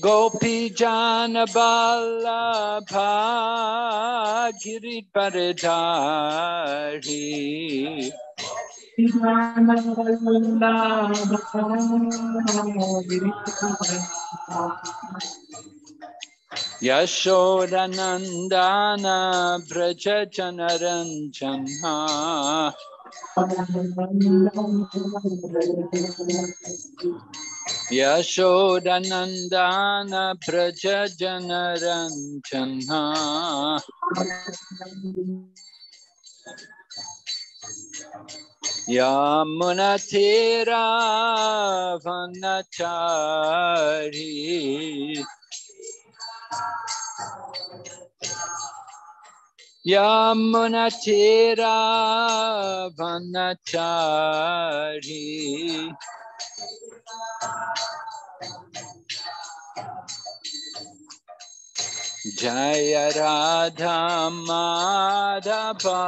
Gopi Jana Ballabha Giridharidhari Yashodanandana Braja Janaranjana Yashodanandana Braja Janaranjana Yamunatira Vanachari Jaya Radha Madhava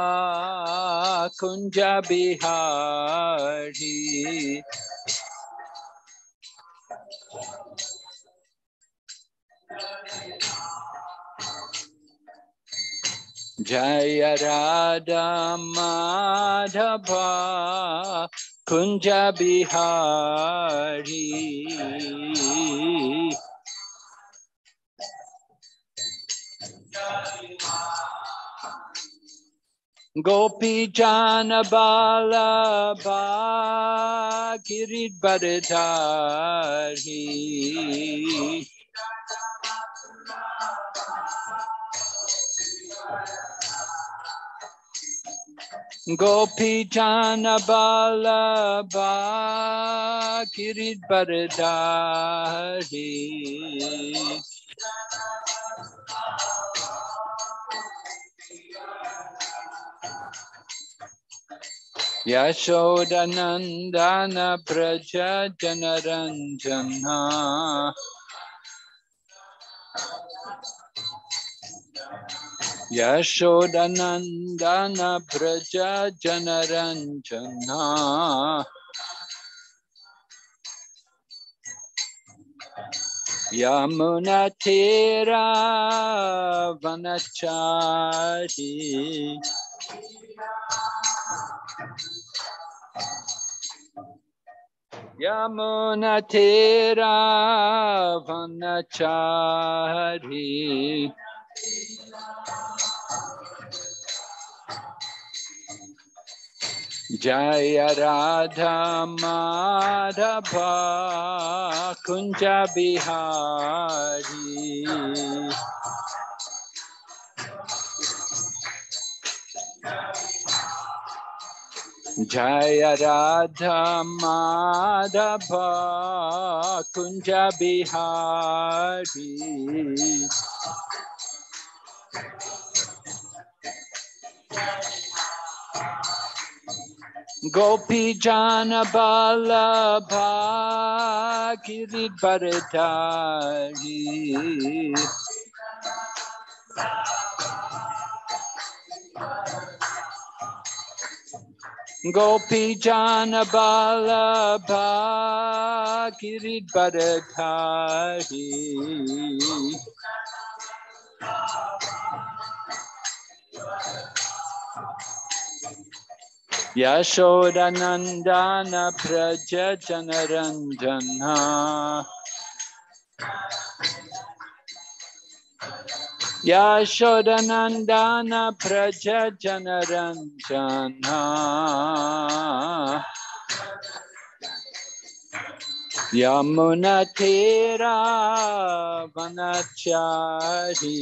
Kunja Bihari जय राधा माधवा कुंज बिहारी। गोपी जान बाला बरधारी। Gopi Jana Bala Girid Badadari Yashodanandana Braja Janaranjana Yashodanandana Braja Janaranjana Yamunatira Vanachari. Yamunatira Vanachari Jaya Radha Madhava Kunja Bihari. Jaya Radha Madhava Kunja Bihari Gopi Jana Ballabha Girid Bharadari Gopi Jana Ballabha Girid Bharadari Yashodanandana Braja Janaranjana Yashodanandana Braja Janaranjana Yamunatira Vanachari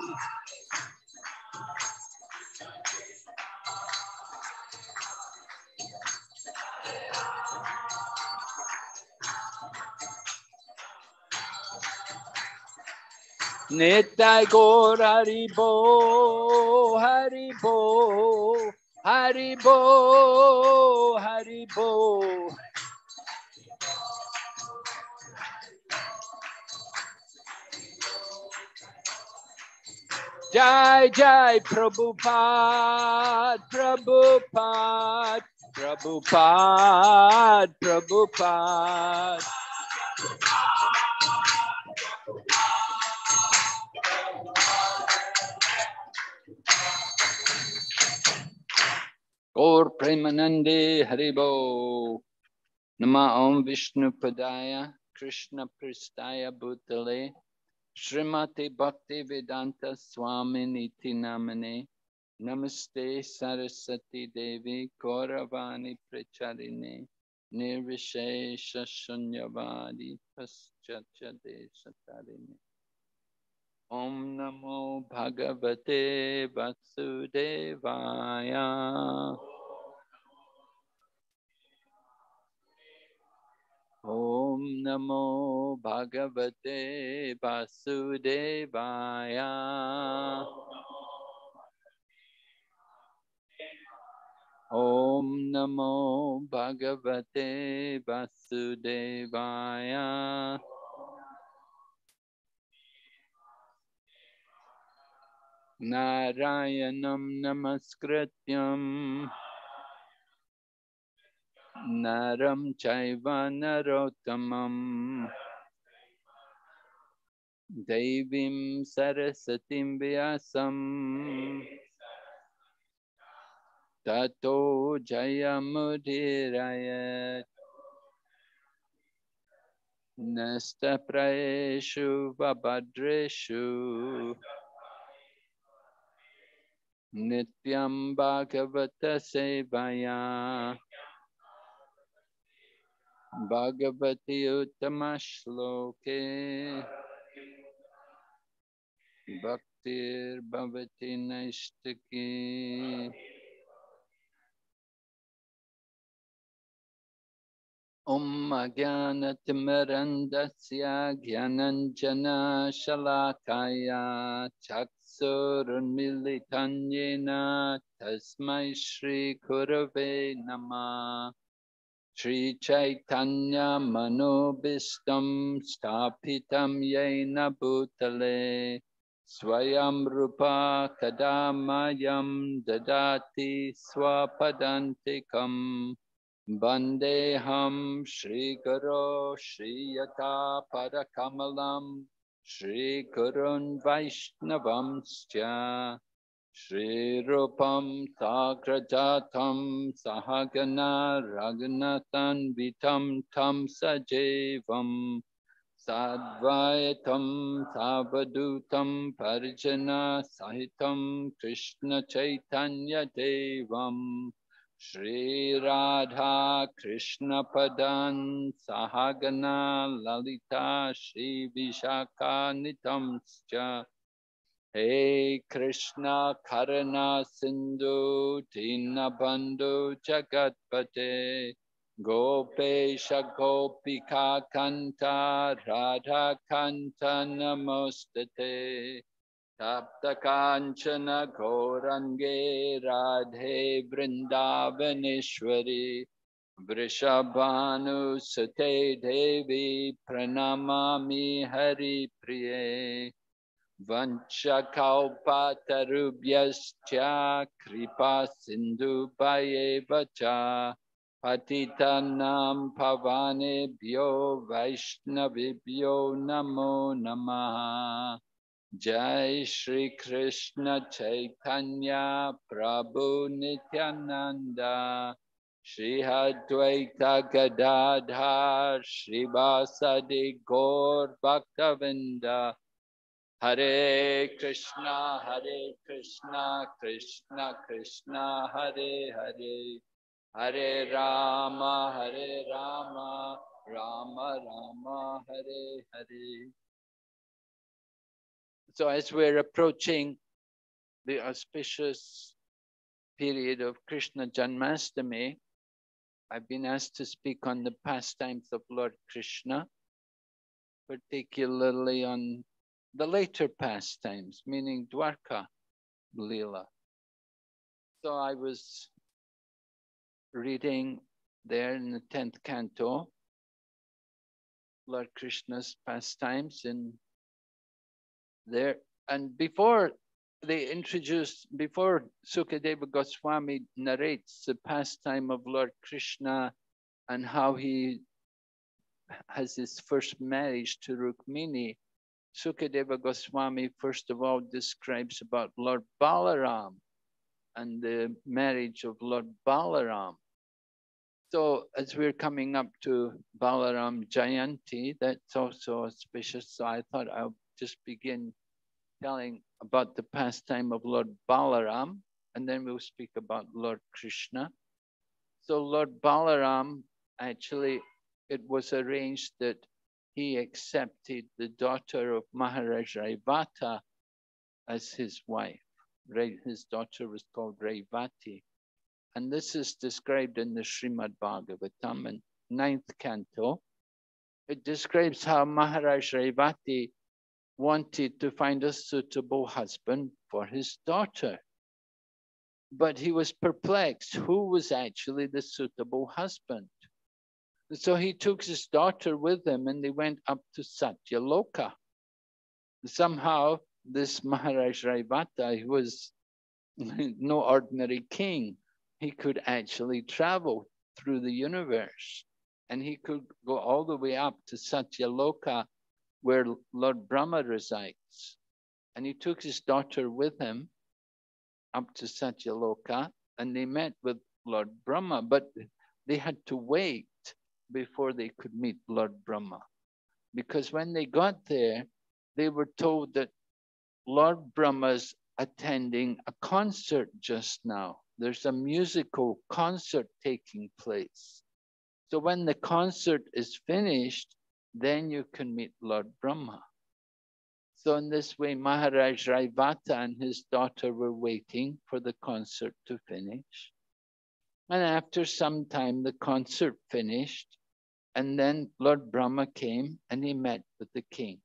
Nitai Gaur Haribo, Haribo, Haribo, Haribo. Jai Jai Prabhupada, Prabhupada, Prabhupada, Prabhupada. गौर प्रेमानंदे हरिभो नम ओम विष्णु पदाय कृष्ण पृष्ठाय भूतले श्रीमते भक्ति वेदांत स्वामी नीति नामने नमस्ते सरस्वती देवी गौरवाणी प्रचारिणे निर्विशेष शून्यवादी पश्चारिणे ॐ नमो भगवते वसुदेवाय ॐ नमो भगवते वासुदेवाय। ॐ नमो भगवते वासुदेवाय। नारायणं नमस्कृत्यम्। Naram Chaiva Narottamam Devim Sarasatim Vyasam Tato Jayamudirayat Nasta Praeshu Vabhadreshu Nityam Bhagavata Sevaya Bhagavati Uttamashloke Bhaktir Bhavati Naistaki Om Agyanatimirandasya Gyananjana Shalakaya Chaksurunmilitanyena Tasmai Shri Kurave Nama Sri Chaitanya Manobistam Stapitam Yena Bhutale Swayam Rupa Kadamayam Dadati Swapadantikam Bandeham Shri Guru Shri Yata Padakamalam Shri Gurun Vaishnavamscha Shri Rupam Sagrajatam Sahagana Raghunathan Vitam Tam Sajevam Sadvaitam Savadutam Parjana Sahitam Krishna Chaitanya Devam Shri Radha Krishna Padan Sahagana Lalita Shri Vishaka Nitamscha Hey Krishna Karana Sindhu Dinabandhu Jagatpate Gopesha Gopika Kanta Radha Kanta Namostate Tapta Kanchana Gorange Radhe Vrindavaneshwari Vrishabhanu Sate Devi Pranamami Hari Priye Vanchakalpatarubhyascha kripa sindhu vacha patitanam pavanebhyo vaishnavibhyo namo namaha. Jai Shri Krishna Chaitanya Prabhu Nityananda. Shri Advaita Gadadhar Shri Vasadi Gaur Bhaktavinda Hare Krishna, Hare Krishna, Krishna Krishna, Hare Hare, Hare Rama, Hare Rama, Rama Rama, Hare Hare. So as we're approaching the auspicious period of Krishna Janmastami, I've been asked to speak on the pastimes of Lord Krishna, particularly on the later pastimes, meaning Dwarka Lila. So I was reading there in the 10th canto, Lord Krishna's pastimes in there. And before they introduced, before Sukadeva Goswami narrates the pastime of Lord Krishna and how he has his first marriage to Rukmini, Sukadeva Goswami first of all describes about Lord Balaram and the marriage of Lord Balaram. So as we're coming up to Balaram Jayanti, that's also auspicious. So I thought I'll just begin telling about the pastime of Lord Balaram, and then we'll speak about Lord Krishna. So Lord Balaram, actually, it was arranged that he accepted the daughter of Maharaj Raivata as his wife. His daughter was called Raivati. And this is described in the Srimad Bhagavatam in ninth canto. It describes how Maharaj Raivati wanted to find a suitable husband for his daughter. But he was perplexed. Who was actually the suitable husband? So he took his daughter with him and they went up to Satyaloka. Somehow, this Maharaj Raivata, he was no ordinary king. He could actually travel through the universe and he could go all the way up to Satyaloka where Lord Brahma resides. And he took his daughter with him up to Satyaloka and they met with Lord Brahma, but they had to wait before they could meet Lord Brahma. Because when they got there, they were told that Lord Brahma's attending a concert just now. There's a musical concert taking place. So when the concert is finished, then you can meet Lord Brahma. So in this way, Maharaj Raivata and his daughter were waiting for the concert to finish. And after some time, the concert finished. And then Lord Brahma came and he met with the king.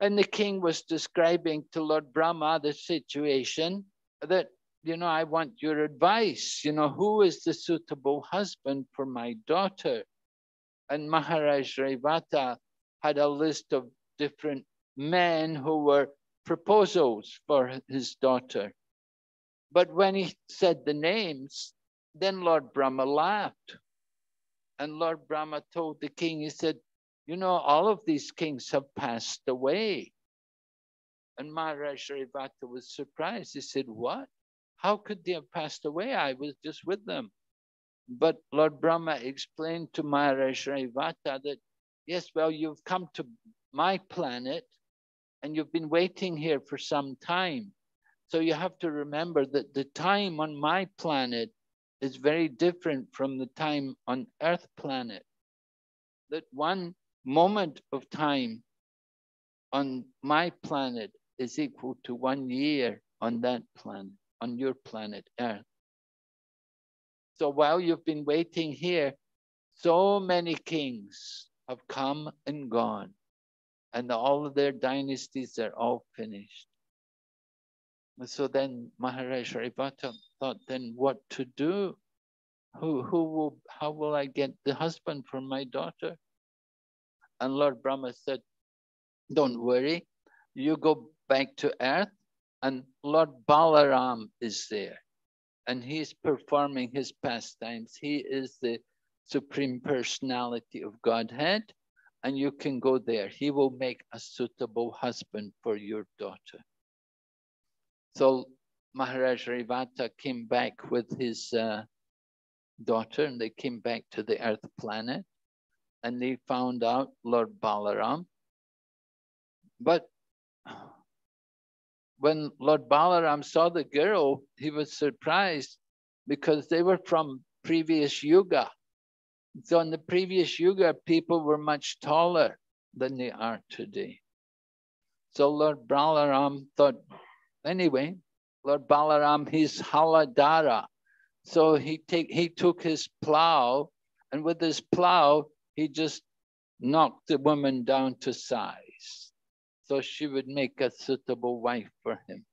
And the king was describing to Lord Brahma the situation that you know, I want your advice. You know, who is the suitable husband for my daughter? And Maharaj Revata had a list of different men who were proposals for his daughter. But when he said the names, then Lord Brahma laughed. And Lord Brahma told the king, he said, you know, all of these kings have passed away. And Maharaj Revata was surprised. He said, what? How could they have passed away? I was just with them. But Lord Brahma explained to Maharaj Revata that, yes, well, you've come to my planet and you've been waiting here for some time. So you have to remember that the time on my planet is very different from the time on Earth planet. That one moment of time on my planet is equal to one year on that planet on your planet Earth. So while you've been waiting here, so many kings have come and gone, and all of their dynasties are all finished. So then Maharaj Revata thought, then what to do? Who, who will, how will I get the husband for my daughter? And Lord Brahma said, don't worry, you go back to earth and Lord Balaram is there and he's performing his pastimes. He is the Supreme Personality of Godhead and you can go there. He will make a suitable husband for your daughter. So Maharaj Revata came back with his uh, daughter and they came back to the earth planet and they found out Lord Balaram. But when Lord Balaram saw the girl, he was surprised because they were from previous yuga. So in the previous yuga, people were much taller than they are today. So Lord Balaram thought, anyway, Lord Balaram, he's Haladara. So he take he took his plow, and with his plow, he just knocked the woman down to size so she would make a suitable wife for him.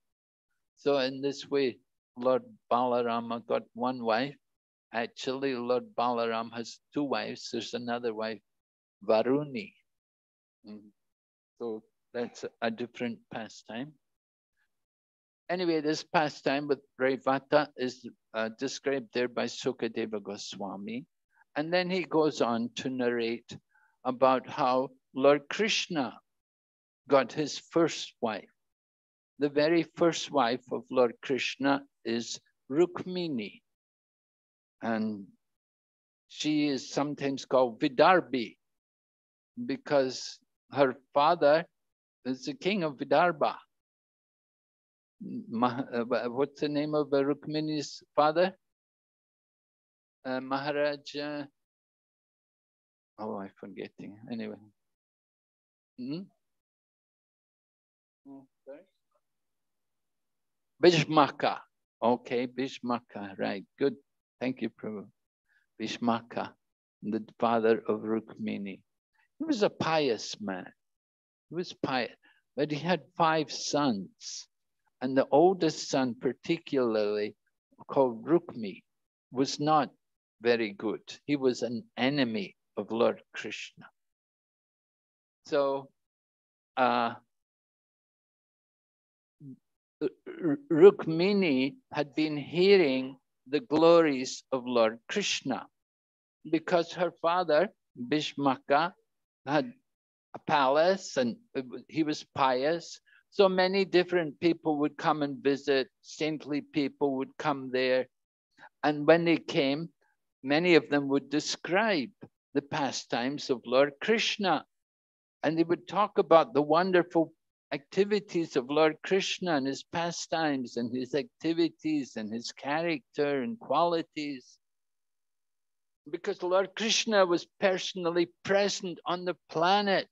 So in this way, Lord Balarama got one wife. Actually, Lord Balaram has two wives. There's another wife, Varuni. Mm. So that's a different pastime. Anyway, this pastime with Revata is uh, described there by Sukadeva Goswami. And then he goes on to narrate about how Lord Krishna got his first wife. The very first wife of Lord Krishna is Rukmini. And she is sometimes called Vidarbhi because her father is the king of Vidarbha. Uh, what's the name of Rukmini's father? Uh, Maharaja. Oh, I'm forgetting. Anyway. Hmm? Bhishmaka. Okay, Bhishmaka, right. Good. Thank you, Prabhu. Bhishmaka, the father of Rukmini. He was a pious man. He was pious, but he had five sons. And the oldest son, particularly called Rukmi, was not very good. He was an enemy of Lord Krishna. So uh, Rukmini had been hearing the glories of Lord Krishna because her father, Bhishmaka, had a palace and he was pious. So many different people would come and visit, saintly people would come there. And when they came, many of them would describe the pastimes of Lord Krishna. And they would talk about the wonderful activities of Lord Krishna and his pastimes and his activities and his character and qualities. Because Lord Krishna was personally present on the planet.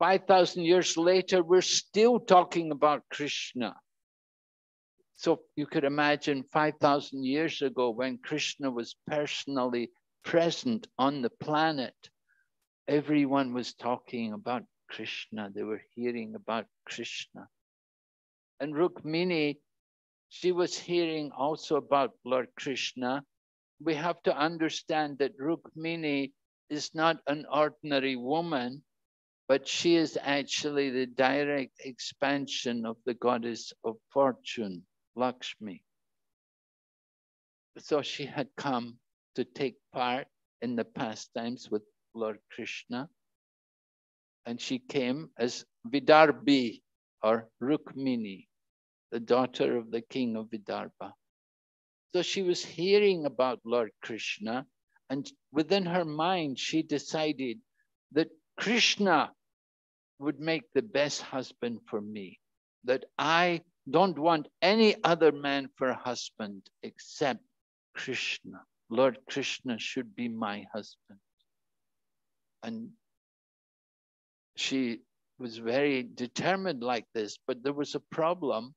5,000 years later, we're still talking about Krishna. So you could imagine 5,000 years ago when Krishna was personally present on the planet, everyone was talking about Krishna. They were hearing about Krishna. And Rukmini she was hearing also about Lord Krishna. We have to understand that Rukmini is not an ordinary woman, but she is actually the direct expansion of the goddess of fortune, Lakshmi. So she had come to take part in the pastimes with Lord Krishna. And she came as Vidarbhi or Rukmini, the daughter of the king of Vidarbha. So she was hearing about Lord Krishna, and within her mind, she decided that Krishna would make the best husband for me, that I don't want any other man for a husband except Krishna. Lord Krishna should be my husband. And she was very determined like this, but there was a problem.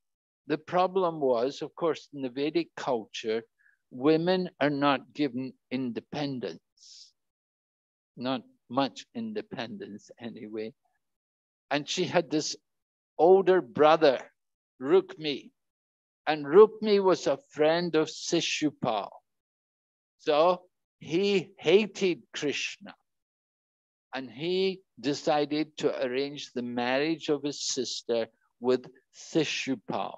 The problem was, of course, in the Vedic culture, women are not given independence, not much independence anyway. And she had this older brother, Rukmi. And Rukmi was a friend of Sishupal. So he hated Krishna. And he decided to arrange the marriage of his sister with Sishupal.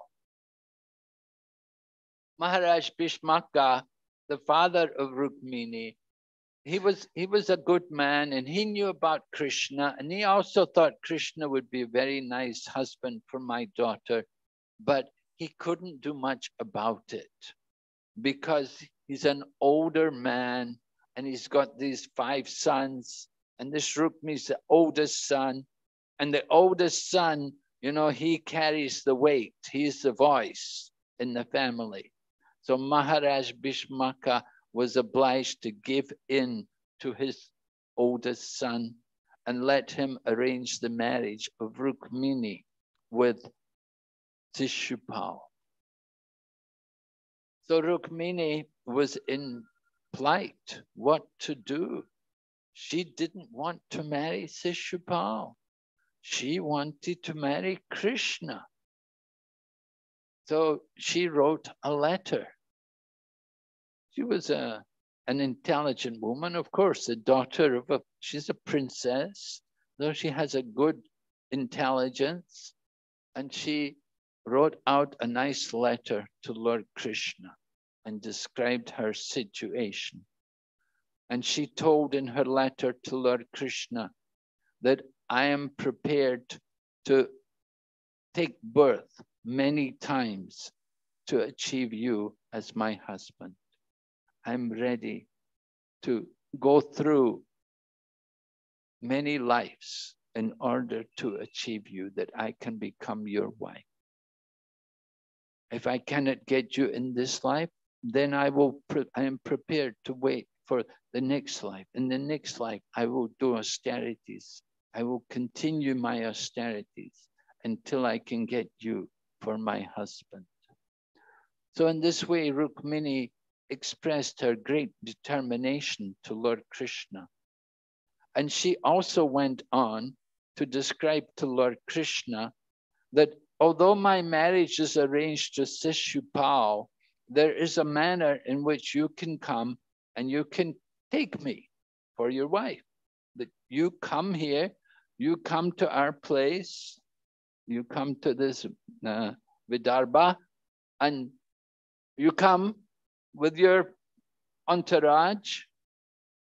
Maharaj Bhishmaka, the father of Rukmini, he was he was a good man and he knew about krishna. And he also thought krishna would be a very nice husband for my daughter but he couldn't do much about it because he's an older man and he's got these five sons. And this Rukmi is the oldest son. And the oldest son you know he carries the weight. He's the voice in the family. So maharaj bhishmaka was obliged to give in to his oldest son and let him arrange the marriage of Rukmini with Sishupal. So Rukmini was in plight, what to do. She didn't want to marry Sishupal. She wanted to marry Krishna. So she wrote a letter she was a, an intelligent woman, of course, the daughter of a, she's a princess, though she has a good intelligence. And she wrote out a nice letter to Lord Krishna and described her situation. And she told in her letter to Lord Krishna that I am prepared to take birth many times to achieve you as my husband. I'm ready to go through many lives in order to achieve you, that I can become your wife. If I cannot get you in this life, then I will. I am prepared to wait for the next life. In the next life, I will do austerities. I will continue my austerities until I can get you for my husband. So in this way, Rukmini expressed her great determination to Lord Krishna. And she also went on to describe to Lord Krishna that although my marriage is arranged to Sishupal, there is a manner in which you can come and you can take me for your wife. That you come here, you come to our place, you come to this uh, Vidarbha, and you come with your entourage.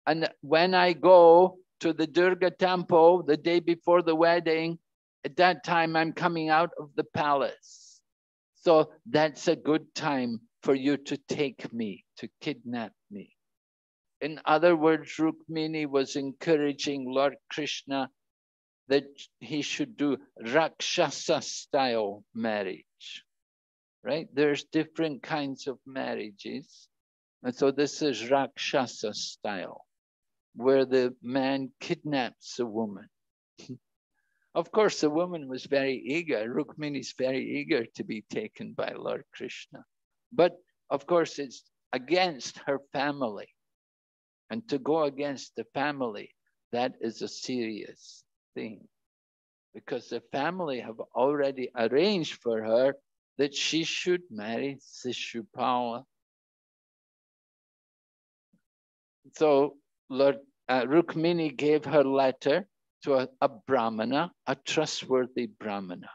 And when I go to the Durga temple the day before the wedding, at that time I'm coming out of the palace. So that's a good time for you to take me, to kidnap me. In other words, Rukmini was encouraging Lord Krishna that he should do Rakshasa style marriage right? There's different kinds of marriages. And so this is Rakshasa style, where the man kidnaps a woman. of course, the woman was very eager. Rukmini is very eager to be taken by Lord Krishna. But of course, it's against her family. And to go against the family, that is a serious thing. Because the family have already arranged for her that she should marry Sishupala. So Lord uh, Rukmini gave her letter to a, a Brahmana, a trustworthy Brahmana,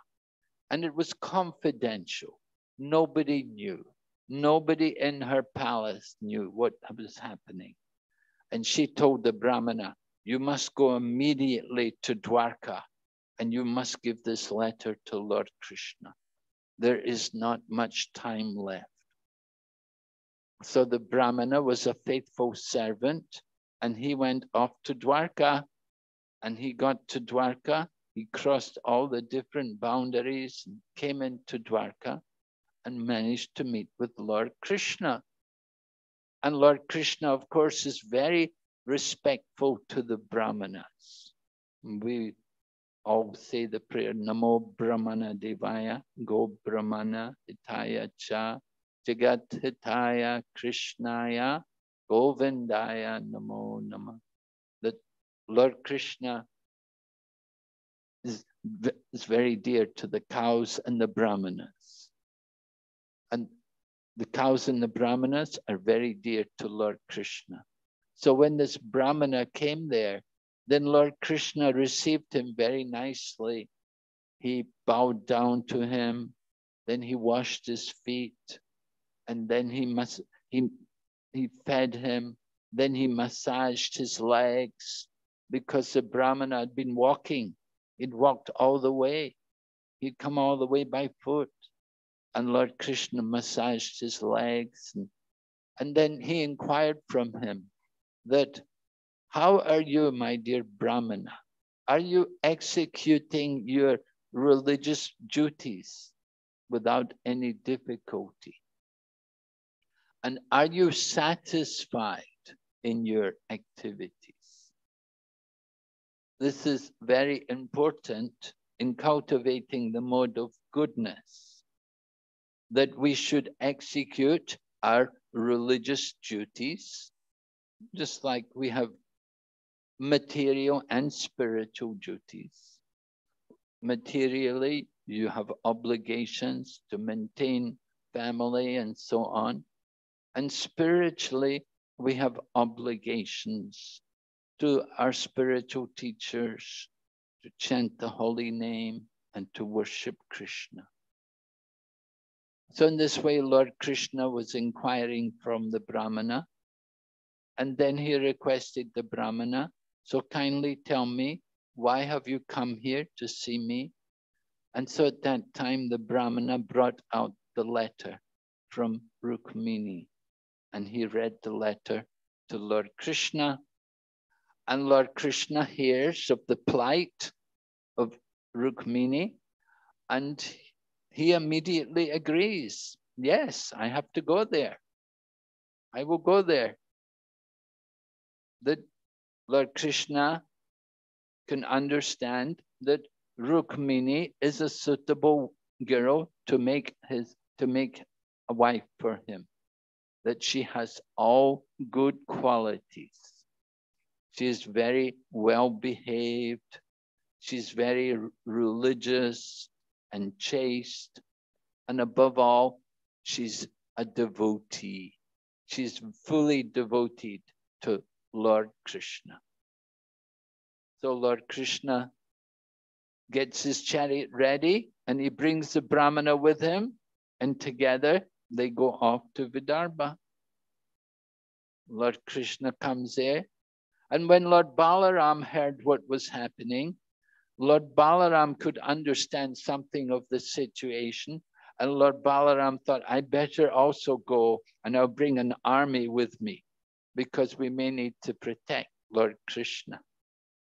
and it was confidential. Nobody knew. Nobody in her palace knew what was happening. And she told the Brahmana, you must go immediately to Dwarka and you must give this letter to Lord Krishna. There is not much time left. So the Brahmana was a faithful servant and he went off to Dwarka and he got to Dwarka. He crossed all the different boundaries and came into Dwarka and managed to meet with Lord Krishna. And Lord Krishna, of course, is very respectful to the Brahmanas. We all say the prayer, Namo Brahmana Devaya, Go Brahmana Hitaya Cha, Jagat Hitaya Krishnaya, Govindaya Namo Nama. That Lord Krishna is, is very dear to the cows and the Brahmanas. And the cows and the Brahmanas are very dear to Lord Krishna. So when this Brahmana came there, then Lord Krishna received him very nicely. He bowed down to him, then he washed his feet, and then he must he he fed him, then he massaged his legs because the Brahmana had been walking. He'd walked all the way. He'd come all the way by foot and Lord Krishna massaged his legs. And, and then he inquired from him that, how are you, my dear Brahmana? Are you executing your religious duties without any difficulty? And are you satisfied in your activities? This is very important in cultivating the mode of goodness that we should execute our religious duties, just like we have material and spiritual duties. Materially, you have obligations to maintain family and so on. And spiritually, we have obligations to our spiritual teachers to chant the holy name and to worship Krishna. So in this way, Lord Krishna was inquiring from the Brahmana. And then he requested the Brahmana, so kindly tell me, why have you come here to see me? And so at that time, the Brahmana brought out the letter from Rukmini. And he read the letter to Lord Krishna. And Lord Krishna hears of the plight of Rukmini and he immediately agrees. Yes, I have to go there. I will go there. That Lord Krishna can understand that Rukmini is a suitable girl to make his to make a wife for him. That she has all good qualities. She is very well behaved. She's very religious and chaste. And above all, she's a devotee. She's fully devoted to Lord Krishna. So Lord Krishna gets his chariot ready and he brings the Brahmana with him and together they go off to Vidarbha. Lord Krishna comes there. And when Lord Balaram heard what was happening, Lord Balaram could understand something of the situation. And Lord Balaram thought, I better also go and I'll bring an army with me because we may need to protect Lord Krishna.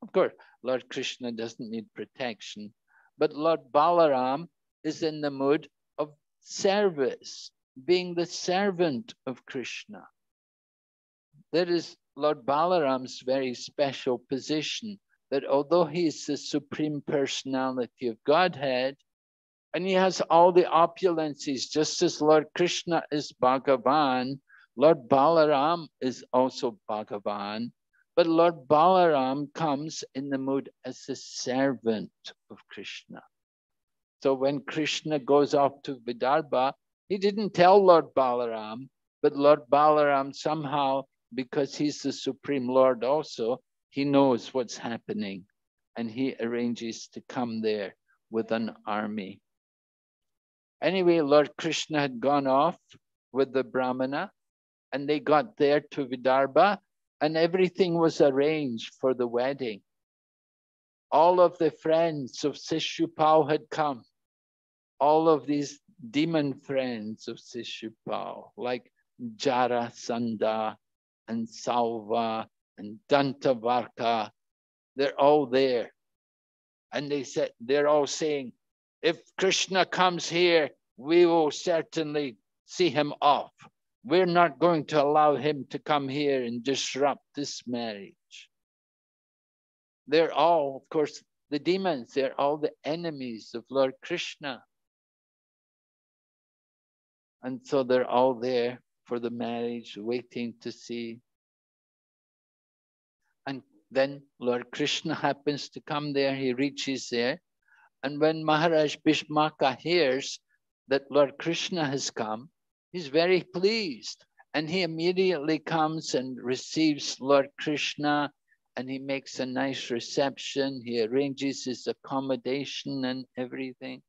Of course, Lord Krishna doesn't need protection, but Lord Balaram is in the mood of service, being the servant of Krishna. That is Lord Balaram's very special position that although he is the supreme personality of Godhead, and he has all the opulences, just as Lord Krishna is Bhagavan, Lord Balaram is also Bhagavan, but Lord Balaram comes in the mood as the servant of Krishna. So when Krishna goes off to Vidarbha, he didn't tell Lord Balaram, but Lord Balaram somehow, because he's the Supreme Lord also, he knows what's happening and he arranges to come there with an army. Anyway, Lord Krishna had gone off with the Brahmana and they got there to Vidarbha and everything was arranged for the wedding. All of the friends of Shishupal had come. All of these demon friends of Shishupal, like Jarasandha and Salva and Dantavakra, they're all there. And they said, they're all saying, if Krishna comes here, we will certainly see him off. We're not going to allow him to come here and disrupt this marriage. They're all, of course, the demons, they're all the enemies of Lord Krishna. And so they're all there for the marriage, waiting to see. And then Lord Krishna happens to come there, he reaches there. And when Maharaj Bhishmaka hears that Lord Krishna has come, he's very pleased. And he immediately comes and receives Lord Krishna and he makes a nice reception. He arranges his accommodation and everything.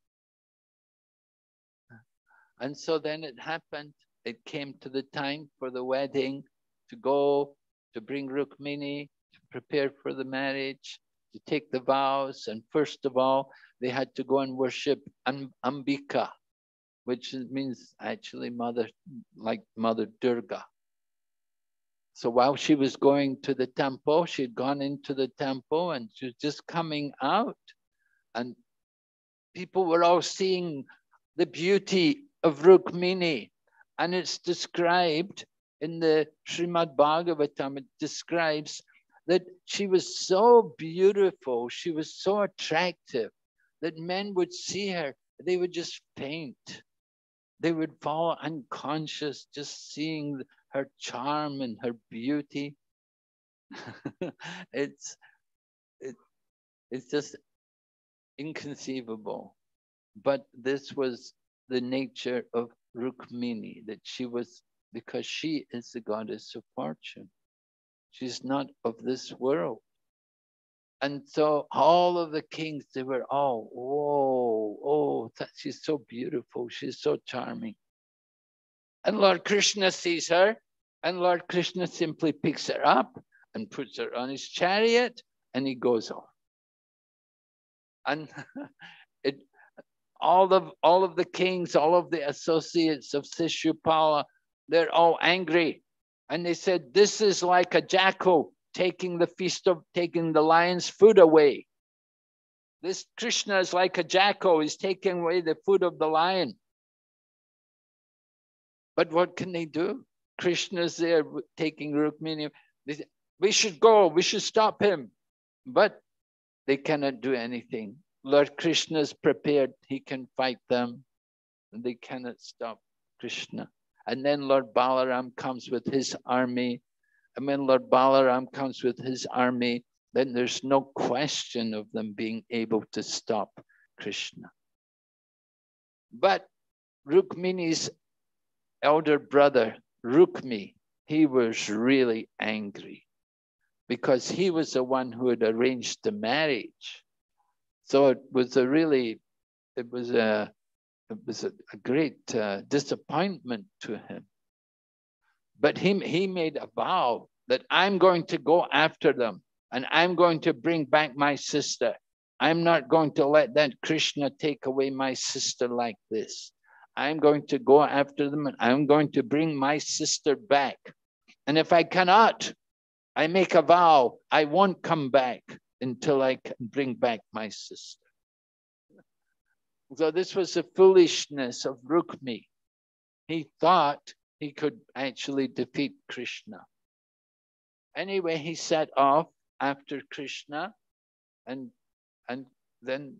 And so then it happened. It came to the time for the wedding to go, to bring Rukmini, to prepare for the marriage, to take the vows. And first of all, they had to go and worship Ambika, which means actually mother, like Mother Durga. So while she was going to the temple, she'd gone into the temple and she was just coming out. And people were all seeing the beauty of Rukmini. And it's described in the Srimad Bhagavatam, it describes that she was so beautiful, she was so attractive that men would see her, they would just faint. They would fall unconscious just seeing her charm and her beauty. it's it, it's just inconceivable. But this was the nature of Rukmini, that she was, because she is the goddess of fortune. She's not of this world. And so all of the kings, they were all, whoa, oh, she's so beautiful. She's so charming. And Lord Krishna sees her, and Lord Krishna simply picks her up and puts her on his chariot, and he goes off. And it, all of all of the kings, all of the associates of Shishupala, they're all angry. And they said, This is like a jackal taking the feast of taking the lion's food away. This Krishna is like a jackal, he's taking away the food of the lion. But what can they do? Krishna's there taking Rukmini. Say, we should go, we should stop him. But they cannot do anything. Lord Krishna is prepared, he can fight them. And they cannot stop Krishna. And then Lord Balaram comes with his army. And when Lord Balaram comes with his army, then there's no question of them being able to stop Krishna. But Rukmini's elder brother, Rukmi, he was really angry because he was the one who had arranged the marriage. So it was a really, it was a, it was a, a great uh, disappointment to him. But he, he made a vow that I'm going to go after them and I'm going to bring back my sister. I'm not going to let that Krishna take away my sister like this. I'm going to go after them and I'm going to bring my sister back. And if I cannot, I make a vow I won't come back until I can bring back my sister. So this was the foolishness of Rukmi. He thought he could actually defeat Krishna. Anyway, he set off after Krishna and, and then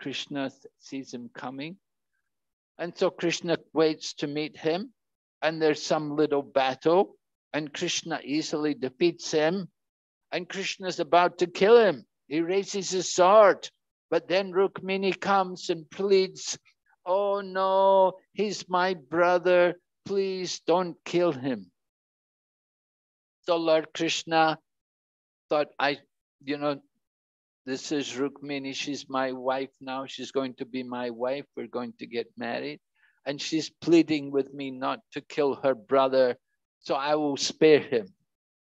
Krishna sees him coming and so Krishna waits to meet him, and there's some little battle, and Krishna easily defeats him, and Krishna's about to kill him. He raises his sword, But then Rukmini comes and pleads, Oh no, he's my brother. Please don't kill him. So Lord Krishna thought, I, you know, this is Rukmini. She's my wife now. She's going to be my wife. We're going to get married. And she's pleading with me not to kill her brother. So I will spare him.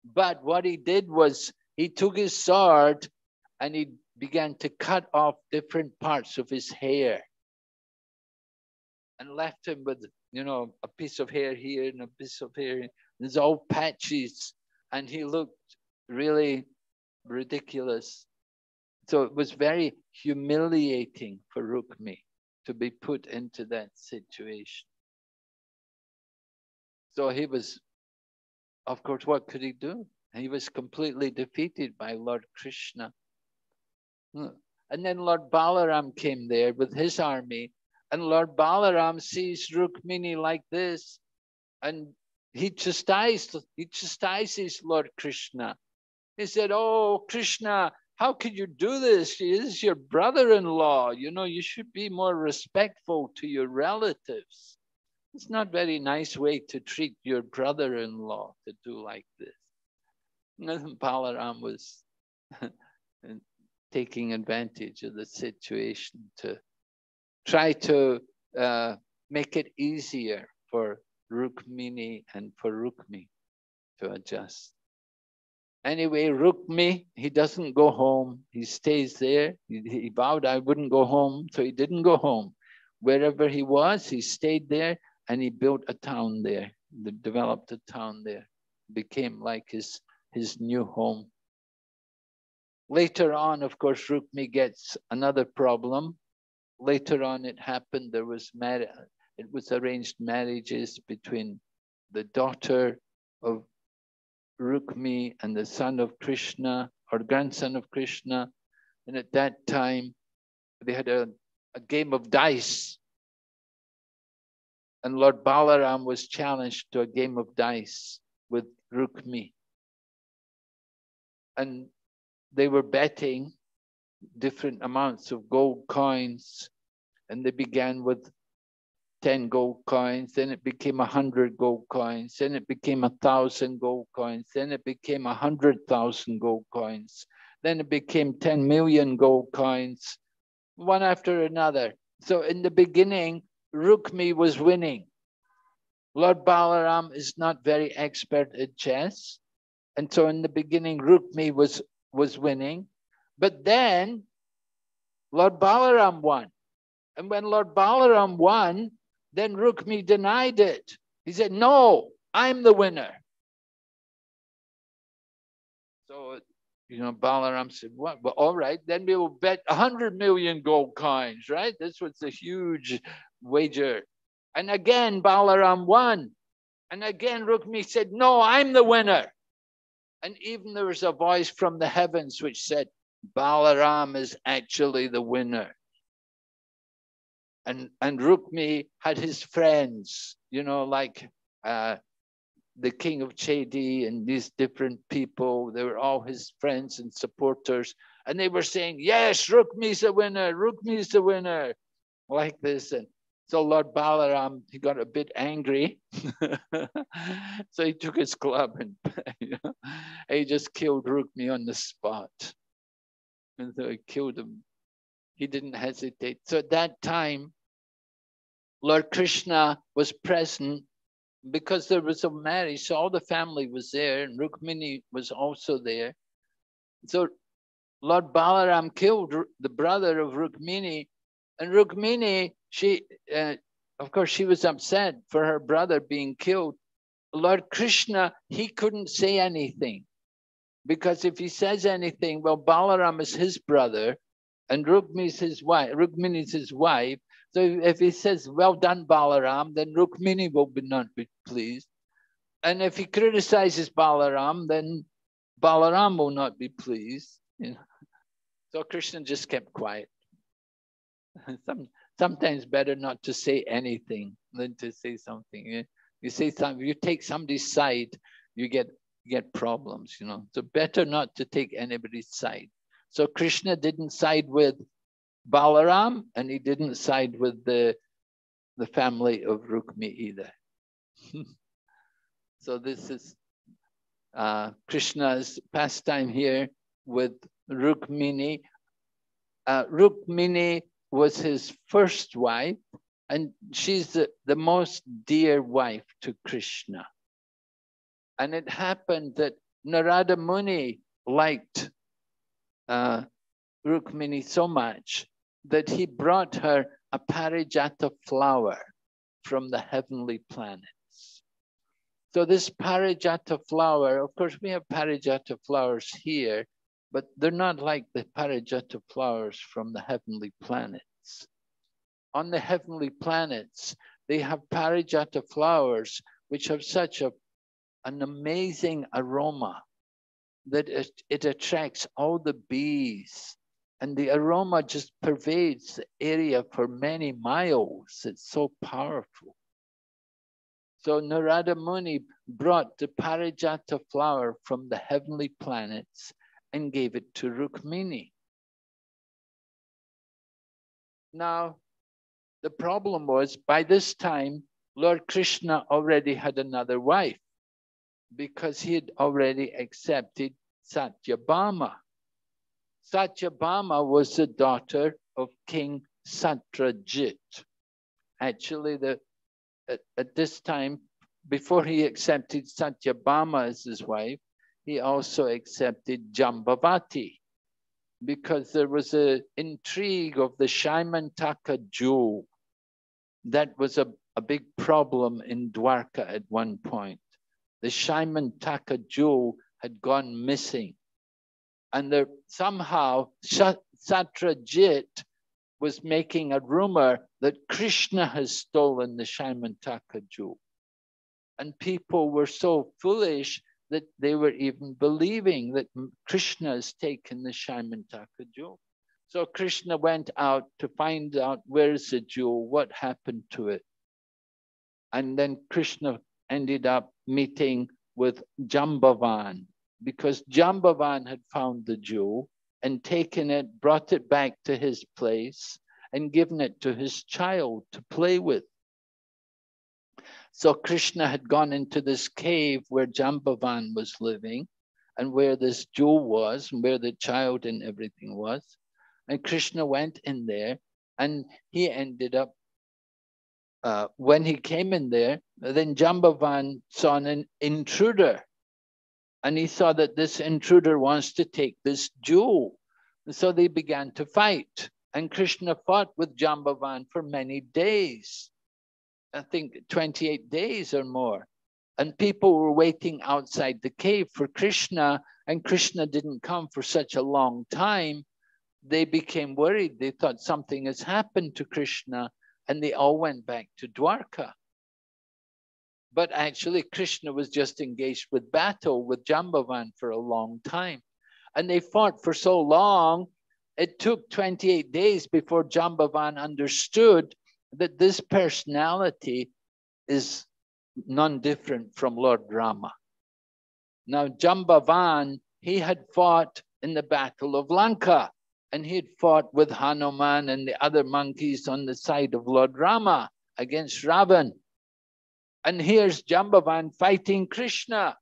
But what he did was he took his sword and he began to cut off different parts of his hair and left him with, you know, a piece of hair here and a piece of hair. There's all patches. And he looked really ridiculous. So it was very humiliating for Rukmi to be put into that situation. So he was, of course, what could he do? He was completely defeated by Lord Krishna. Hmm. And then Lord Balaram came there with his army, and Lord Balaram sees Rukmini like this, and he chastised, he chastises Lord Krishna. He said, Oh, Krishna, how could you do this? He is your brother-in-law. You know, you should be more respectful to your relatives. It's not very nice way to treat your brother-in-law to do like this. Balaram was taking advantage of the situation to try to uh, make it easier for Rukmini and for Rukmi to adjust. Anyway, Rukmi, he doesn't go home. He stays there. He, he vowed I wouldn't go home, so he didn't go home. Wherever he was, he stayed there and he built a town there, developed a town there, became like his his new home. Later on, of course, Rukmi gets another problem. Later on, it happened, there was marriage, it was arranged marriages between the daughter of Rukmi and the son of Krishna or grandson of Krishna. And at that time, they had a, a game of dice. And Lord Balaram was challenged to a game of dice with Rukmi and they were betting different amounts of gold coins and they began with 10 gold coins then it became a 100 gold coins then it became a thousand gold coins then it became a hundred thousand gold coins then it became 10 million gold coins one after another so in the beginning rukmi was winning lord balaram is not very expert at chess and so in the beginning, Rukmi was, was winning. But then Lord Balaram won. And when Lord Balaram won, then Rukmi denied it. He said, No, I'm the winner. So, you know, Balaram said, What? Well, all right, then we will bet 100 million gold coins, right? This was a huge wager. And again, Balaram won. And again, Rukmi said, No, I'm the winner. And even there was a voice from the heavens which said, Balaram is actually the winner. And, and Rukmi had his friends, you know, like uh, the king of Chedi and these different people. They were all his friends and supporters. And they were saying, yes, Rukmi's the winner, Rukmi's the winner, like this. And so Lord Balaram, he got a bit angry. so he took his club and he just killed Rukmi on the spot. And so he killed him. He didn't hesitate. So at that time, Lord Krishna was present because there was a marriage. So all the family was there and Rukmini was also there. So Lord Balaram killed the brother of Rukmini and Rukmini she, uh, of course, she was upset for her brother being killed. Lord Krishna, he couldn't say anything because if he says anything, well, Balaram is his brother and Rukmini is his wife. Rukmini is his wife. So if he says, well done, Balaram, then Rukmini will be not be pleased. And if he criticizes Balaram, then Balaram will not be pleased. You know? So Krishna just kept quiet. Some, sometimes better not to say anything than to say something. You say something, you take somebody's side, you get get problems, you know. So better not to take anybody's side. So Krishna didn't side with Balaram, and he didn't side with the, the family of Rukmi either. so this is uh, Krishna's pastime here with Rukmini. Uh, Rukmini was his first wife, and she's the, the most dear wife to Krishna. And it happened that Narada Muni liked uh, Rukmini so much that he brought her a parijata flower from the heavenly planets. So this parijata flower, of course, we have parijata flowers here, but they're not like the parijata flowers from the heavenly planets. On the heavenly planets, they have parijata flowers which have such a, an amazing aroma that it, it attracts all the bees and the aroma just pervades the area for many miles. It's so powerful. So Narada Muni brought the Parijata flower from the heavenly planets and gave it to Rukmini. Now, the problem was by this time, Lord Krishna already had another wife because he had already accepted Satyabhama. Satyabhama was the daughter of King Satrajit. Actually, the, at, at this time, before he accepted Satyabhama as his wife, he also accepted Jambavati because there was an intrigue of the Syamantaka jewel. That was a, a big problem in Dwarka at one point. The Syamantaka jewel had gone missing and somehow Satrajit was making a rumor that Krishna has stolen the Syamantaka jewel. And people were so foolish that they were even believing that Krishna has taken the Shaimantaka jewel. So Krishna went out to find out where's the jewel, what happened to it. And then Krishna ended up meeting with Jambavan, because Jambavan had found the jewel and taken it, brought it back to his place, and given it to his child to play with. So Krishna had gone into this cave where Jambavan was living and where this jewel was and where the child and everything was. And Krishna went in there and he ended up, uh, when he came in there, then Jambavan saw an intruder and he saw that this intruder wants to take this jewel. And so they began to fight. And Krishna fought with Jambavan for many days. I think 28 days or more. And people were waiting outside the cave for Krishna, and Krishna didn't come for such a long time. They became worried. They thought something has happened to Krishna, and they all went back to Dwarka. But actually, Krishna was just engaged with battle with Jambavan for a long time. And they fought for so long, it took 28 days before Jambavan understood that this personality is none different from Lord Rama. Now, Jambavan, he had fought in the Battle of Lanka, and he had fought with Hanuman and the other monkeys on the side of Lord Rama against Ravan. And here's Jambavan fighting Krishna.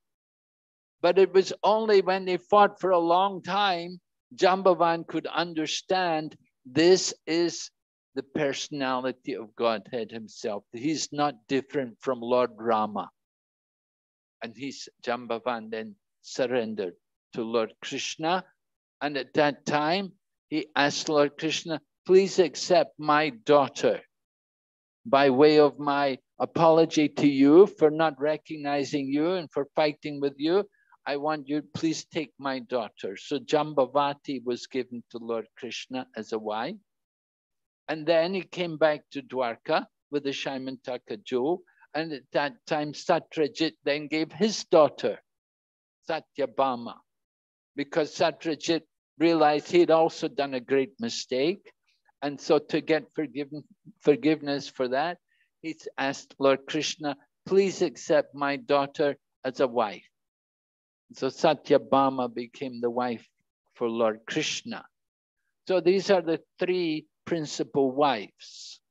But it was only when they fought for a long time, Jambavan could understand this is the personality of Godhead himself. He's not different from Lord Rama. And he's Jambavan then surrendered to Lord Krishna. And at that time, he asked Lord Krishna, please accept my daughter by way of my apology to you for not recognizing you and for fighting with you. I want you, please take my daughter. So Jambavati was given to Lord Krishna as a wife. And then he came back to Dwarka with the Syamantaka jewel. And at that time, Satrajit then gave his daughter, Satyabhama, because Satrajit realized he had also done a great mistake. And so to get forgiven, forgiveness for that, he asked Lord Krishna, please accept my daughter as a wife. So Satyabhama became the wife for Lord Krishna. So these are the three principal wives,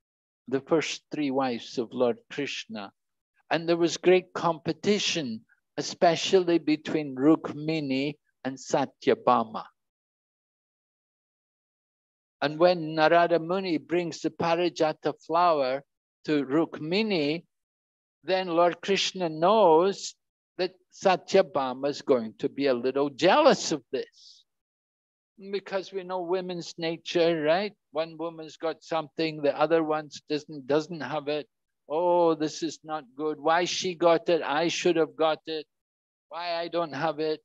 the first three wives of Lord Krishna. And there was great competition, especially between Rukmini and Satyabhama. And when Narada Muni brings the Parijata flower to Rukmini, then Lord Krishna knows that Satyabhama is going to be a little jealous of this. Because we know women's nature, right? One woman's got something, the other one doesn't doesn't have it. Oh, this is not good. Why she got it? I should have got it. Why I don't have it?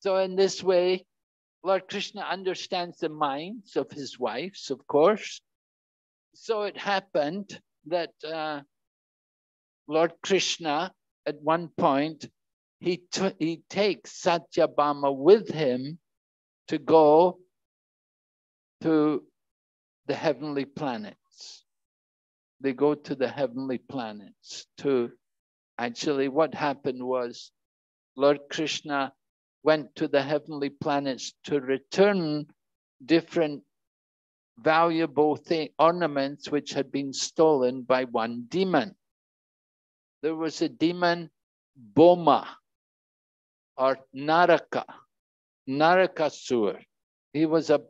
So in this way, Lord Krishna understands the minds of his wives, of course. So it happened that uh, Lord Krishna, at one point, he, he takes Satyabhama with him to go to the heavenly planets. They go to the heavenly planets to actually what happened was Lord Krishna went to the heavenly planets to return different valuable thing, ornaments which had been stolen by one demon. There was a demon, Bhauma, or Naraka, Narakasur. He was a,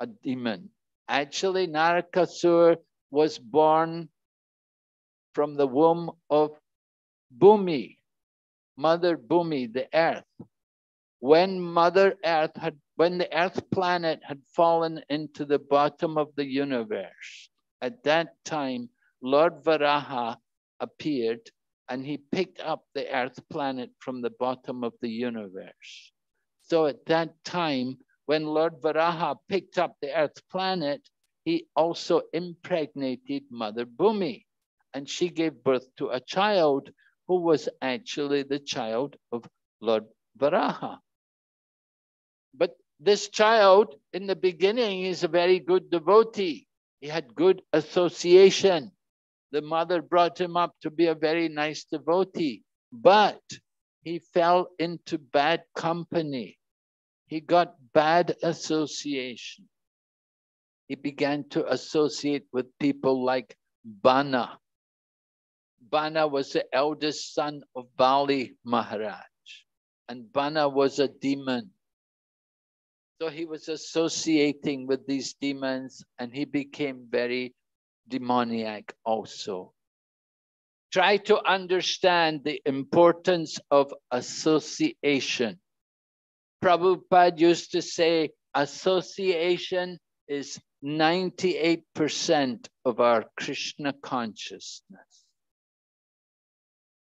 a demon. Actually, Narakasur was born from the womb of Bhumi, Mother Bhumi, the earth when Mother Earth had, when the Earth planet had fallen into the bottom of the universe, at that time, Lord Varaha appeared and he picked up the Earth planet from the bottom of the universe. So at that time, when Lord Varaha picked up the Earth planet, he also impregnated Mother Bhumi, and she gave birth to a child who was actually the child of Lord Varaha. But this child in the beginning is a very good devotee. He had good association. The mother brought him up to be a very nice devotee, but he fell into bad company. He got bad association. He began to associate with people like Bana. Bana was the eldest son of Bali Maharaj, and Bana was a demon. So he was associating with these demons and he became very demoniac also. Try to understand the importance of association. Prabhupada used to say association is 98% of our Krishna consciousness.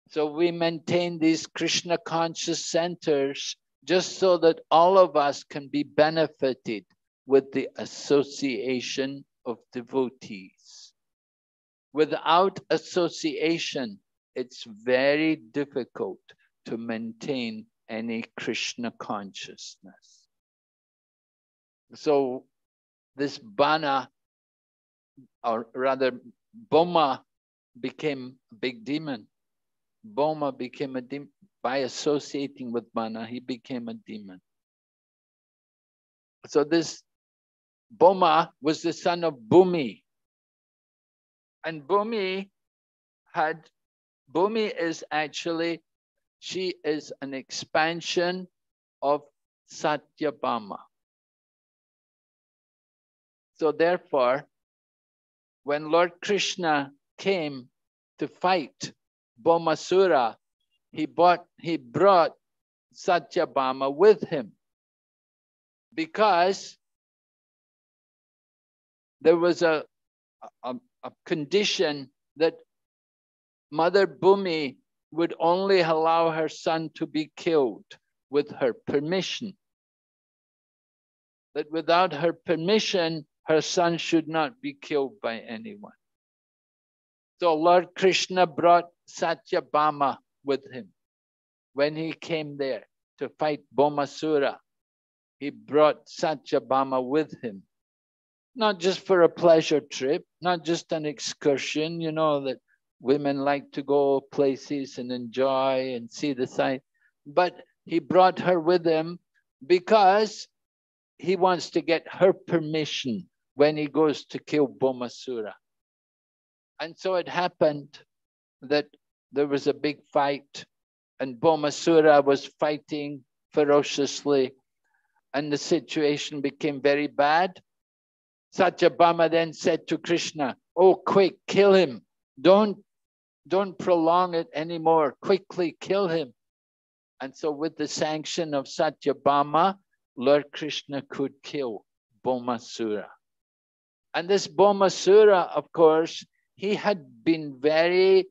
So we maintain these Krishna conscious centers just so that all of us can be benefited with the association of devotees. Without association, it's very difficult to maintain any Krishna consciousness. So this Bana, or rather Bhauma, became a big demon. Bhauma became a demon by associating with Bana, he became a demon. So this Bhauma was the son of Bhumi. And Bhumi had, Bhumi is actually, she is an expansion of Satyabhama. So therefore, when Lord Krishna came to fight Bhaumasura he bought he brought Satyabhama with him because there was a, a, a condition that Mother Bhumi would only allow her son to be killed with her permission. That without her permission, her son should not be killed by anyone. So Lord Krishna brought Satyabhama with him. When he came there to fight Bhaumasura, he brought Satyabhama with him. Not just for a pleasure trip, not just an excursion, you know, that women like to go places and enjoy and see the sight, but he brought her with him because he wants to get her permission when he goes to kill Bhaumasura. And so it happened that there was a big fight and Bhaumasura was fighting ferociously and the situation became very bad. Satyabhama then said to Krishna, oh, quick, kill him. Don't, don't prolong it anymore. Quickly kill him. And so with the sanction of Satyabhama, Lord Krishna could kill Bhaumasura. And this Bhaumasura, of course, he had been very,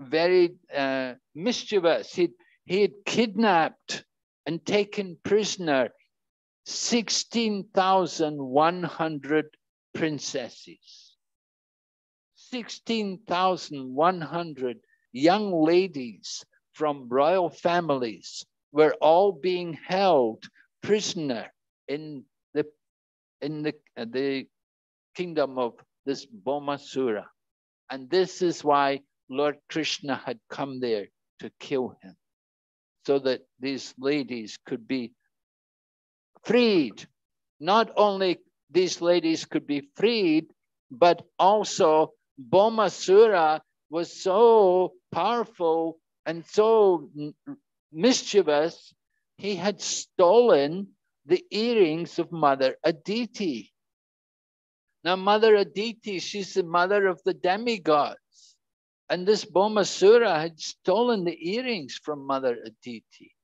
very uh, mischievous. He'd, he had kidnapped and taken prisoner 16,100 princesses. 16,100 young ladies from royal families were all being held prisoner in the in the, uh, the kingdom of this Bhaumasura. And this is why Lord Krishna had come there to kill him, so that these ladies could be freed. Not only these ladies could be freed, but also Bhaumasura was so powerful and so mischievous, he had stolen the earrings of Mother Aditi. Now, Mother Aditi, she's the mother of the demigods. And this Bhaumasura had stolen the earrings from Mother Aditi.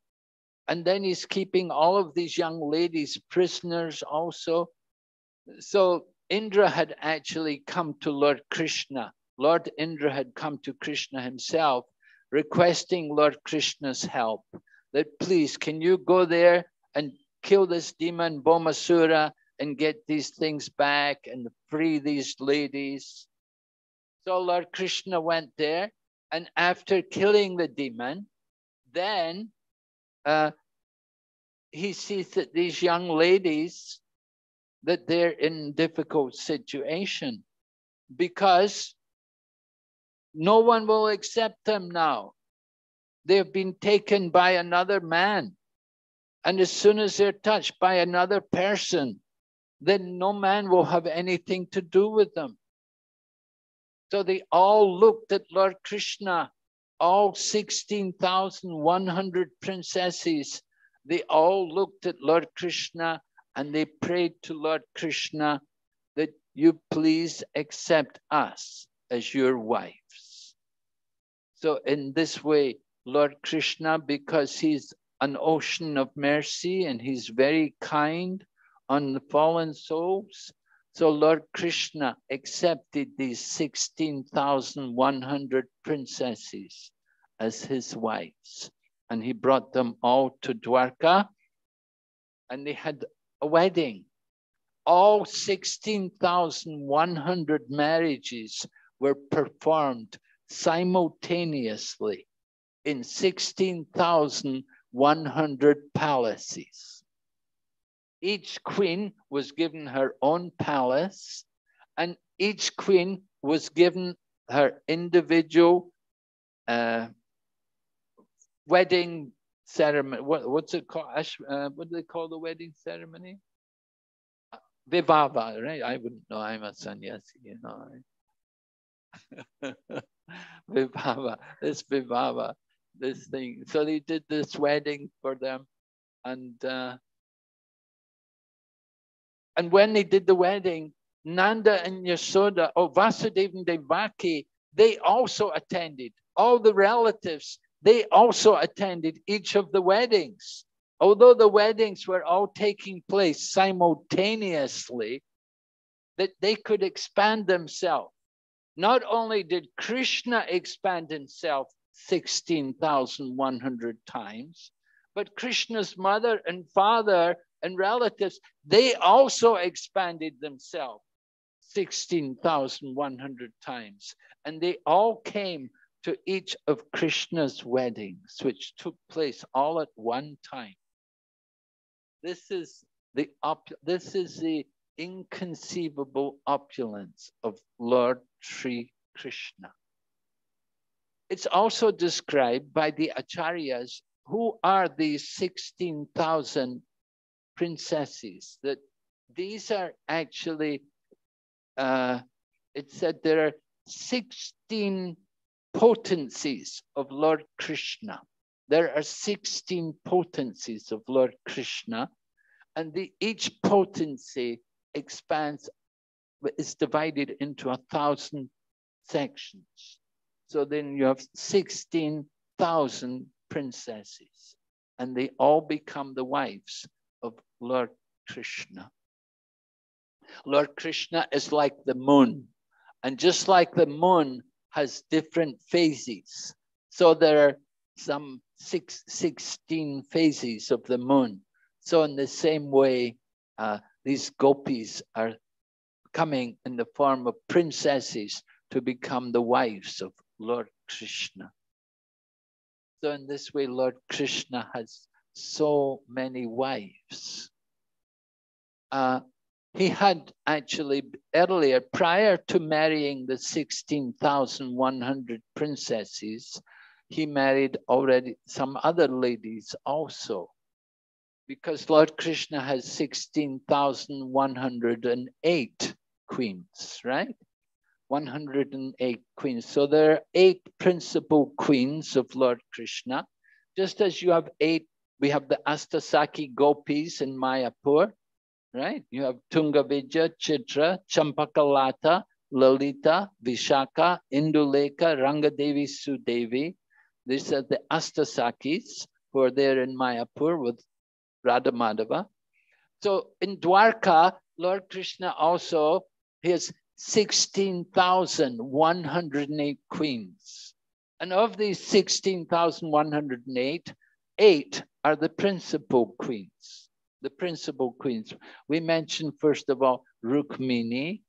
And then he's keeping all of these young ladies prisoners also. So Indra had actually come to Lord Krishna. Lord Indra had come to Krishna himself, requesting Lord Krishna's help. That please, can you go there and kill this demon Bhaumasura and get these things back and free these ladies. So Lord Krishna went there, and after killing the demon, then uh, he sees that these young ladies that they're in difficult situation because no one will accept them now. They've been taken by another man. And as soon as they're touched by another person, then no man will have anything to do with them. So they all looked at Lord Krishna, all 16,100 princesses. They all looked at Lord Krishna and they prayed to Lord Krishna that you please accept us as your wives. So in this way, Lord Krishna, because he's an ocean of mercy and he's very kind, on the fallen souls. So Lord Krishna accepted these 16,100 princesses as his wives. And he brought them all to Dwarka and they had a wedding. All 16,100 marriages were performed simultaneously in 16,100 palaces. Each queen was given her own palace, and each queen was given her individual uh, wedding ceremony. What, what's it called? Uh, what do they call the wedding ceremony? Vivaha, right? I wouldn't know. I'm a sannyasi, you know. Vivaha, this Vivaha, this thing. So they did this wedding for them, and uh, and when they did the wedding, Nanda and Yasoda, or oh, Vasudeva and Devaki, they also attended. All the relatives, they also attended each of the weddings. Although the weddings were all taking place simultaneously, that they could expand themselves. Not only did Krishna expand himself 16,100 times, but Krishna's mother and father and relatives, they also expanded themselves 16,100 times. And they all came to each of Krishna's weddings, which took place all at one time. This is the op- this is the inconceivable opulence of Lord Sri Krishna. It's also described by the acharyas who are these 16,000 princesses, that these are actually uh, it said there are 16 potencies of Lord Krishna. There are 16 potencies of Lord Krishna, and the, each potency expands, is divided into a thousand sections. So then you have 16,000 princesses, and they all become the wives Lord Krishna. Lord Krishna is like the moon. And just like the moon has different phases, so there are some six, 16 phases of the moon. So in the same way, uh, these gopis are coming in the form of princesses to become the wives of Lord Krishna. So in this way, Lord Krishna has so many wives. Uh, he had actually earlier, prior to marrying the 16,100 princesses, he married already some other ladies also. Because Lord Krishna has 16,108 queens, right? 108 queens. So there are eight principal queens of Lord Krishna. Just as you have eight, we have the Astasaki gopis in Mayapur, right? You have Tungavidya, Chitra, Champakalata, Lalita, Vishaka, Induleka, Rangadevi, Sudevi. These are the Astasakis who are there in Mayapur with Radha Madhava. So in Dwarka, Lord Krishna also has 16,108 queens. And of these 16,108, eight are the principal queens the principal queens. We mentioned, first of all, Rukmini,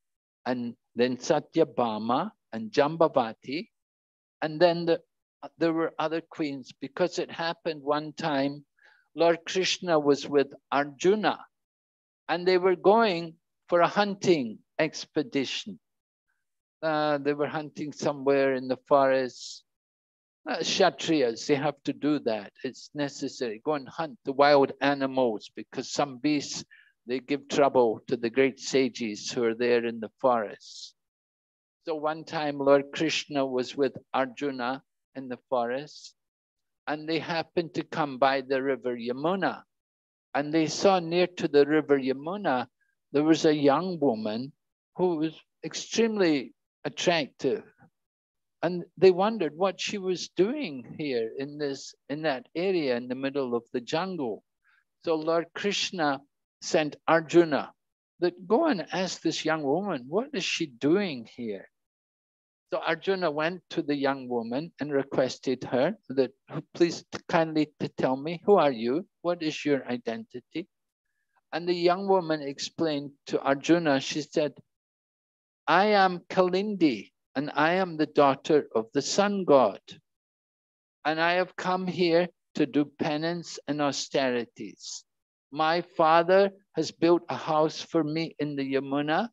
and then Satyabhama and Jambavati. And then the, there were other queens because it happened one time, Lord Krishna was with Arjuna and they were going for a hunting expedition. Uh, they were hunting somewhere in the forest Kshatriyas, they have to do that. It's necessary. Go and hunt the wild animals because some beasts, they give trouble to the great sages who are there in the forest. So one time Lord Krishna was with Arjuna in the forest and they happened to come by the river Yamuna. And they saw near to the river Yamuna, there was a young woman who was extremely attractive and they wondered what she was doing here in this in that area in the middle of the jungle. So lord krishna sent arjuna that go and ask this young woman what is she doing here? So arjuna went to the young woman and requested her that please kindly to tell me who are you? What is your identity? And the young woman explained to arjuna she said i am kalindi and I am the daughter of the sun god. And I have come here to do penance and austerities. My father has built a house for me in the Yamuna,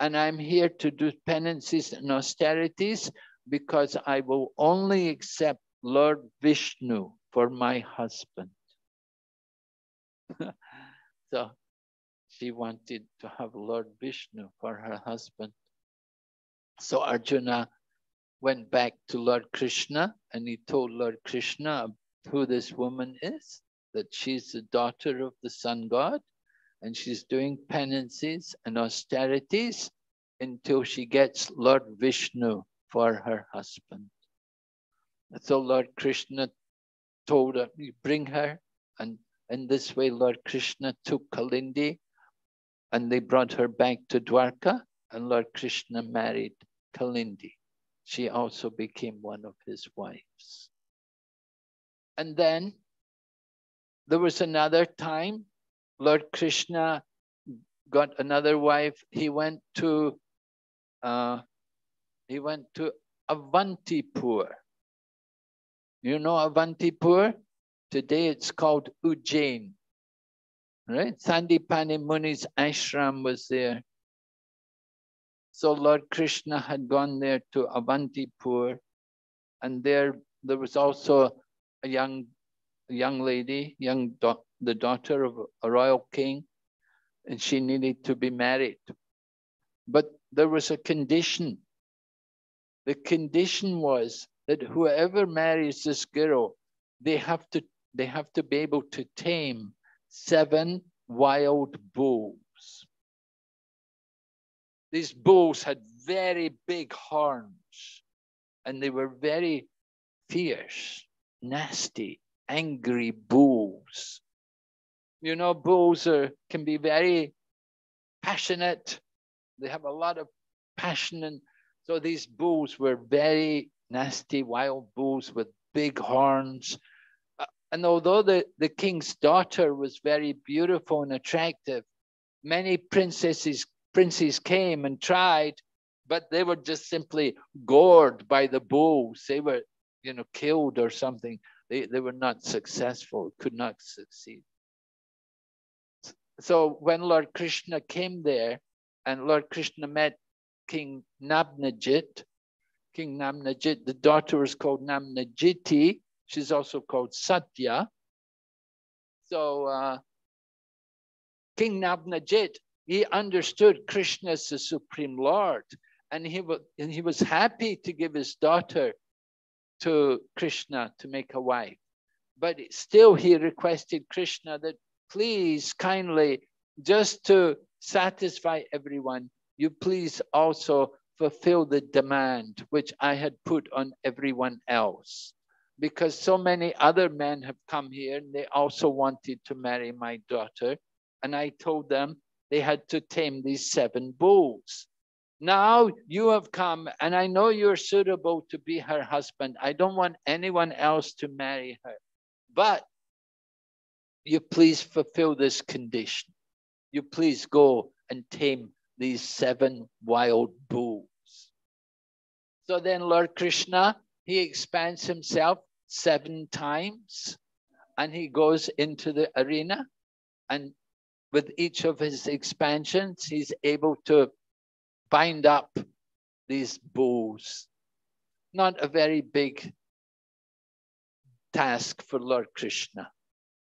and I'm here to do penances and austerities because I will only accept Lord Vishnu for my husband. so she wanted to have Lord Vishnu for her husband. So Arjuna went back to Lord Krishna and he told Lord Krishna who this woman is, that she's the daughter of the sun god and she's doing penances and austerities until she gets Lord Vishnu for her husband. So Lord Krishna told her, bring her. And in this way, Lord Krishna took Kalindi and they brought her back to Dwarka and Lord Krishna married Kalindi. She also became one of his wives. And then there was another time, Lord Krishna got another wife. He went to uh, he went to Avantipur. You know Avantipur? Today it's called Ujjain. Right? Sandipani Muni's ashram was there. So Lord Krishna had gone there to Avantipur, and there there was also a young a young lady, young the daughter of a royal king, and she needed to be married. But there was a condition. The condition was that whoever marries this girl, they have to they have to be able to tame seven wild bulls. These bulls had very big horns and they were very fierce, nasty, angry bulls. You know, bulls are, can be very passionate. They have a lot of passion. And so these bulls were very nasty, wild bulls with big horns. Uh, and although the, the king's daughter was very beautiful and attractive, many princesses princes came and tried, but they were just simply gored by the bulls. They were, you know, killed or something. They, they were not successful, could not succeed. So when Lord Krishna came there and Lord Krishna met King Nagnajit, King Nagnajit, the daughter was called Nagnajiti. She's also called Satya. So uh, King Nagnajit he understood Krishna as the Supreme Lord, and he, was, and he was happy to give his daughter to Krishna to make a wife. But still, he requested Krishna that please, kindly, just to satisfy everyone, you please also fulfill the demand which I had put on everyone else. Because so many other men have come here and they also wanted to marry my daughter. And I told them they had to tame these seven bulls. Now you have come, and I know you're suitable to be her husband. I don't want anyone else to marry her. But you please fulfill this condition. You please go and tame these seven wild bulls. So then Lord Krishna, he expands himself seven times and he goes into the arena and with each of his expansions, he's able to bind up these bulls. Not a very big task for Lord Krishna.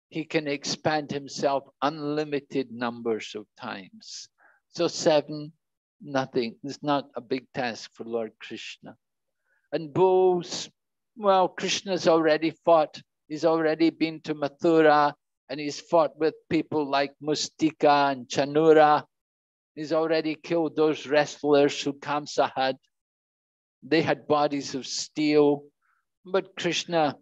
He can expand himself unlimited numbers of times. So seven, nothing. It's not a big task for Lord Krishna. And bulls, well, Krishna's already fought. He's already been to Mathura and he's fought with people like Mustika and Chanura. He's already killed those wrestlers who Kamsa had. They had bodies of steel, but Krishna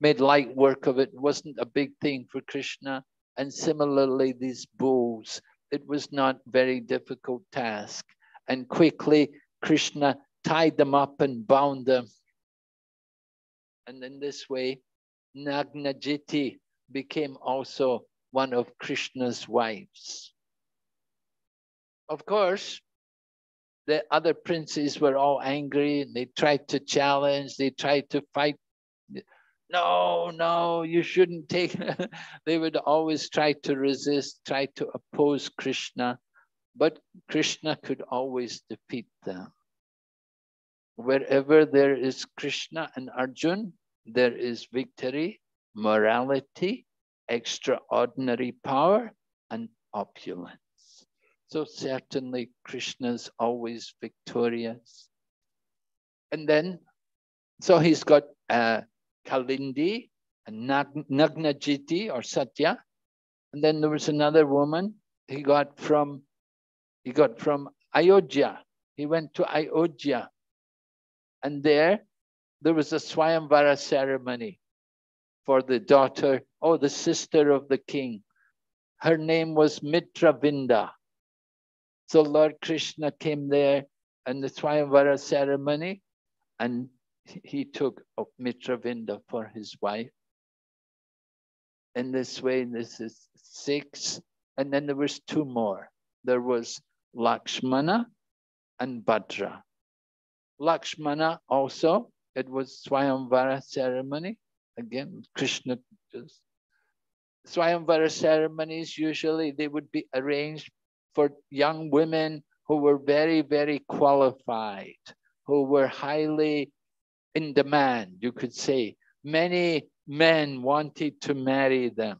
made light work of it. It wasn't a big thing for Krishna. And similarly, these bulls, it was not very difficult task. And quickly, Krishna tied them up and bound them. And in this way, Nagnajiti, became also one of Krishna's wives. Of course, the other princes were all angry and they tried to challenge, they tried to fight. No, no, you shouldn't take. they would always try to resist, try to oppose Krishna, but Krishna could always defeat them. Wherever there is Krishna and Arjun, there is victory morality, extraordinary power, and opulence. So certainly Krishna's always victorious. And then, so he's got uh, Kalindi, Nag Nagnajiti or Satya. And then there was another woman he got from, he got from Ayodhya. He went to Ayodhya. And there, there was a Swayamvara ceremony for the daughter, oh, the sister of the king. Her name was Mitravinda. So Lord Krishna came there and the Swayamvara ceremony, and he took oh, Mitravinda for his wife. In this way, this is six. And then there was two more. There was Lakshmana and Bhadra. Lakshmana also, it was Swayamvara ceremony. Again, Krishna just Swayamvara ceremonies, usually they would be arranged for young women who were very, very qualified, who were highly in demand, you could say. Many men wanted to marry them.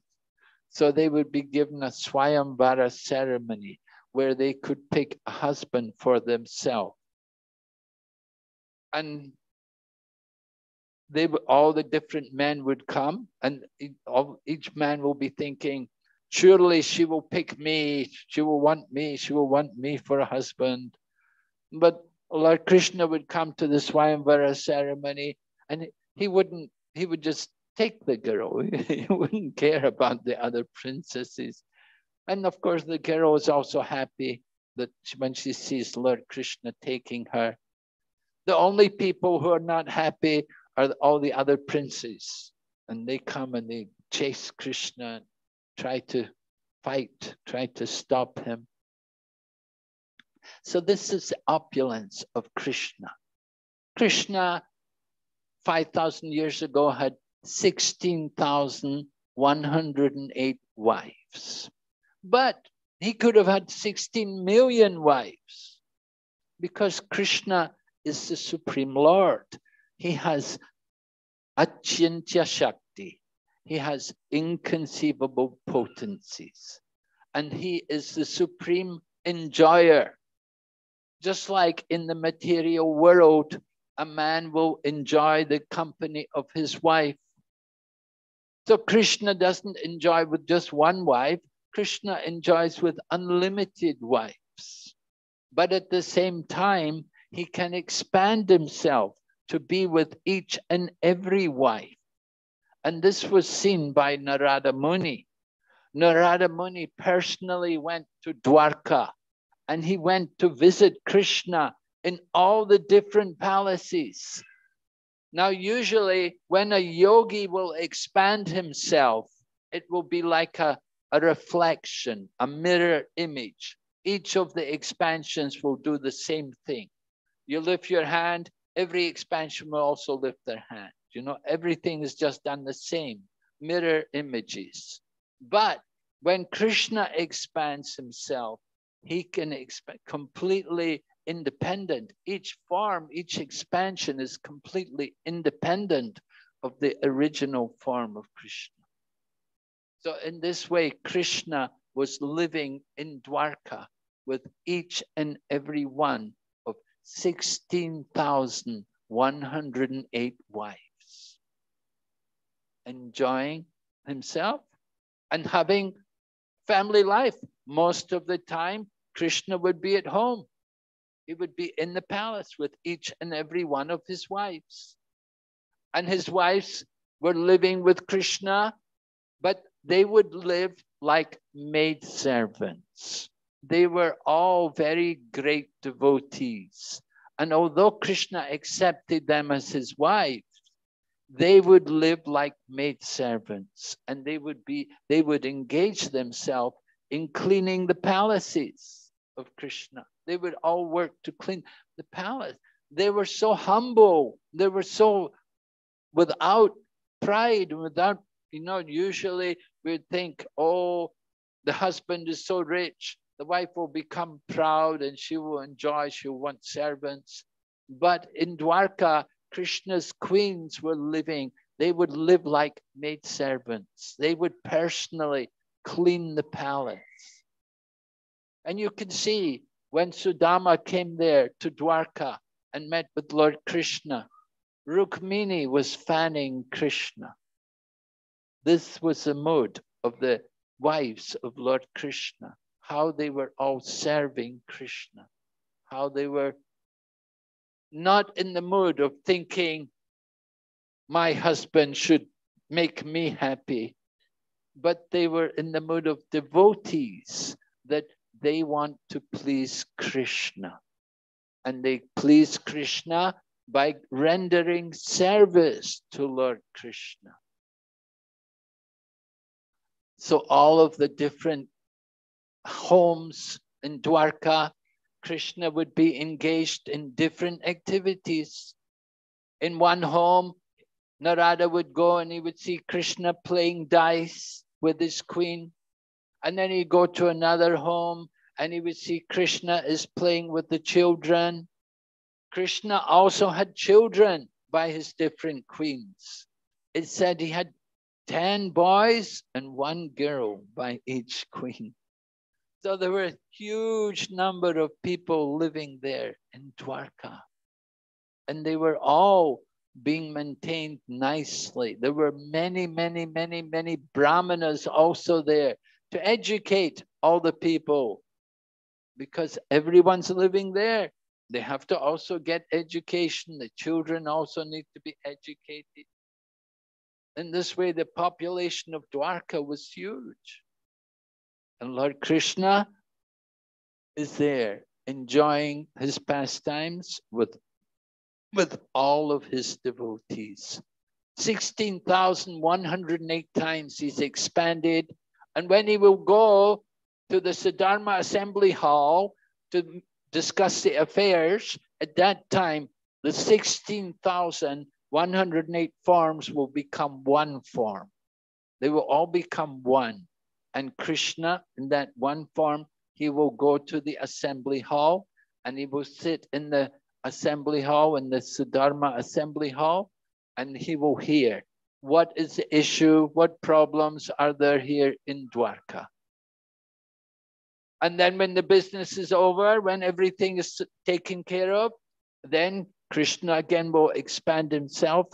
So they would be given a Swayamvara ceremony where they could pick a husband for themselves. And they all the different men would come, and each man will be thinking, surely she will pick me, she will want me, she will want me for a husband. But Lord Krishna would come to the Swayamvara ceremony and he wouldn't, he would just take the girl. he wouldn't care about the other princesses. And of course, the girl is also happy that when she sees Lord Krishna taking her. The only people who are not happy are all the other princes. And they come and they chase Krishna, try to fight, try to stop him. So this is the opulence of Krishna. Krishna, 5,000 years ago, had 16,108 wives. But he could have had 16 million wives because Krishna is the Supreme Lord. He has Achintya Shakti. He has inconceivable potencies. And he is the supreme enjoyer. Just like in the material world, a man will enjoy the company of his wife. So Krishna doesn't enjoy with just one wife. Krishna enjoys with unlimited wives. But at the same time, he can expand himself to be with each and every wife. And this was seen by Narada Muni. Narada Muni personally went to Dwarka and he went to visit Krishna in all the different palaces. Now, usually when a yogi will expand himself, it will be like a, a reflection, a mirror image. Each of the expansions will do the same thing. You lift your hand, every expansion will also lift their hand. You know, everything is just done the same, mirror images. But when Krishna expands himself, he can expand completely independent. Each form, each expansion is completely independent of the original form of Krishna. So in this way, Krishna was living in Dwarka with each and every one 16,108 wives, enjoying himself and having family life. Most of the time, Krishna would be at home. He would be in the palace with each and every one of his wives. And his wives were living with Krishna, but they would live like maid servants they were all very great devotees. And although Krishna accepted them as his wives, they would live like maid servants and they would be they would engage themselves in cleaning the palaces of Krishna. They would all work to clean the palace. They were so humble. They were so without pride, without, you know, usually we'd think, oh, the husband is so rich the wife will become proud and she will enjoy, she will want servants. But in Dwarka, Krishna's queens were living, they would live like maid servants. They would personally clean the palace. And you can see when Sudama came there to Dwarka and met with Lord Krishna, Rukmini was fanning Krishna. This was the mood of the wives of Lord Krishna how they were all serving Krishna, how they were not in the mood of thinking, my husband should make me happy, but they were in the mood of devotees that they want to please Krishna. And they please Krishna by rendering service to Lord Krishna. So all of the different homes in Dwarka, Krishna would be engaged in different activities. In one home, Narada would go and he would see Krishna playing dice with his queen. And then he'd go to another home and he would see Krishna is playing with the children. Krishna also had children by his different queens. It said he had 10 boys and one girl by each queen. So there were a huge number of people living there in Dwarka. And they were all being maintained nicely. There were many, many, many, many brahmanas also there to educate all the people because everyone's living there. They have to also get education. The children also need to be educated. In this way, the population of Dwarka was huge. And Lord Krishna is there enjoying his pastimes with, with all of his devotees. 16,108 times he's expanded. And when he will go to the Sudharma Assembly Hall to discuss the affairs, at that time, the 16,108 forms will become one form. They will all become one. And Krishna, in that one form, he will go to the assembly hall and he will sit in the assembly hall, in the Sudharma assembly hall, and he will hear what is the issue, what problems are there here in Dwarka. And then when the business is over, when everything is taken care of, then Krishna again will expand himself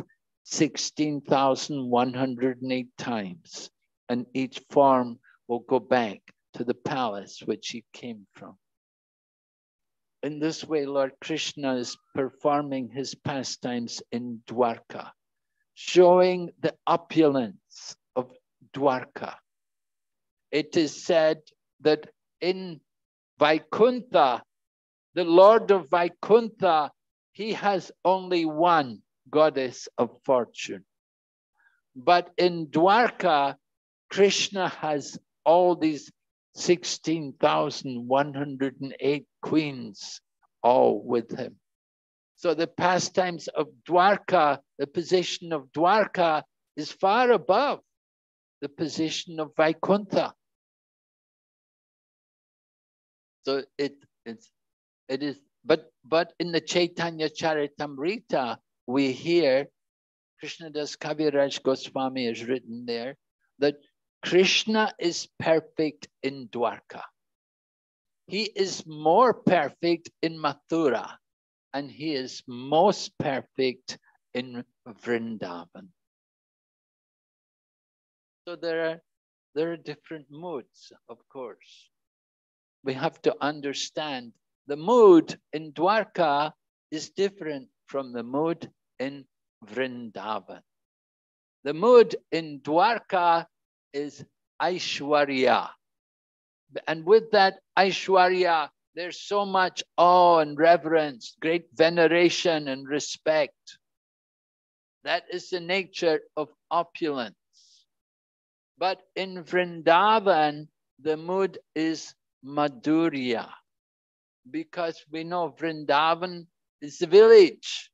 16,108 times. And each form will go back to the palace which he came from. In this way, Lord Krishna is performing his pastimes in Dwarka, showing the opulence of Dwarka. It is said that in Vaikuntha, the Lord of Vaikuntha, he has only one goddess of fortune. But in Dwarka, Krishna has all these 16,108 queens all with him. So the pastimes of Dwarka, the position of Dwarka is far above the position of Vaikuntha. So it it's it is but but in the Chaitanya Charitamrita we hear Krishnadas Kaviraj Goswami has written there that Krishna is perfect in Dwarka. He is more perfect in Mathura and he is most perfect in Vrindavan. So there are, there are different moods, of course. We have to understand the mood in Dwarka is different from the mood in Vrindavan. The mood in Dwarka is Aishwarya. And with that Aishwarya, there's so much awe and reverence, great veneration and respect. That is the nature of opulence. But in Vrindavan, the mood is Madhurya, because we know Vrindavan is the village,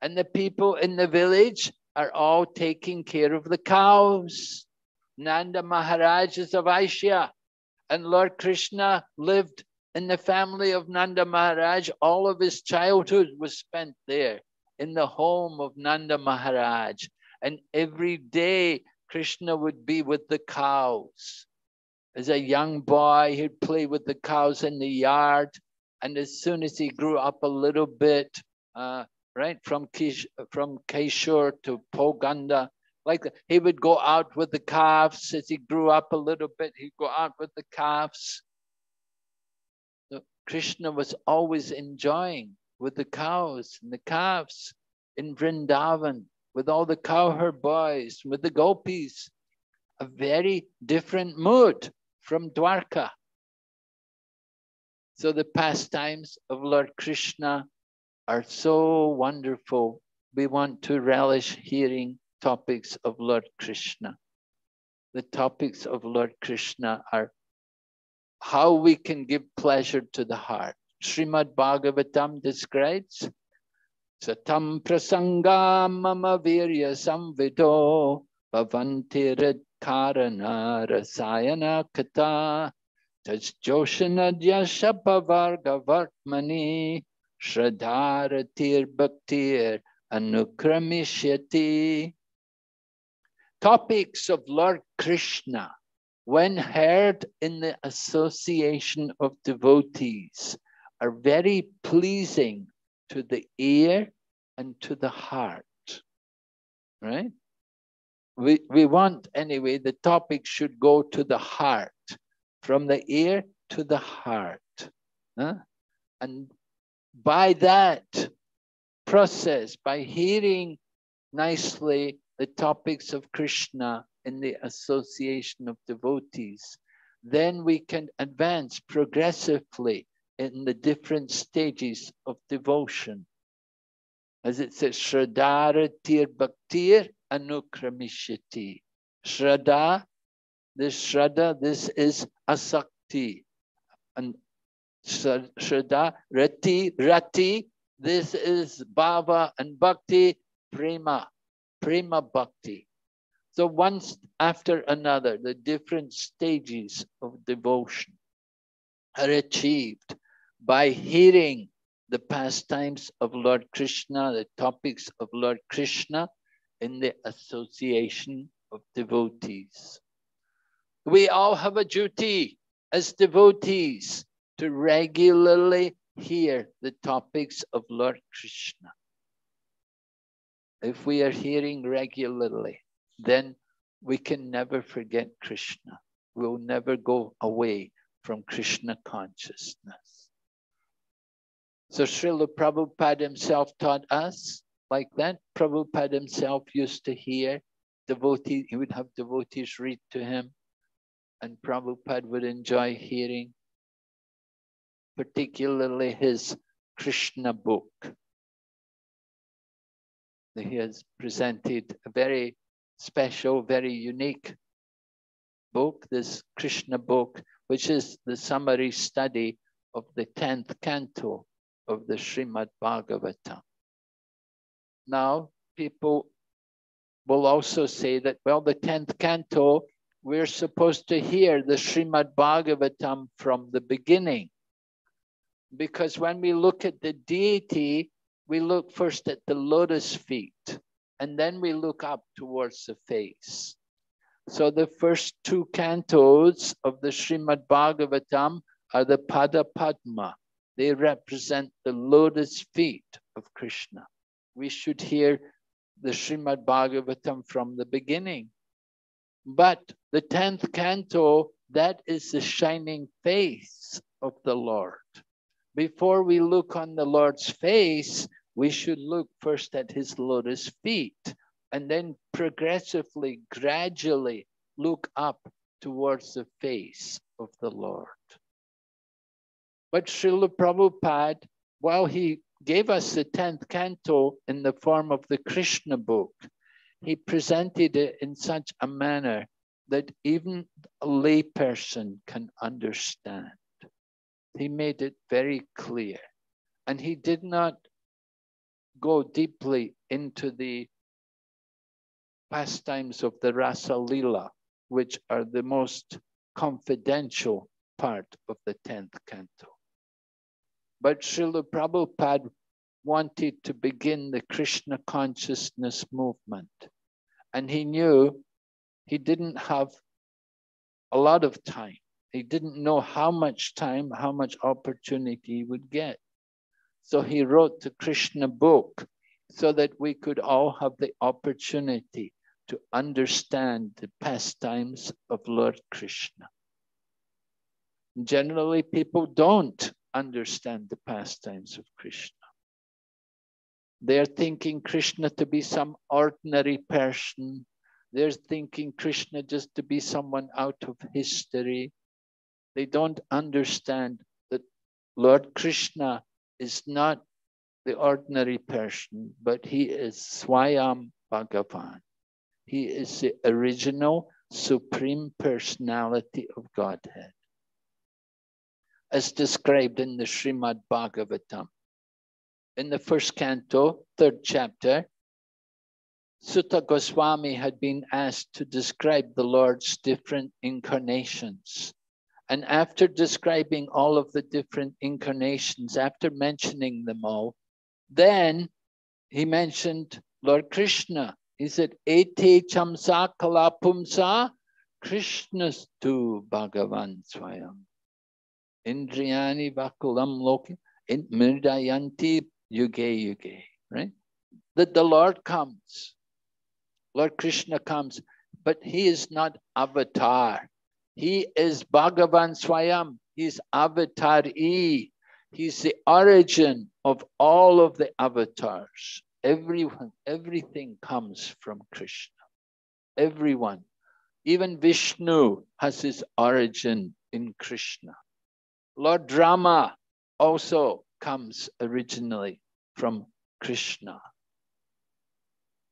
and the people in the village are all taking care of the cows. Nanda Maharaj is of Aishya, and Lord Krishna lived in the family of Nanda Maharaj. All of his childhood was spent there in the home of Nanda Maharaj. And every day Krishna would be with the cows. As a young boy, he'd play with the cows in the yard. And as soon as he grew up a little bit, uh, right from Kish, from Keshur to Poganda, like he would go out with the calves as he grew up a little bit. He'd go out with the calves. So Krishna was always enjoying with the cows and the calves in Vrindavan with all the cowherd boys, with the gopis. A very different mood from Dwarka. So the pastimes of Lord Krishna are so wonderful. We want to relish hearing topics of Lord Krishna. The topics of Lord Krishna are how we can give pleasure to the heart. Srimad Bhagavatam describes Satam prasanga mama virya samvido bhavantirid karana rasayana kata tajjoshanadya shapavarga vartmani shradharatir bhaktir anukramishati topics of Lord Krishna when heard in the association of devotees, are very pleasing to the ear and to the heart. Right? We, we want, anyway, the topic should go to the heart, from the ear to the heart. Huh? And by that process, by hearing nicely the topics of Krishna in the association of devotees, then we can advance progressively in the different stages of devotion. As it says, Shradara Tir Bhaktir Anukramishiti. Shraddha, this Shraddha, this is Asakti. And Shraddha, Rati, Rati, this is Bhava and Bhakti, Prema, Prema Bhakti. So once after another, the different stages of devotion are achieved by hearing the pastimes of Lord Krishna, the topics of Lord Krishna in the association of devotees. We all have a duty as devotees to regularly hear the topics of Lord Krishna. If we are hearing regularly, then we can never forget Krishna. We'll never go away from Krishna consciousness. So Srila Prabhupada himself taught us like that. Prabhupada himself used to hear devotees, he would have devotees read to him, and Prabhupada would enjoy hearing, particularly his Krishna book. He has presented a very special, very unique book, this Krishna book, which is the summary study of the 10th canto of the Srimad Bhagavatam. Now, people will also say that, well, the 10th canto, we're supposed to hear the Srimad Bhagavatam from the beginning. Because when we look at the deity, we look first at the lotus feet and then we look up towards the face. So the first two cantos of the Srimad Bhagavatam are the Pada Padma. They represent the lotus feet of Krishna. We should hear the Srimad Bhagavatam from the beginning. But the 10th canto, that is the shining face of the Lord. Before we look on the Lord's face, we should look first at his lotus feet and then progressively, gradually look up towards the face of the Lord. But Srila Prabhupada, while he gave us the 10th canto in the form of the Krishna book, he presented it in such a manner that even a layperson can understand. He made it very clear. And he did not go deeply into the pastimes of the Rasa Lila, which are the most confidential part of the 10th canto. But Srila Prabhupada wanted to begin the Krishna consciousness movement. And he knew he didn't have a lot of time. He didn't know how much time, how much opportunity he would get. So he wrote the Krishna book so that we could all have the opportunity to understand the pastimes of Lord Krishna. Generally, people don't understand the pastimes of Krishna. They're thinking Krishna to be some ordinary person. They're thinking Krishna just to be someone out of history. They don't understand that Lord Krishna is not the ordinary person, but he is Swayam Bhagavan. He is the original supreme personality of Godhead. As described in the Srimad Bhagavatam. In the first canto, third chapter, Suta Goswami had been asked to describe the Lord's different incarnations. And after describing all of the different incarnations, after mentioning them all, then he mentioned Lord Krishna. He said, Ete chamsa kalapumsa Krishna's tu Bhagavan Swayam. Indriyani Vakulam Loki in Mirdayanti Yuge Yuge, right? That the Lord comes. Lord Krishna comes, but he is not avatar. He is Bhagavan Swayam. He's avatar E. He's the origin of all of the avatars. Everyone, everything comes from Krishna. Everyone. Even Vishnu has his origin in Krishna. Lord Rama also comes originally from Krishna.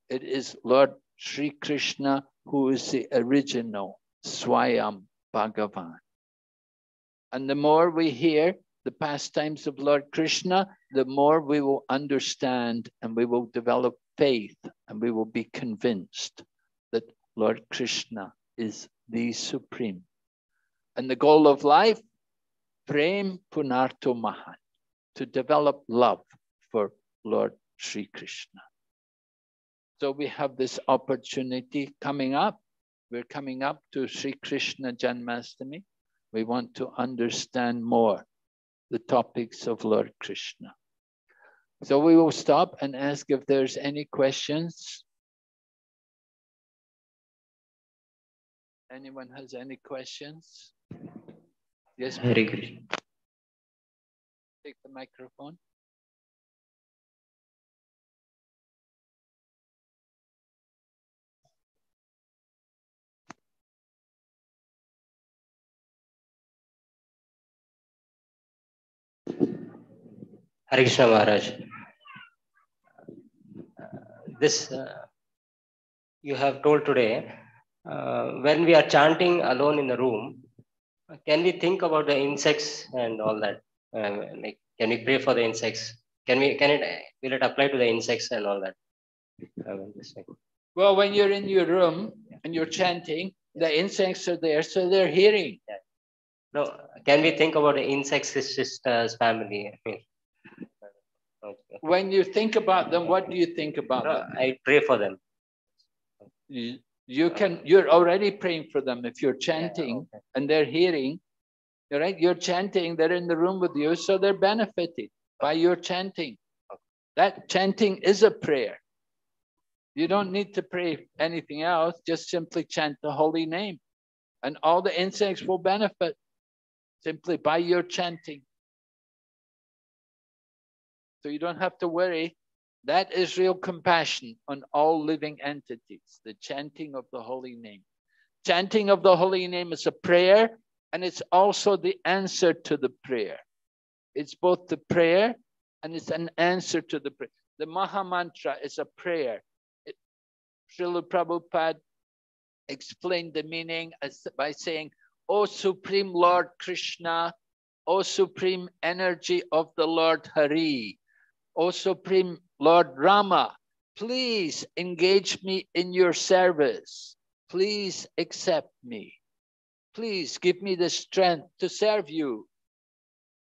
It is Lord Sri Krishna who is the original Swayam Bhagavan. And the more we hear the pastimes of Lord Krishna, the more we will understand and we will develop faith and we will be convinced that Lord Krishna is the supreme. And the goal of life, Prem Punarto Mahan, to develop love for Lord Sri Krishna. So we have this opportunity coming up. We're coming up to Sri Krishna Janmastami. We want to understand more the topics of Lord Krishna. So we will stop and ask if there's any questions. Anyone has any questions? Yes, Hare Krishna. take the microphone. Hare Krishna Maharaj. This uh, you have told today, uh, when we are chanting alone in the room, can we think about the insects and all that? Uh, like, can we pray for the insects? Can we? Can it? Will it apply to the insects and all that? Uh, Well, when you're in your room and you're chanting, the insects are there, so they're hearing. No, can we think about the insects, sisters, family? I mean, okay. When you think about them, what do you think about No, them? I pray for them. You, you can, you're already praying for them. If you're Yeah, chanting okay. and they're hearing, right, you're chanting, they're in the room with you, so they're benefited by your chanting. That chanting is a prayer. You don't need to pray anything else, just simply chant the holy name. And all the insects will benefit simply by your chanting. So you don't have to worry. That is real compassion on all living entities, the chanting of the holy name. Chanting of the holy name is a prayer and it's also the answer to the prayer. It's both the prayer and it's an answer to the prayer. The Maha Mantra is a prayer. It, Srila Prabhupada explained the meaning as, by saying, O Supreme Lord Krishna, O Supreme Energy of the Lord Hari, O Supreme Lord Rama, please engage me in your service. Please accept me. Please give me the strength to serve you.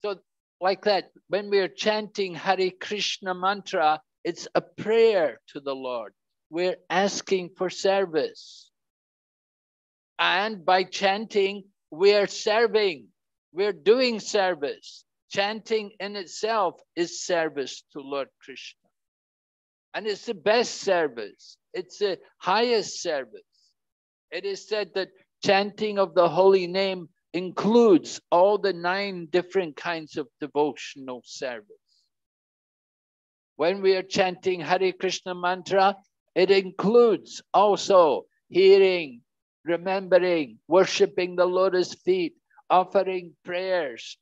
So, like that, when we're chanting Hare Krishna mantra, it's a prayer to the Lord. We're asking for service. And by chanting, we're serving, we're doing service. Chanting in itself is service to Lord Krishna. And it's the best service, it's the highest service. It is said that chanting of the holy name includes all the nine different kinds of devotional service. When we are chanting Hare Krishna mantra, it includes also hearing, remembering, worshiping the lotus feet, offering prayers,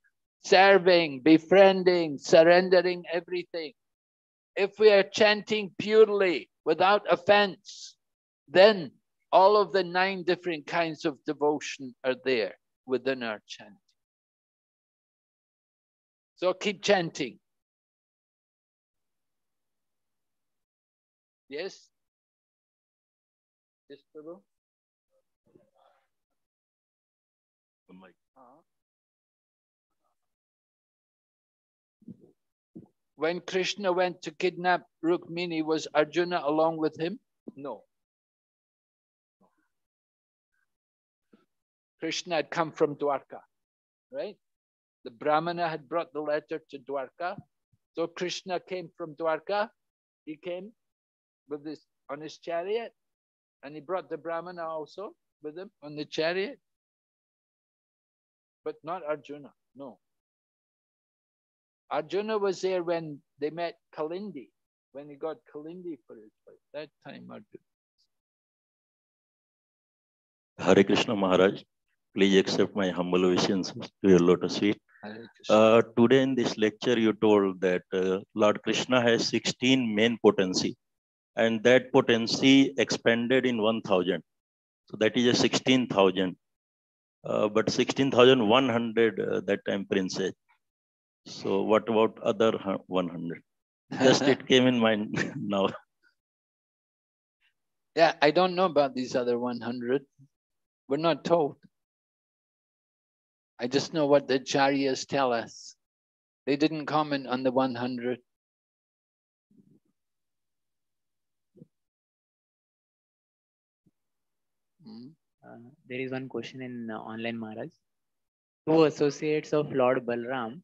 serving, befriending, surrendering everything. If we are chanting purely without offense, then all of the nine different kinds of devotion are there within our chanting. So keep chanting. Yes? Yes, Prabhu? When Krishna went to kidnap Rukmini, was Arjuna along with him? No. Krishna had come from Dwarka, right? The Brahmana had brought the letter to Dwarka. So Krishna came from Dwarka. He came with this on his chariot, and he brought the Brahmana also with him on the chariot. But not Arjuna, no. Arjuna was there when they met Kalindi, when he got Kalindi for his wife. That time Arjuna. Hare Krishna Maharaj, please accept my humble obeisances to your lotus feet. Uh, today in this lecture, you told that uh, Lord Krishna has 16 main potency and that potency expanded in 1000. So that is a 16,000. Uh, but 16,100 uh, that time princess. So what about other 100? Just it came in mind now. Yeah, I don't know about these other 100. We're not told. I just know what the Acharyas tell us. They didn't comment on the 100. Hmm? Uh, there is one question in uh, online Maharaj. Two associates of Lord Balram,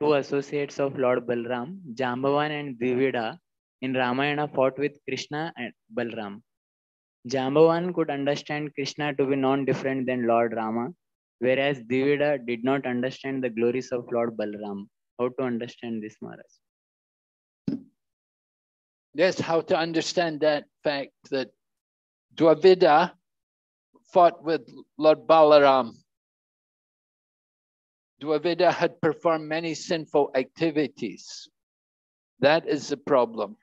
two associates of Lord Balram, Jambavan and Dvivida, in Ramayana fought with Krishna and Balram. Jambavan could understand Krishna to be non-different than Lord Rama, whereas Dvivida did not understand the glories of Lord Balram. How to understand this, Maharaj? Yes, how to understand that fact that Dvivida fought with Lord Balaram. Dvivida had performed many sinful activities. That is the problem.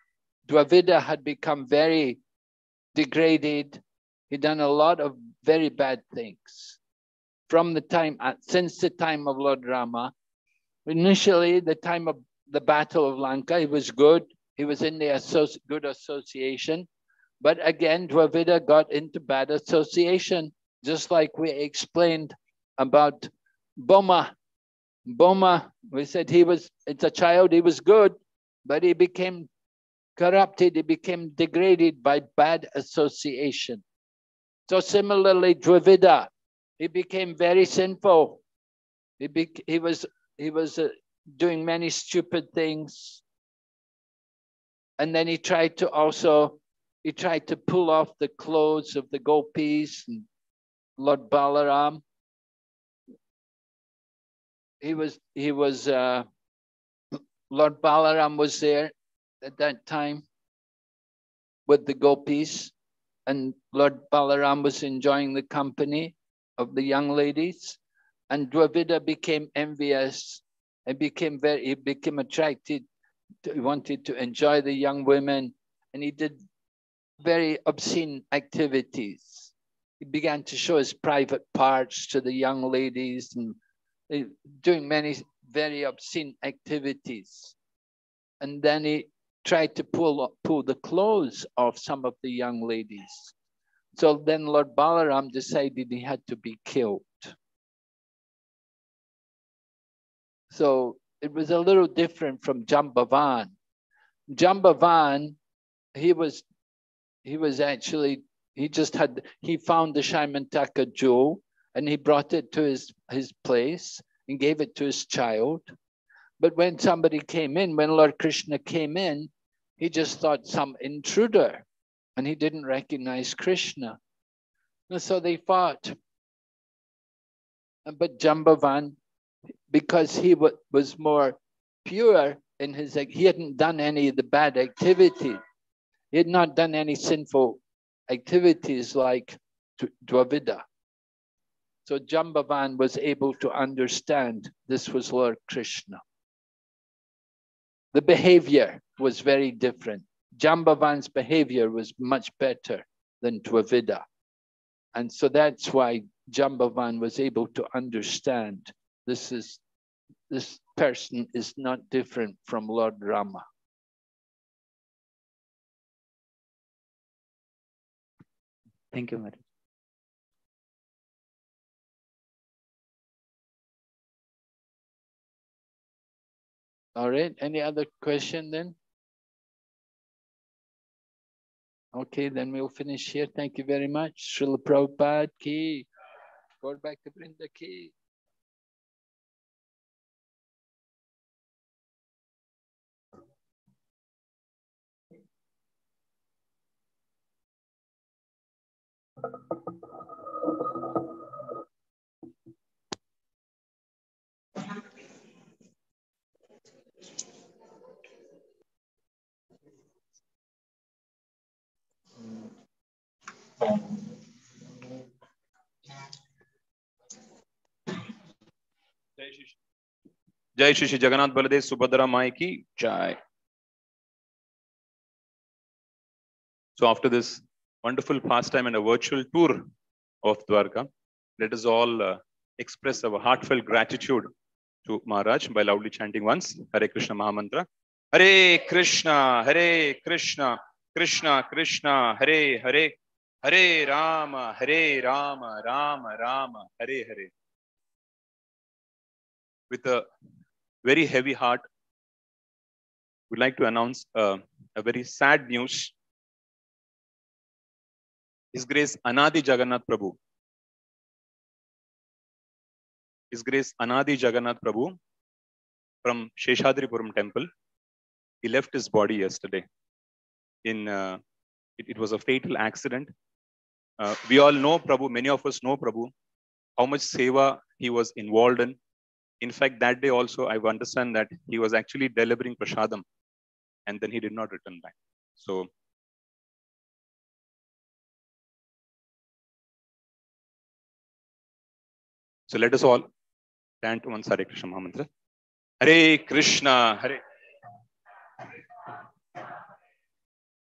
Dvivida had become very degraded. He'd done a lot of very bad things. From the time, uh, since the time of Lord Rama, initially the time of the Battle of Lanka, he was good. He was in the associ good association. But again, Dvivida got into bad association, just like we explained about Bhauma. Bhauma, we said he was, it's a child, he was good, but he became corrupted, he became degraded by bad association. So similarly, Dvivida, he became very sinful. He, be, he was, he was uh, doing many stupid things. And then he tried to also he tried to pull off the clothes of the gopis and Lord Balaram. He was, he was, uh, Lord Balaram was there at that time with the gopis. And Lord Balaram was enjoying the company of the young ladies. And Dvivida became envious and became very, he became attracted, he wanted to enjoy the young women. And he did very obscene activities. He began to show his private parts to the young ladies and Eh, doing many very obscene activities. And then he tried to pull, pull the clothes off some of the young ladies. So then Lord Balaram decided he had to be killed. So it was a little different from Jambavan. Jambavan, he was he was actually, he just had, he found the Syamantaka jewel and he brought it to his, his place and gave it to his child. But when somebody came in, when Lord Krishna came in, he just thought some intruder and he didn't recognize Krishna. And so they fought. But Jambavan, because he was more pure in his, he hadn't done any of the bad activity. He had not done any sinful activities like Dvivida. So Jambavan was able to understand this was Lord Krishna. The behavior was very different. Jambavan's behavior was much better than Dvivida. And so that's why Jambavan was able to understand this is this person is not different from Lord Rama. Thank you, Maharaj. All right, any other question then? Okay, then we'll finish here. Thank you very much. Srila Prabhupada ki. Go back to Brinda Ki. जय श्री श्री जगन्नाथ बलदेव सुभद्रा माई की जय। So after this wonderful fast time and a virtual tour of Dwarka let us all express our heart fill gratitude to Maharaj by loudly chanting once Hare Krishna mahamantra Hare Krishna Hare Krishna Krishna Krishna Hare Hare Hare Rama, Hare Rama, Rama Rama, Hare Hare. With a very heavy heart, we'd like to announce uh, a very sad news. His Grace Anadi Jagannath Prabhu. His Grace Anadi Jagannath Prabhu from Sheshadripuram temple. He left his body yesterday. In uh, it, it was a fatal accident. Uh, we all know Prabhu, many of us know Prabhu, how much seva he was involved in. In fact, that day also, I understand that he was actually delivering prasadam and then he did not return back. So, so let us all chant one Hare Krishna Mahamantra. Hare Krishna, Hare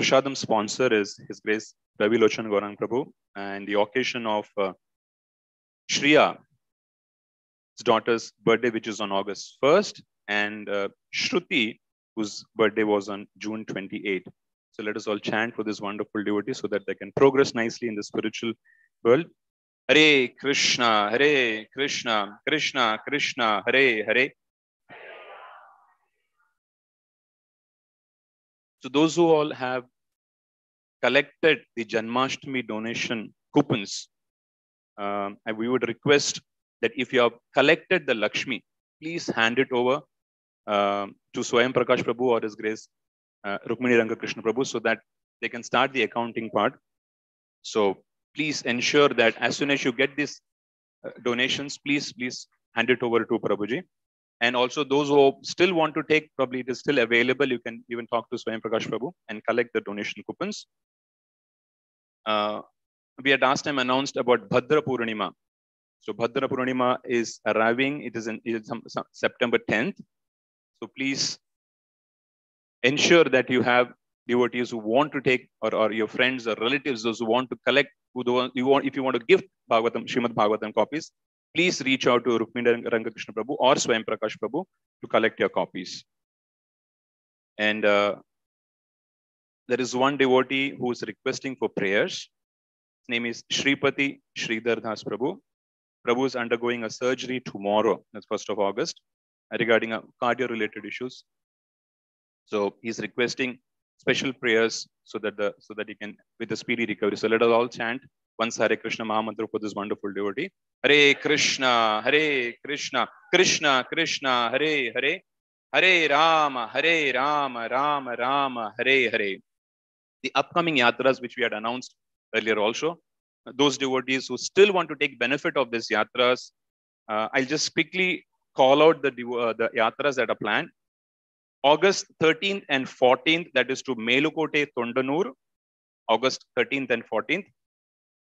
Prashadam sponsor is His Grace Ravi Lochan Gaurang Prabhu and the occasion of uh, Shriya, his daughter's birthday, which is on August 1st, and uh, Shruti, whose birthday was on June 28th. So let us all chant for this wonderful devotee so that they can progress nicely in the spiritual world. Hare Krishna, Hare Krishna, Krishna Krishna, Hare Hare. So those who all have collected the Janmashtami donation coupons, um, and we would request that if you have collected the Lakshmi, please hand it over um, to Swayam Prakash Prabhu or His Grace uh, Rukmini Ranga Krishna Prabhu so that they can start the accounting part. So please ensure that as soon as you get these uh, donations, please, please hand it over to Prabhuji. And also those who still want to take, probably it is still available. You can even talk to Swayam Prakash Prabhu and collect the donation coupons. Uh, we had last time announced about Bhadra Purnima. So Bhadra Purnima is arriving. It is in it is some, some September 10th. So please ensure that you have devotees who want to take, or, or your friends or relatives, those who want to collect, who do, you want, if you want to give Bhagavatam, Srimad Bhagavatam copies, please reach out to Rukmini Rangakrishna Prabhu or Swayam Prakash Prabhu to collect your copies. And uh, there is one devotee who is requesting for prayers. His name is Shripati Sridhar Das Prabhu. Prabhu is undergoing a surgery tomorrow, that's 1st of August, regarding cardio-related issues. So he's requesting special prayers so that the so that he can with a speedy recovery. So let us all chant once Hare Krishna Mahamantra for this wonderful devotee. Hare Krishna, Hare Krishna, Krishna Krishna, Hare Hare, Hare Rama, Hare Rama, Rama Rama, Hare Hare. The upcoming yatras which we had announced earlier also, those devotees who still want to take benefit of these yatras, uh, I'll just quickly call out the, uh, the yatras that are planned. August 13th and 14th, that is to Melukote Tondanur, August 13th and 14th.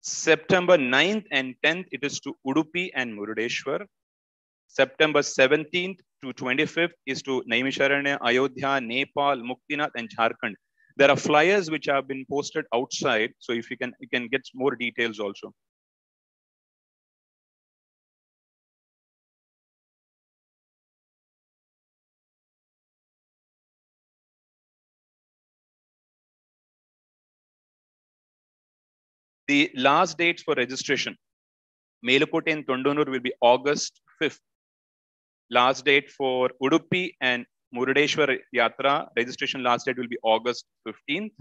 September 9th and 10th, it is to Udupi and Murudeshwar. September 17th to 25th is to Naimisharanya, Ayodhya, Nepal, Muktinath, and Jharkhand. There are flyers which have been posted outside, so if you can, you can get more details also. The last dates for registration, Melukote and Tondanur will be August 5th. Last date for Udupi and Murudeshwar Yatra, registration last date will be August 15th.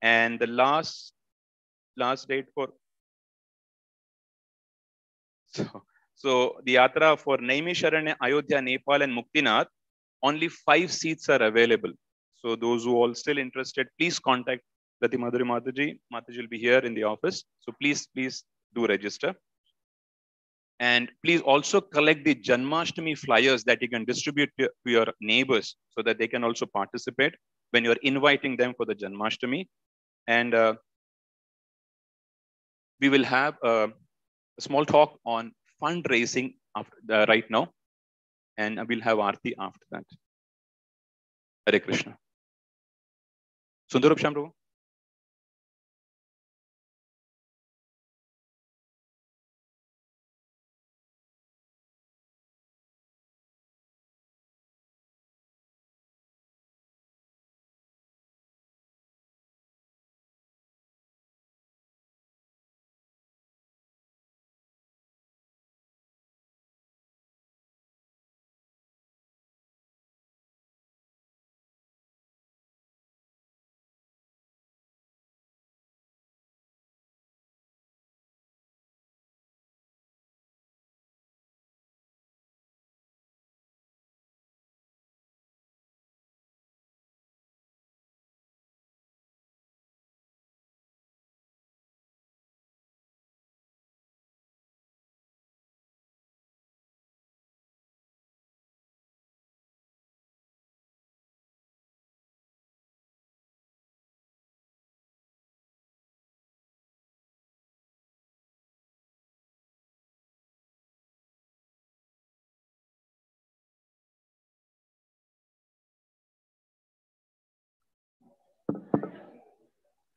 And the last, last date for, so, so the Yatra for Naimisharanya, Ayodhya, Nepal and Muktinath, only five seats are available. So those who are still interested, please contact Rati Madhuri Mataji. Mataji will be here in the office. So please, please do register. And please also collect the Janmashtami flyers that you can distribute to, to your neighbors so that they can also participate when you're inviting them for the Janmashtami. And uh, we will have a, a, small talk on fundraising after, uh, right now. And we'll have Aarti after that. Hare Krishna. Sundarup Shamru.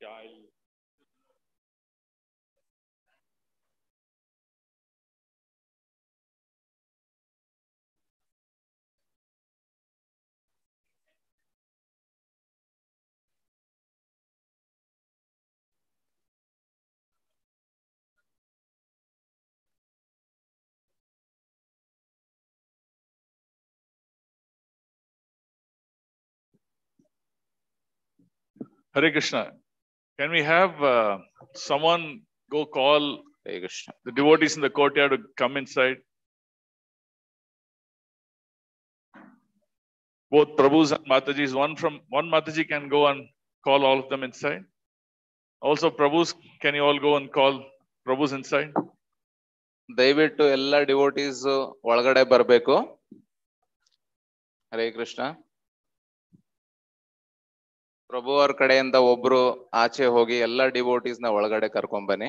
Yeah, I'll Hare Krishna. Can we have uh, someone go call Hare Krishna. the devotees in the courtyard to come inside? Both Prabhus and Matajis, one from one Mataji can go and call all of them inside. Also, Prabhus, can you all go and call Prabhus inside? ದಯವಿಟ್ಟು ಎಲ್ಲ devotees ಒಳಗಡೆ ಬರಬೇಕು ಹರೇ ಕೃಷ್ಣ ಪ್ರಭು ಅವ್ರ ಕಡೆಯಿಂದ ಒಬ್ರು ಆಚೆ ಹೋಗಿ ಎಲ್ಲ ಡಿವೋಟೀಸ್ನ ಒಳಗಡೆ ಕರ್ಕೊಂಡ್ ಬನ್ನಿ.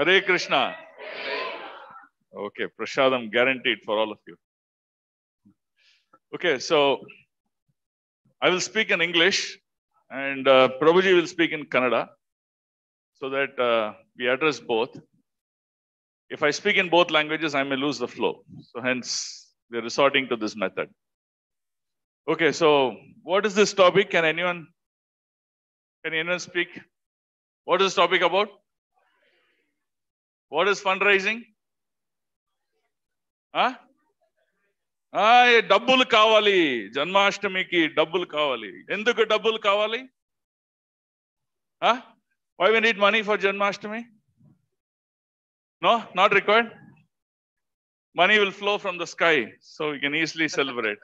Hare Krishna. Okay, Prashadam guaranteed for all of you. Okay, so I will speak in English And uh, Prabhuji will speak in Kannada so that uh, we address both. If I speak in both languages, I may lose the flow. So hence, we are resorting to this method. Okay, so what is this topic? Can anyone, can anyone speak? What is this topic about? What is fundraising? Huh? ఆ, ఏ డబ్బులు కావాలి జన్మాష్టమికి డబ్బులు కావాలి ఎందుకు డబ్బులు కావాలి why we need money for Janmashtami no not required money will flow from the sky so we can easily celebrate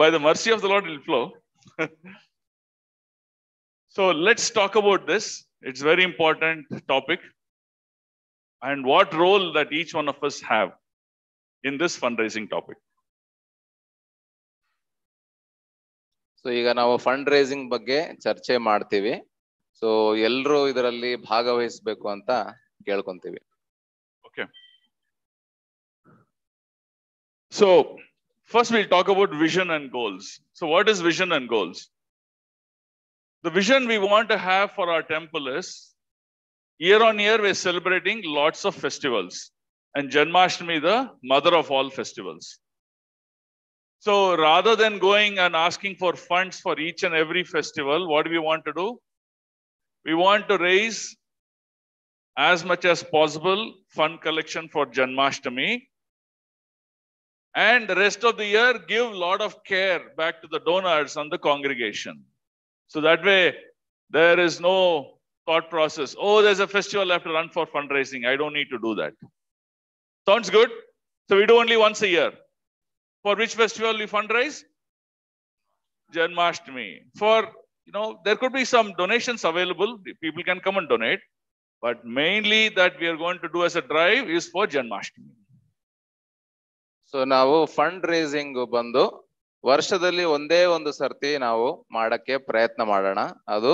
by the mercy of the lord will flow so let's talk about this it's very important topic and what role that each one of us have in this fundraising topic. So ಈಗ ನಾವು fund racing ಬಗ್ಗೆ ಚರ್ಚೆ ಮಾಡ್ತೀವಿ. So ಎಲ್ಲರೂ ಇದರಲ್ಲಿ ಭಾಗವಹಿಸಬೇಕು ಅಂತ ಕೇಳ್ಕೊಂತೀವಿ. Okay so first will talk about vision and goals so what is vision and goals the vision we want to have for our temple is year on year, we're celebrating lots of festivals, and Janmashtami, the mother of all festivals. So, rather than going and asking for funds for each and every festival, what do we want to do? We want to raise as much as possible fund collection for Janmashtami and the rest of the year give lot of care back to the donors and the congregation so that way there is no thought process oh there's a festival i have to run for fundraising i don't need to do that sounds good so we do only once a year for which festival we fundraise janmashtami for you know there could be some donations available people can come and donate but mainly that we are going to do as a drive is for janmashtami so ನಾವು fund racing ಬಂದು ವರ್ಷದಲ್ಲಿ ಒಂದೇ ಒಂದು ಸರ್ತಿ ನಾವು ಮಾಡಕ್ಕೆ ಪ್ರಯತ್ನ ಮಾಡೋಣ ಅದು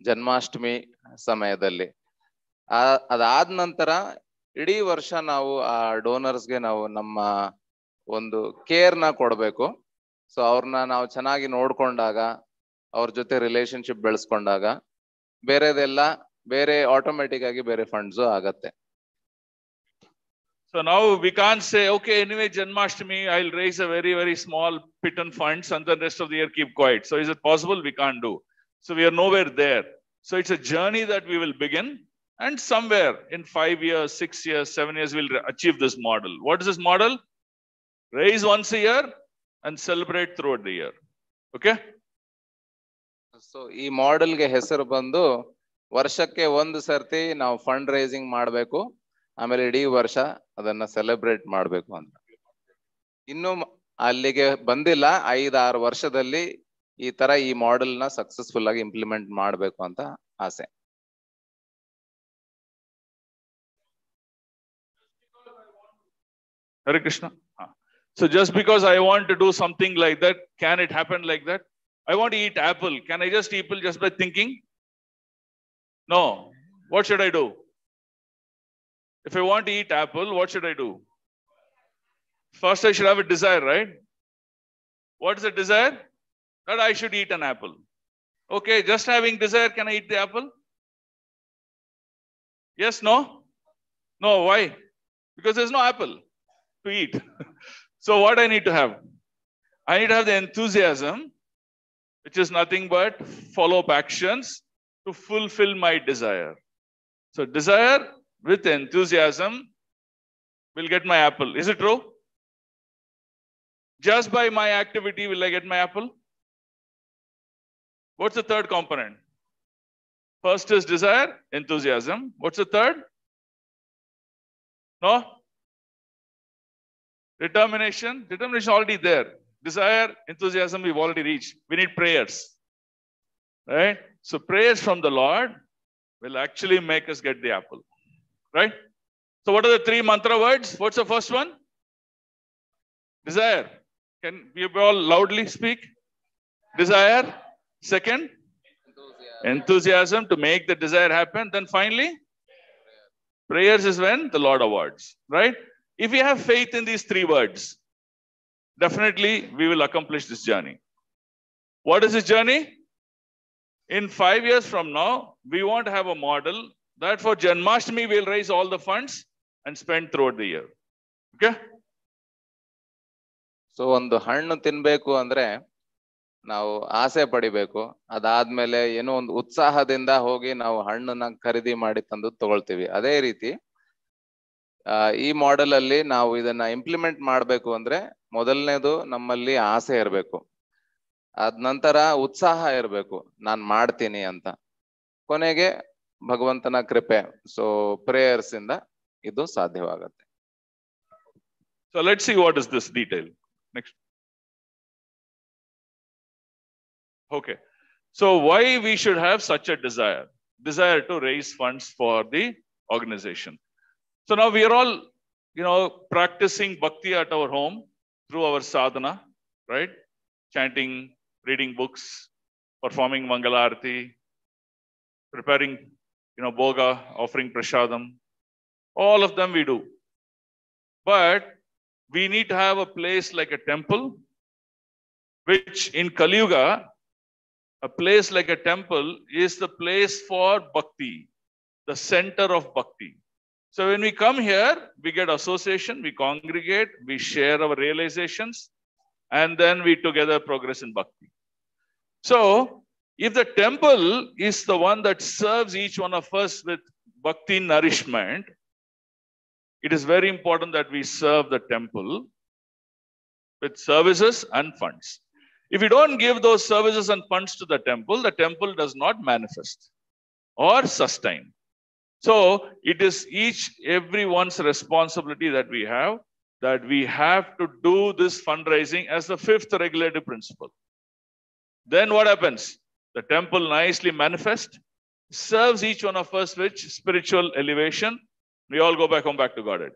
ಜನ್ಮಾಷ್ಟಮಿ ಸಮಯದಲ್ಲಿ ಆ ಅದಾದ ನಂತರ ಇಡೀ ವರ್ಷ ನಾವು ಆ ಡೋನರ್ಸ್ಗೆ ನಾವು ನಮ್ಮ ಒಂದು ಕೇರ್ ಕೊಡಬೇಕು ಕೊಡ್ಬೇಕು ಸೊ ಅವ್ರನ್ನ ನಾವು ಚೆನ್ನಾಗಿ ನೋಡ್ಕೊಂಡಾಗ ಅವ್ರ ಜೊತೆ ರಿಲೇಶನ್ಶಿಪ್ ಬೆಳೆಸ್ಕೊಂಡಾಗ ಬೇರೆದೆಲ್ಲ ಬೇರೆ ಆಟೋಮೆಟಿಕ್ ಆಗಿ ಬೇರೆ ಫಂಡ್ಸು ಆಗತ್ತೆ So now we can't say, okay, anyway, Janmashtami, I'll raise a very, very small pit and funds and the rest of the year keep quiet. So is it possible? We can't do. So we are nowhere there. So it's a journey that we will begin. And somewhere in five years, six years, seven years, we'll achieve this model. What is this model? Raise once a year and celebrate throughout the year. Okay? So ಈ ಮಾಡೆಲ್ಗೆ ಹೆಸರು ಬಂದು ವರ್ಷಕ್ಕೆ ಒಂದು ಸರ್ತಿ ನಾವು fund raising ಮಾಡಬೇಕು ಆಮೇಲೆ ಇಡೀ ವರ್ಷ ಅದನ್ನ ಸೆಲೆಬ್ರೇಟ್ ಮಾಡಬೇಕು ಅಂತ ಇನ್ನು ಅಲ್ಲಿಗೆ ಬಂದಿಲ್ಲ ಐದಾರು ವರ್ಷದಲ್ಲಿ ಈ ತರ ಈ ಮಾಡೆಲ್ ನ ಸಕ್ಸಸ್ಫುಲ್ ಆಗಿ ಇಂಪ್ಲಿಮೆಂಟ್ ಮಾಡಬೇಕು ಅಂತ ಆಸೆ Hare Krishna. Ah. So just because I want to do something like that, can it happen like that? I want to eat apple. Can I just eat apple just by thinking? No. What should I do? If I want to eat apple, what should I do? First, I should have a desire, right? that I should eat an apple. Okay, just having desire, can I eat the apple? Yes, no? No, why? Because there's no apple to eat. so what I need to have? I need to have the enthusiasm, which is nothing but follow-up actions to fulfill my desire. So desire with enthusiasm will get my apple. Is it true? Just by my activity will I get my apple? What's the third component? First is desire, enthusiasm. What's the third? No? Determination. Determination already there. Desire, enthusiasm, we've already reached. We need prayers. Right? So prayers from the Lord will actually make us get the apple. Right? So what are the three mantra words? What's the first one? Desire. Can we all loudly speak? Desire. Second, enthusiasm to make the desire happen. Then finally, prayers is when the Lord awards, right? If we have faith in these three words, definitely we will accomplish this journey. What is this journey? In five years from now, we want to have a model that for Janmashtami, we'll raise all the funds and spend throughout the year. Okay? So ಒಂದು ಹಣ್ಣು ತಿನ್ಬೇಕು ಅಂದ್ರೆ ನಾವು ಆಸೆ ಪಡಿಬೇಕು. ಅದಾದ್ಮೇಲೆ ಏನೋ ಒಂದು ಉತ್ಸಾಹದಿಂದ ಹೋಗಿ ನಾವು ಹಣ್ಣನ್ನ ಖರೀದಿ ಮಾಡಿ ತಂದು ತಗೊಳ್ತೀವಿ. ಅದೇ ರೀತಿ ಈ ಮಾಡೆಲ್ ಅಲ್ಲಿ ನಾವು ಇದನ್ನ ಇಂಪ್ಲಿಮೆಂಟ್ ಮಾಡ್ಬೇಕು ಅಂದ್ರೆ ಮೊದಲನೇದು ನಮ್ಮಲ್ಲಿ ಆಸೆ ಇರಬೇಕು. ಅದ್ ನಂತರ ಉತ್ಸಾಹ ಇರಬೇಕು. ನಾನ್ ಮಾಡ್ತೀನಿ ಅಂತ. ಕೊನೆಗೆ ಭಗವಂತನ ಕೃಪೆ. ಸೊ ಪ್ರೇಯರ್ಸ್ ಇಂದ ಇದು ಸಾಧ್ಯವಾಗತ್ತೆ. So let see what is this detail Next. Okay. So why we should have such a desire? Desire to raise funds for the organization. So now we are all, you know, practicing bhakti at our home through our sadhana, right? Chanting, reading books, performing Mangalarti, preparing, you know, bhoga, offering prasadam. All of them we do. But we need to have a place like a temple, which in Kali Yuga, a place like a temple is the place for bhakti, the center of bhakti. So when we come here, we get association, we congregate, we share our realizations, and then we together progress in bhakti. So if the temple is the one that serves each one of us with bhakti nourishment, it is very important that we serve the temple with services and funds. If you don't give those services and funds to the temple, the temple does not manifest or sustain. So it is each, everyone's responsibility that we have that we have to do this fundraising as the fifth regulative principle. Then what happens? The temple nicely manifests, serves each one of us with spiritual elevation, we all go back home back to Godhead.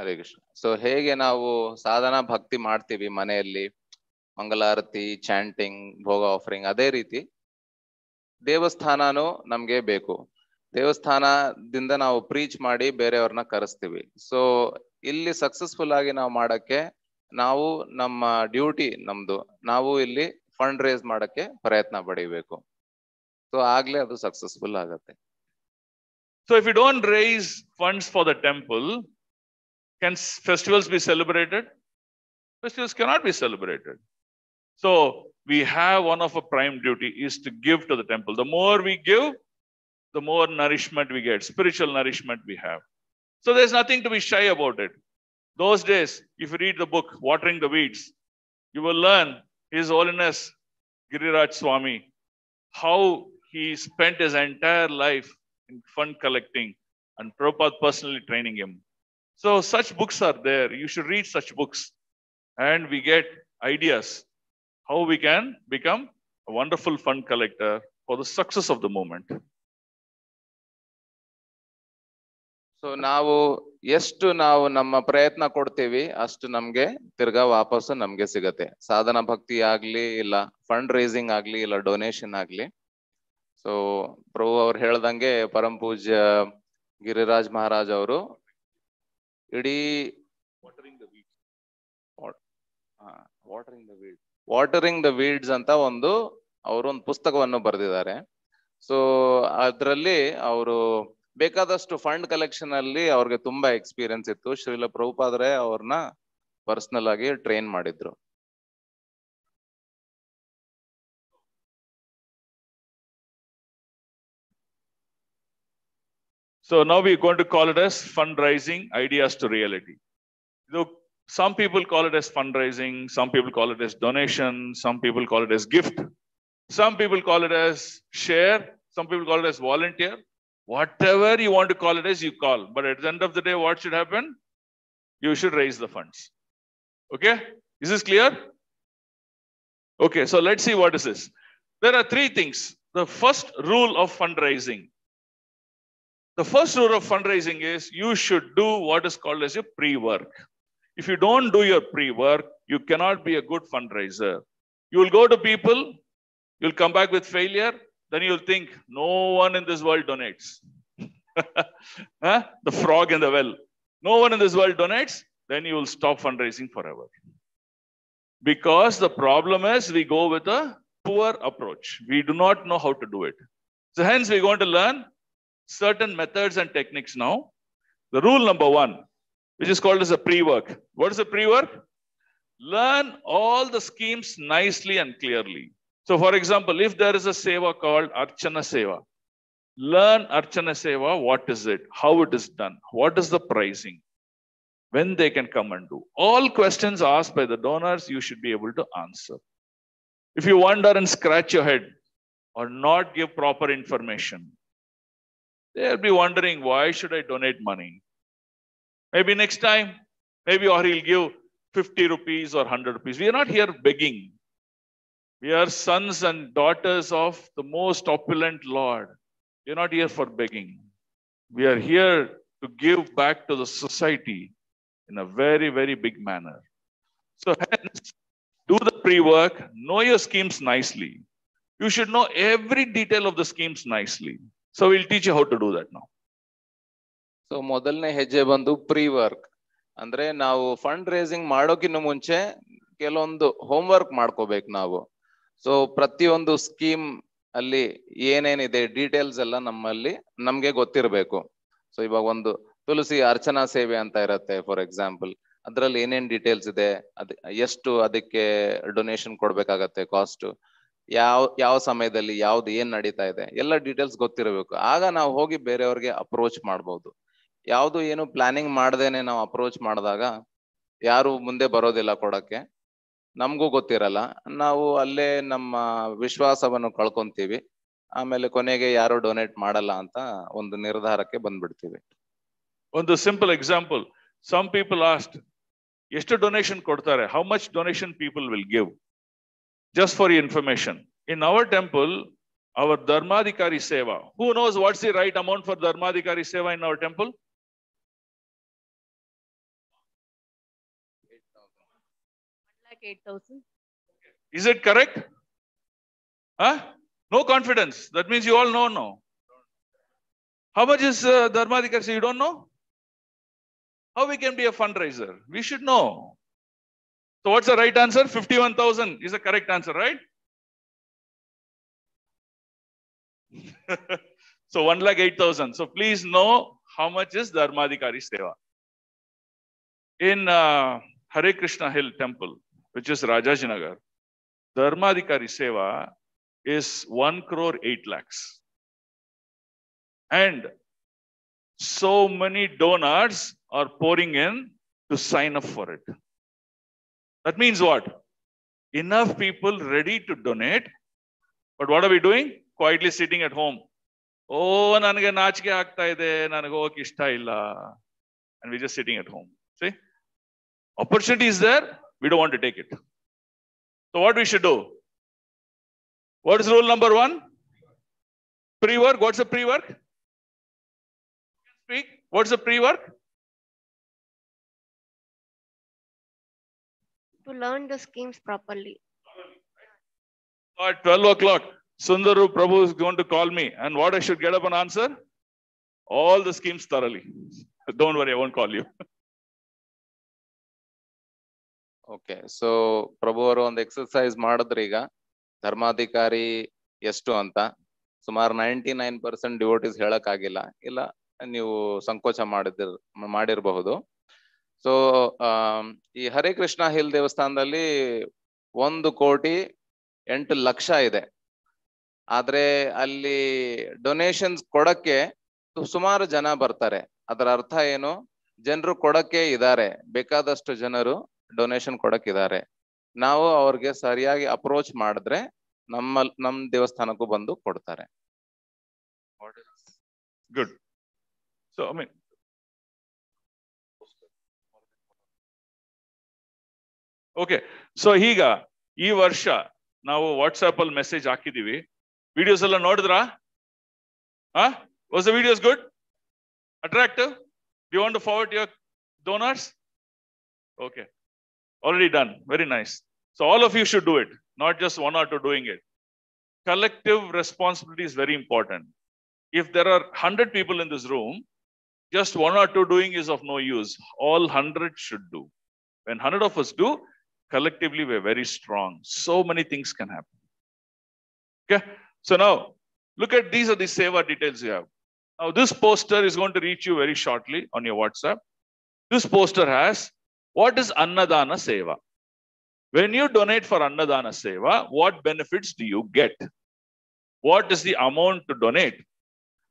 Hare Krishna. So ಹೇಗೆ ನಾವು ಸಾಧನಾ ಭಕ್ತಿ ಮಾಡ್ತೀವಿ ಮನೆಯಲ್ಲಿ? ಮಂಗಲಾರತಿ chanting ಭೋಗ offering ಅದೇ ರೀತಿ ದೇವಸ್ಥಾನನೂ ನಮ್ಗೆ ಬೇಕು. ದೇವಸ್ಥಾನದಿಂದ ನಾವು ಪ್ರೀಚ್ ಮಾಡಿ ಬೇರೆಯವ್ರನ್ನ ಕರೆಸ್ತೀವಿ. ಸೊ ಇಲ್ಲಿ ಸಕ್ಸಸ್ಫುಲ್ ಆಗಿ ನಾವು ಮಾಡಕ್ಕೆ ನಾವು ನಮ್ಮ ಡ್ಯೂಟಿ ನಮ್ದು. ನಾವು ಇಲ್ಲಿ ಫಂಡ್ ರೇಸ್ ಮಾಡಕ್ಕೆ ಪ್ರಯತ್ನ ಪಡಿಬೇಕು. ಸೊ ಆಗ್ಲೇ ಅದು ಸಕ್ಸಸ್ಫುಲ್ ಆಗತ್ತೆ. So if you don't raise funds for the temple, can festivals be celebrated? Festivals cannot be celebrated. So we have one of our prime duty is to give to the temple. The more we give, the more nourishment we get, spiritual nourishment we have. So there's nothing to be shy about it. Those days, if you read the book, Watering the Weeds, you will learn His Holiness Giriraj Swami, how he spent his entire life in fund collecting and Prabhupada personally training him. So such books are there. You should read such books and we get ideas how we can become a wonderful fund collector for the success of the movement. So ನಾವು ಎಷ್ಟು ನಾವು ನಮ್ಮ ಪ್ರಯತ್ನ ಕೊಡ್ತೀವಿ ಅಷ್ಟು ನಮ್ಗೆ ತಿರ್ಗಾ ವಾಪಸ್ಸು ನಮ್ಗೆ ಸಿಗತ್ತೆ ಸಾಧನ ಭಕ್ತಿ ಆಗ್ಲಿ ಇಲ್ಲ ಫಂಡ್ ರೇಸಿಂಗ್ ಆಗ್ಲಿ ಇಲ್ಲ ಡೊನೇಷನ್ ಆಗ್ಲಿ ಸೊ ಪ್ರಭು ಅವ್ರು ಹೇಳ್ದಂಗೆ ಪರಂ ಪೂಜ್ಯ ಗಿರಿರಾಜ್ ಮಹಾರಾಜ್ ಅವರು ಇಡೀ watering the weed watering the weeds ಅಂತ ಒಂದು ಅವರು ಒಂದು ಪುಸ್ತಕವನ್ನು ಬರೆದಿದ್ದಾರೆ. ಸೊ ಅದರಲ್ಲಿ ಅವರು ಬೇಕಾದಷ್ಟು ಫಂಡ್ ಕಲೆಕ್ಷನ್ ಅಲ್ಲಿ ಅವ್ರಿಗೆ ತುಂಬಾ ಎಕ್ಸ್ಪೀರಿಯನ್ಸ್ ಇತ್ತು. ಶ್ರೀಲ ಪ್ರಭುಪಾದ್ರೆ ಅವ್ರನ್ನ ಪರ್ಸನಲ್ ಆಗಿ ಟ್ರೈನ್ ಮಾಡಿದ್ರು. So now we're going to call it as fundraising ideas to reality. Look, some people call it as fundraising, some people call it as donation, some people call it as gift, some people call it as share, some people call it as volunteer. Whatever you want to call it as, you call. But at the end of the day, what should happen? You should raise the funds. Okay? Is this clear? Okay, so let's see what is this. There are three things. The first rule of fundraising the first rule of fundraising is you should do what is called as a pre-work. If you don't do your pre-work, you cannot be a good fundraiser. You will go to people, you'll come back with failure, then you'll think no one in this world donates. Huh? The frog in the well. No one in this world donates, then you will stop fundraising forever. Because the problem is we go with a poor approach. We do not know how to do it. So hence we're going to learn certain methods and techniques now. The rule number one, which is called as a pre-work. What is a pre-work? Learn all the schemes nicely and clearly. So for example, if there is a seva called Archana Seva, learn Archana Seva, what is it, how it is done, what is the pricing, when they can come and do. All questions asked by the donors, you should be able to answer. If you wonder and scratch your head or not give proper information, they'll be wondering, why should I donate money? Maybe next time, maybe or he'll give 50 rupees or 100 rupees. We are not here begging. We are sons and daughters of the most opulent Lord. We are not here for begging. We are here to give back to the society in a very, very big manner. So hence, do the pre-work, know your schemes nicely. You should know every detail of the schemes nicely. So, we'll teach you how to do that now. So ಮೊದಲನೇ ಹೆಜ್ಜೆ ಬಂದು pre work ಅಂದ್ರೆ ನಾವು fund racing ಮಾಡೋಕ್ಕಿಂತ ಮುಂಚೆ ಕೆಲವೊಂದು homework ಮಾಡ್ಕೋಬೇಕು ನಾವು. ಸೊ ಪ್ರತಿಯೊಂದು ಸ್ಕೀಮ್ ಅಲ್ಲಿ ಏನೇನಿದೆ ಡೀಟೇಲ್ಸ್ ಎಲ್ಲ ನಮ್ಮಲ್ಲಿ ನಮ್ಗೆ ಗೊತ್ತಿರಬೇಕು. ಸೊ ಇವಾಗ ಒಂದು ತುಳಸಿ ಅರ್ಚನಾ ಸೇವೆ ಅಂತ ಇರತ್ತೆ ಫಾರ್ ಎಕ್ಸಾಂಪಲ್ ಅದ್ರಲ್ಲಿ ಏನೇನ್ ಡೀಟೇಲ್ಸ್ ಇದೆ, ಅದ್, ಎಷ್ಟು ಅದಕ್ಕೆ ಡೊನೇಷನ್ ಕೊಡ್ಬೇಕಾಗತ್ತೆ ಕಾಸ್ಟ್ ಯಾವ ಯಾವ ಸಮಯದಲ್ಲಿ ಯಾವ್ದು ಏನ್ ನಡೀತಾ ಇದೆ, ಎಲ್ಲ ಡೀಟೇಲ್ಸ್ ಗೊತ್ತಿರಬೇಕು. ಆಗ ನಾವು ಹೋಗಿ ಬೇರೆಯವ್ರಿಗೆ ಅಪ್ರೋಚ್ ಮಾಡ್ಬೋದು. ಯಾವುದು ಏನು ಪ್ಲಾನಿಂಗ್ ಮಾಡ್ದೇನೆ ನಾವು ಅಪ್ರೋಚ್ ಮಾಡಿದಾಗ ಯಾರು ಮುಂದೆ ಬರೋದಿಲ್ಲ ಕೊಡಕ್ಕೆ, ನಮಗೂ ಗೊತ್ತಿರಲ್ಲ. ನಾವು ಅಲ್ಲೇ ನಮ್ಮ ವಿಶ್ವಾಸವನ್ನು ಕಳ್ಕೊಂತೀವಿ. ಆಮೇಲೆ ಕೊನೆಗೆ ಯಾರು ಡೊನೇಟ್ ಮಾಡಲ್ಲ ಅಂತ ಒಂದು ನಿರ್ಧಾರಕ್ಕೆ ಬಂದ್ಬಿಡ್ತೀವಿ. ಒಂದು simple example some people asked ಎಷ್ಟು ಡೊನೇಷನ್ ಕೊಡ್ತಾರೆ? How much donation people will give Just for information, in our temple, our Dharmadhikari Seva, who knows what's the right amount for Dharmadhikari Seva in our temple? 8,000. Is it correct? Huh? No confidence. That means you all know now. How much is uh, Dharmadhikari? You don't know? How we can be a fundraiser? We should know. So what's the right answer? 51,000 is the correct answer, right? so 1 lakh 8,000. So please know how much is Dharmadhikari Seva. In uh, Hare Krishna Hill Temple, which is Rajajinagar, Dharmadhikari Seva is 1 crore 8 lakhs. And so many donors are pouring in to sign up for it. That means what? Enough people ready to donate. But what are we doing? Quietly sitting at home. ಓ ನನಗೆ ನಾಚಿಕೆ ಆಗ್ತಾ ಇದೆ ನನಗೆ ಹೋಗಕ್ಕೆ ಇಷ್ಟ ಇಲ್ಲ and we're just sitting at home. See? Opportunity is there, we don't want to take it. So what we should do? What is rule number one? Pre-work. What's the pre-work? Speak. What's the pre-work? To learn the schemes properly. At 12 o'clock, Sundaru Prabhu is going to call me. And what I should get up and answer? All the schemes thoroughly. Don't worry, I won't call you. Okay so Prabhu ಅವರು ಒಂದು exercise ಮಾಡಿದ್ರಿ ಈಗ ಧರ್ಮಾಧಿಕಾರಿ ಎಷ್ಟು ಅಂತ ಸುಮಾರು ninety nine percent devotees ಹೇಳಕ್ಕಾಗಿಲ್ಲ ಇಲ್ಲ ನೀವು ಸಂಕೋಚ ಮಾಡಿದಿರ್ ಮಾಡಿರಬಹುದು ಸೊ ಈ ಹರೇ ಕೃಷ್ಣ ಹಿಲ್ ದೇವಸ್ಥಾನದಲ್ಲಿ ಒಂದು ಕೋಟಿ ಎಂಟು ಲಕ್ಷ ಇದೆ. ಆದ್ರೆ ಅಲ್ಲಿ ಡೊನೇಷನ್ಸ್ ಕೊಡಕ್ಕೆ ಸುಮಾರು ಜನ ಬರ್ತಾರೆ. ಅದರ ಅರ್ಥ ಏನು? ಜನರು ಕೊಡಕ್ಕೆ ಇದ್ದಾರೆ. ಬೇಕಾದಷ್ಟು ಜನರು ಡೊನೇಷನ್ ಕೊಡಕ್ಕಿದ್ದಾರೆ. ನಾವು ಅವ್ರಿಗೆ ಸರಿಯಾಗಿ ಅಪ್ರೋಚ್ ಮಾಡಿದ್ರೆ ನಮ್ಮ ನಮ್ ದೇವಸ್ಥಾನಕ್ಕೂ ಬಂದು ಕೊಡ್ತಾರೆ. Good so I mean, okay so ಈಗ ಈ ವರ್ಷ ನಾವು ವಾಟ್ಸ್ಆಪ್ ಅಲ್ಲಿ ಮೆಸೇಜ್ ಹಾಕಿದೀವಿ ವಿಡಿಯೋಸ್ ಎಲ್ಲ ನೋಡಿದ್ರಾ ಆ was the videos good attractive you want to forward your donors okay already done very nice so all of you should do it not just one or two doing it collective responsibility is very important if there are 100 people in this room just one or two doing is of no use all 100 should do when 100 of us do collectively we're very strong so many things can happen Okay. So now look at these are the seva details you have. Now this poster is going to reach you very shortly on your WhatsApp. This poster has what is Annadana Seva? When you donate for Annadana Seva, what benefits do you get? What is the amount to donate?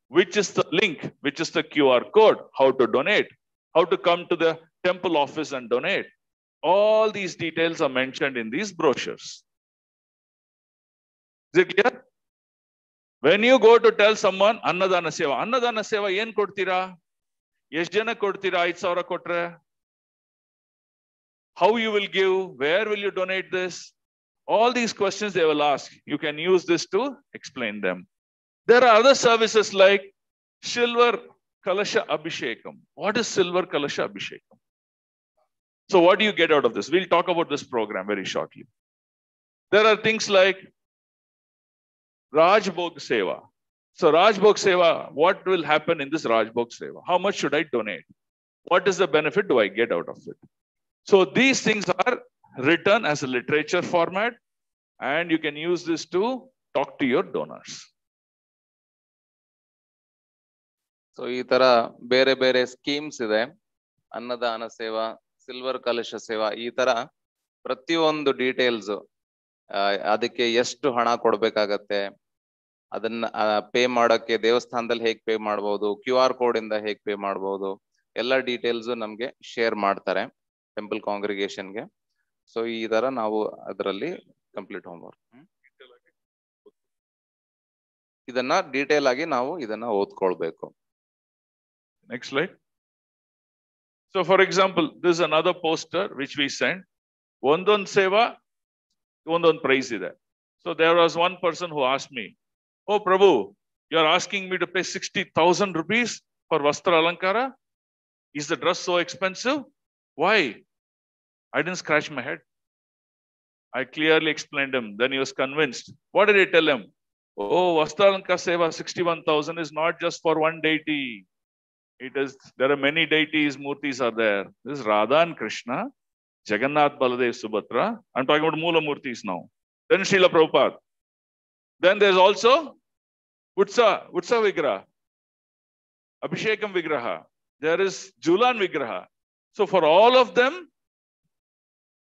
Which is the link? Which is the QR code? How to donate? How to come to the temple office and donate? All these details are mentioned in these brochures. Is it clear? When you go to tell someone Annadana Seva, Annadana Seva ಏನ್ ಕೊಡ್ತೀರಾ ಎಷ್ಟು ಜನ ಕೊಡ್ತೀರಾ ಐದ್ ಸಾವಿರ ಕೊಟ್ರೆ how you will give, where will you donate this? All these questions they will ask. You can use this to explain them. There are other services like Silver Kalasha Abhishekam. What is Silver Kalasha Abhishekam? So, what do you get out of this? We'll talk about this program very shortly. There are things like Rajbog Seva. So, Rajbog Seva, what will happen in this Rajbog Seva? How much should I donate? What is the benefit do I get out of it? So these things are written as a literature format, and you can use this to talk to your donors. So ಈ ತರ ಬೇರೆ ಬೇರೆ schemes ಇದೆ ಅನ್ನದಾನ ಸೇವಾ silver ಕಲಶ ಸೇವಾ ಈ ತರ ಪ್ರತಿಯೊಂದು ಡೀಟೇಲ್ಸ್ ಅದಕ್ಕೆ ಎಷ್ಟು ಹಣ ಕೊಡ್ಬೇಕಾಗತ್ತೆ, ಅದನ್ನ ಪೇ ಮಾಡೋಕ್ಕೆ ದೇವಸ್ಥಾನದಲ್ಲಿ ಹೇಗ್ ಪೇ ಮಾಡ್ಬೋದು ಕ್ಯೂ ಆರ್ ಕೋಡ್ ಇಂದ ಹೇಗ್ ಪೇ ಮಾಡ್ಬೋದು, ಎಲ್ಲ ಡೀಟೇಲ್ಸ್ ನಮ್ಗೆ ಶೇರ್ ಮಾಡ್ತಾರೆ ಟೆಂಪಲ್ ಕಾಂಗ್ರಿಗೇಷನ್ಗೆ ಸೊ ಈ ತರ ನಾವು ಅದರಲ್ಲಿ ಕಂಪ್ಲೀಟ್ ಹೋಮ್. ವರ್ಕ್ ಇದನ್ನ ಡೀಟೇಲ್ ಆಗಿ ನಾವು ಇದನ್ನ ಓದ್ಕೊಳ್ಬೇಕು. Next slide. So, for example, this is another poster which we sent. Ondon Seva, Ondon price ಇದೆ. So, there was one person who asked me, Oh, Prabhu, you are asking me to pay 60,000 rupees for Vastra Alankara? Is the dress so expensive? Why? I didn't scratch my head. I clearly explained him. Then he was convinced. What did I tell him? Oh, Vastralankara Seva 61,000 is not just for one deity. It is, there are many deities, murtis are there. This is Radha and Krishna, Jagannath, Baladev, Subhadra. I'm talking about Mula Murtis now. Then Srila Prabhupada. Then there's also Utsa, Utsa Vigraha, Abhishekam Vigraha. There is Jhulan Vigraha. So for all of them,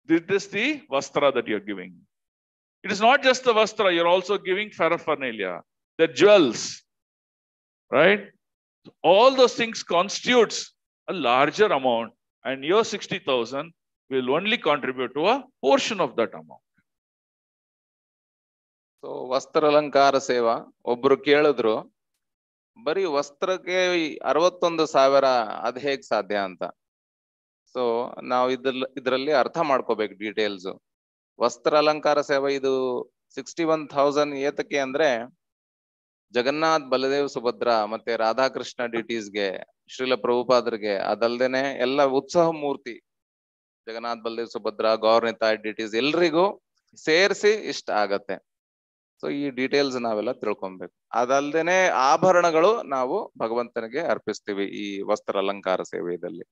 this is the Vastra that you're giving. It is not just the Vastra, you're also giving paraphernalia, the jewels, right? All those things constitutes a larger amount and your 60,000 will only contribute to a portion of that amount. So ವಸ್ತ್ರ ಅಲಂಕಾರ ಸೇವಾ ಒಬ್ರು ಕೇಳಿದ್ರು ಬರೀ ವಸ್ತ್ರಕ್ಕೆ ಅರವತ್ತೊಂದು ಸಾವಿರ ಅದ್ ಹೇಗ್ ಸಾಧ್ಯ ಅಂತ ಸೊ ನಾವು ಇದ್ರಲ್ಲಿ ಇದರಲ್ಲಿ ಅರ್ಥ ಮಾಡ್ಕೋಬೇಕು ಡೀಟೇಲ್ಸ್ ವಸ್ತ್ರ ಅಲಂಕಾರ ಸೇವೆ ಇದು ಸಿಕ್ಸ್ಟಿ ಒನ್ ಥೌಸಂಡ್ ಏತಕ್ಕೆ ಅಂದ್ರೆ ಜಗನ್ನಾಥ್ ಬಲದೇವ್ ಸುಭದ್ರ ಮತ್ತೆ ರಾಧಾಕೃಷ್ಣ ಡಿಟೀಸ್ಗೆ, ಶ್ರೀಲ ಪ್ರಭುಪಾದ್ರಿಗೆ ಅದಲ್ದೇನೆ ಎಲ್ಲ ಉತ್ಸವ ಮೂರ್ತಿ ಜಗನ್ನಾಥ್ ಬಲದೇವ್ ಸುಭದ್ರ ಗೌರ್ನಿತಾಯ್ ಡಿಟೀಸ್ ಎಲ್ರಿಗೂ ಸೇರಿಸಿ ಇಷ್ಟ ಆಗತ್ತೆ. ಸೊ ಈ ಡೀಟೇಲ್ಸ್ ನಾವೆಲ್ಲ ತಿಳ್ಕೊಬೇಕು. ಅದಲ್ದೇನೆ ಆಭರಣಗಳು ನಾವು ಭಗವಂತನಿಗೆ ಅರ್ಪಿಸ್ತೀವಿ ಈ ವಸ್ತ್ರ ಅಲಂಕಾರ ಸೇವೆಯಲ್ಲಿ.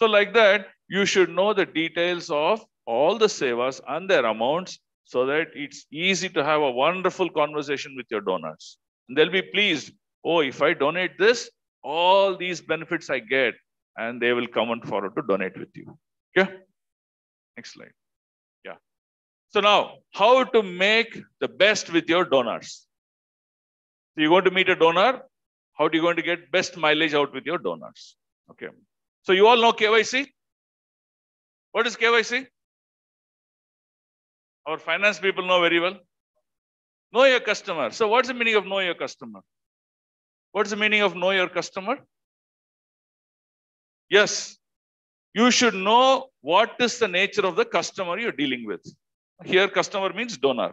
So like that you should know the details of all the sevas and their amounts so that it's easy to have a wonderful conversation with your donors. And they'll be pleased. Oh, if I donate this, all these benefits I get, and they will come and forward to donate with you. Okay. Next slide. Yeah. So now, how to make the best with your donors? So you're going to meet a donor. How are you going to get best mileage out with your donors? Okay. So you all know KYC? What is KYC? Our finance people know very well. Know your customer. So what's the meaning of know your customer? What's the meaning of know your customer? Yes, you should know what is the nature of the customer you're dealing with. Here, customer means donor.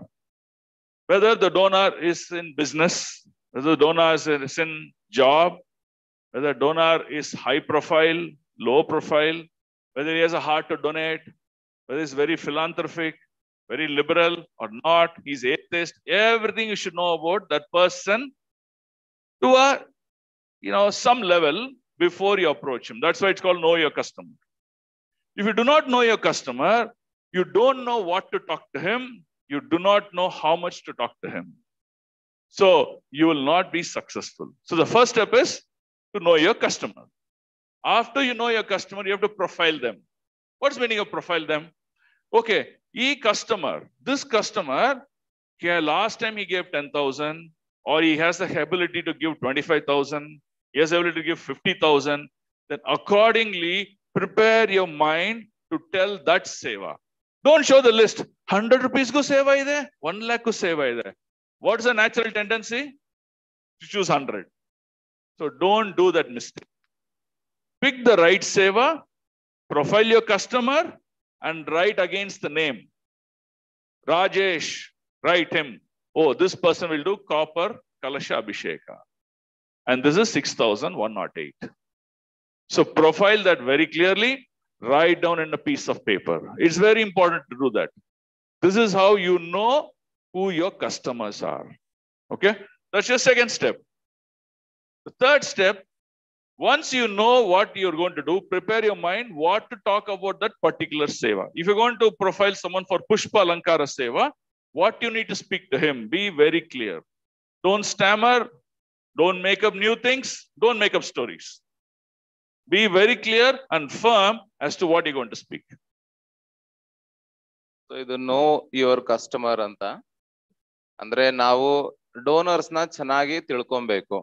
Whether the donor is in business, whether the donor is in job, whether donor is high profile, low profile, whether he has a heart to donate, whether he's very philanthropic, very liberal or not, he's atheist, everything you should know about that person to a, you know, some level before you approach him. That's why it's called know your customer. If you do not know your customer, you don't know what to talk to him, you do not know how much to talk to him. So you will not be successful. So the first step is to know your customer. After you know your customer, you have to profile them. What's meaning of profile them? Okay, e customer, this customer, okay, last time he gave 10,000 or he has the ability to give 25,000, he has the ability to give 50,000, then accordingly prepare your mind to tell that seva. Don't show the list. 100 rupees go seva ide, 1 lakh go seva ide. What's the natural tendency? To choose 100. So don't do that mistake. Pick the right seva, profile your customer, and write against the name. Rajesh, write him. Oh, this person will do copper Kalasha Abhisheka. And this is 6108. So profile that very clearly, write down in a piece of paper. It's very important to do that. This is how you know who your customers are. Okay, that's your second step. The third step, once you know what you're going to do, prepare your mind what to talk about that particular seva. If you're going to profile someone for Pushpa Alankara seva, what you need to speak to him, be very clear. Don't stammer, don't make up new things, don't make up stories. Be very clear and firm as to what you're going to speak. So ಇದು know your customer ಅಂತ ಅಂದ್ರೆ ನಾವು donors ನ ಚೆನ್ನಾಗಿ ತಿಳ್ಕೊಬೇಕು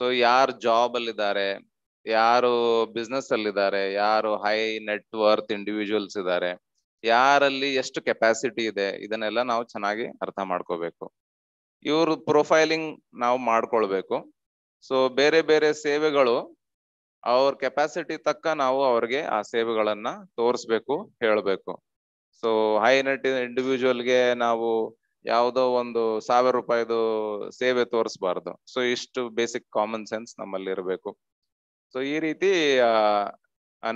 so ಯಾರು job ಅಲ್ಲಿದ್ದಾರೆ, ಯಾರು business ಅಲ್ಲಿದ್ದಾರೆ, ಯಾರು ಹೈ ನೆಟ್ವರ್ತ್ ಇಂಡಿವಿಜುವಲ್ಸ್ ಇದ್ದಾರೆ, ಯಾರಲ್ಲಿ ಎಷ್ಟು ಕೆಪಾಸಿಟಿ ಇದೆ, ಇದನ್ನೆಲ್ಲ ನಾವು ಚೆನ್ನಾಗಿ ಅರ್ಥ ಮಾಡ್ಕೋಬೇಕು. ಇವ್ರ ಪ್ರೊಫೈಲಿಂಗ್ ನಾವು ಮಾಡ್ಕೊಳ್ಬೇಕು. ಸೊ ಬೇರೆ ಬೇರೆ ಸೇವೆಗಳು, ಅವ್ರ ಕೆಪಾಸಿಟಿ ತಕ್ಕ ನಾವು ಅವ್ರಿಗೆ ಆ ಸೇವೆಗಳನ್ನ ತೋರಿಸ್ಬೇಕು, ಹೇಳ್ಬೇಕು. ಸೊ ಹೈ ನೆಟ್ ಇಂಡಿವಿಜುವಲ್ಗೆ ನಾವು ಯಾವುದೋ ಒಂದು ಸಾವಿರ ರೂಪಾಯಿದು ಸೇವೆ ತೋರಿಸಬಾರ್ದು ಸೊ ಇಷ್ಟು ಬೇಸಿಕ್ ಕಾಮನ್ ಸೆನ್ಸ್ ನಮ್ಮಲ್ಲಿ ಇರಬೇಕು ಸೊ ಈ ರೀತಿ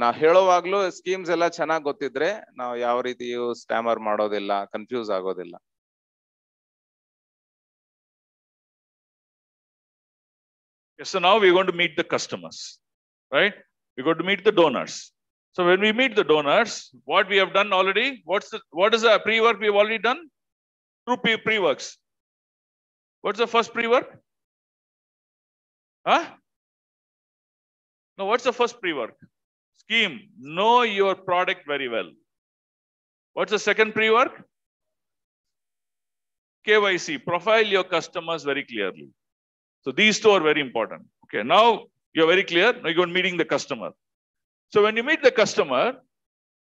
ನಾವು ಹೇಳುವಾಗ್ಲೂ ಸ್ಕೀಮ್ಸ್ ಎಲ್ಲ ಚೆನ್ನಾಗಿ ಗೊತ್ತಿದ್ರೆ ನಾವು ಯಾವ ರೀತಿಯೂ ಸ್ಟ್ಯಾಮರ್ ಮಾಡೋದಿಲ್ಲ ಕನ್ಫ್ಯೂಸ್ ಆಗೋದಿಲ್ಲ so now we're going to meet the customers, right? We're going to meet the donors. So when we meet the donors, what we have done already, what's the, what is the pre-work we've already done? Two pre- pre-works. What's the first pre-work? Huh? Now, what's the first pre-work? Scheme. Know your product very well. What's the second pre-work? KYC. Profile your customers very clearly. So these two are very important. Okay, now you're very clear. Now you're meeting the customer. So when you meet the customer,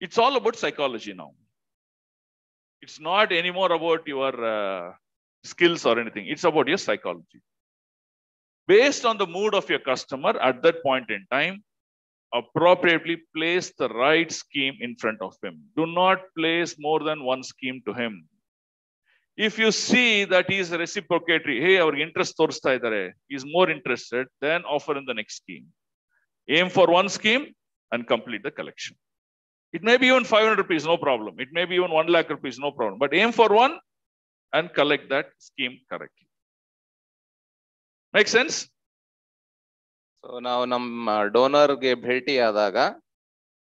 it's all about psychology now. It's not anymore about your uh, skills or anything. It's about your psychology. Based on the mood of your customer at that point in time, appropriately place the right scheme in front of him. Do not place more than one scheme to him. If you see that he is reciprocatory, hey, our interest ತೋರಿಸ್ತಾ ಇದ್ದಾರೆ, he is more interested, then offer in the next scheme. Aim for one scheme and complete the collection. It may be even 500 rupees, no problem. It may be even 1 lakh rupees, no problem. But aim for one and collect that scheme correctly. Make sense? So ನಾವು ನಮ್ಮ ಡೋನರ್ಗೆ ಭೇಟಿ ಆದಾಗ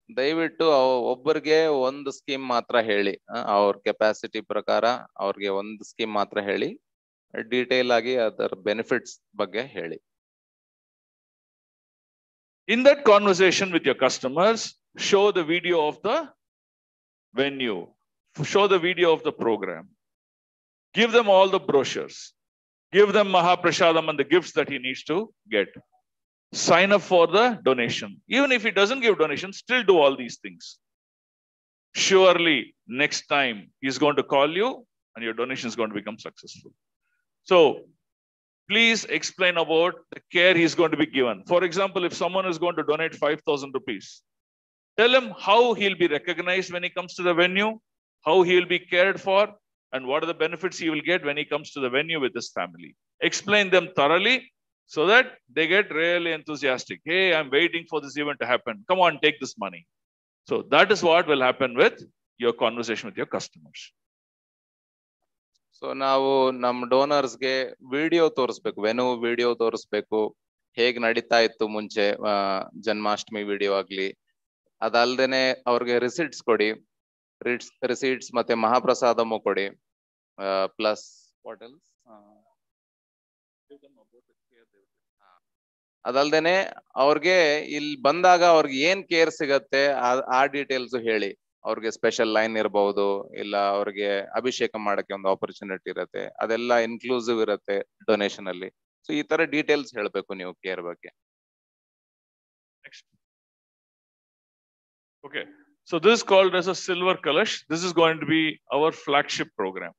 ದಯವಿಟ್ಟು ಅವ್- ಒಬ್ಬರಿಗೆ ಒಂದು scheme ಮಾತ್ರ ಹೇಳಿ ಆ, ಅವ್ರ ಕೆಪಾಸಿಟಿ ಪ್ರಕಾರ ಅವ್ರಿಗೆ ಒಂದು ಸ್ಕೀಮ್ ಮಾತ್ರ ಹೇಳಿ ಡೀಟೇಲ್ ಆಗಿ ಅದರ ಬೆನಿಫಿಟ್ಸ್ ಬಗ್ಗೆ ಹೇಳಿ In that conversation with your customers, show the video of the venue, show the video of the program, give them all the brochures, give them Mahaprasadam and the gifts that he needs to get. Sign up for the donation. Even if he doesn't give donation, still do all these things. Surely next time he's going to call you and your donation is going to become successful. So please explain about the care he's going to be given. For example, if someone is going to donate 5,000 rupees, tell him how he'll be recognized when he comes to the venue, how he'll be cared for, and what are the benefits he will get when he comes to the venue with his family. Explain them thoroughly so that they get really enthusiastic. Hey, I'm waiting for this event to happen. Come on, take this money. So that is what will happen with your conversation with your customers. So ನಾವು ನಮ್ಮ ಡೋನರ್ಸ್ಗೆ video ತೋರಿಸ್ಬೇಕು ವೆನು video ತೋರಿಸ್ಬೇಕು ಹೇಗ್ ನಡೀತಾ ಇತ್ತು ಮುಂಚೆ ಆ, ಜನ್ಮಾಷ್ಟಮಿ ವಿಡಿಯೋ ಆಗ್ಲಿ ಅದಲ್ದೇನೆ ಅವ್ರಿಗೆ ರಿಸಿಟ್ಸ್ ಕೊಡಿ. ರಿಸಿಟ್ಸ್ ಮತ್ತೆ ಮಹಾಪ್ರಸಾದಮು ಕೊಡಿ. ಪ್ಲಸ್ ಎಲ್ಸ್ ಅದಲ್ದೇನೆ ಅವ್ರಿಗೆ ಇಲ್ಲಿ ಬಂದಾಗ ಅವ್ರಿಗೆ ಏನ್ ಕೇರ್ ಸಿಗತ್ತೆ ಆ ಡೀಟೇಲ್ಸ್ ಹೇಳಿ. ಅವ್ರಿಗೆ ಸ್ಪೆಷಲ್ ಲೈನ್ ಇರಬಹುದು ಇಲ್ಲ ಅವ್ರಿಗೆ ಅಭಿಷೇಕ ಮಾಡಕ್ಕೆ ಒಂದು ಆಪರ್ಚುನಿಟಿ ಇರುತ್ತೆ, ಅದೆಲ್ಲ ಇನ್ಕ್ಲೂಸಿವ್ ಇರುತ್ತೆ ಡೊನೇಷನ್ ಅಲ್ಲಿ. ಸೊ ಈ ತರ ಡೀಟೇಲ್ಸ್ ಹೇಳ್ಬೇಕು ನೀವು ಕೇರ್ ಬಗ್ಗೆ. Okay, so this is called as a silver kalash. This is going to be our flagship program.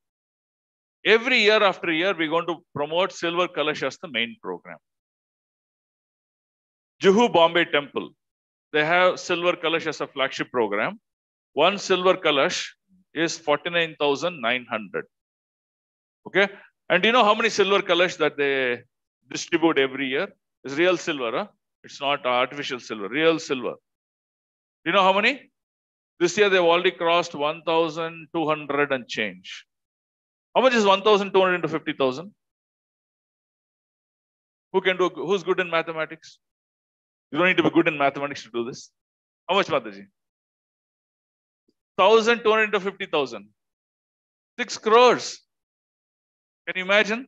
Every year after year, we're going to promote silver kalash as the main program. Juhu Bombay Temple, they have silver kalash as a flagship program. One silver kalash is 49,900. Okay, and do you know how many silver kalash that they distribute every year? It's real silver, huh? It's not artificial silver, real silver. Do you know how many? This year they've already crossed 1,200 and change. How much is 1,200 into 50,000? Who can do, who's good in mathematics? You don't need to be good in mathematics to do this. How much, Mataji? 1,200 into 50,000. 6 crores. Can you imagine?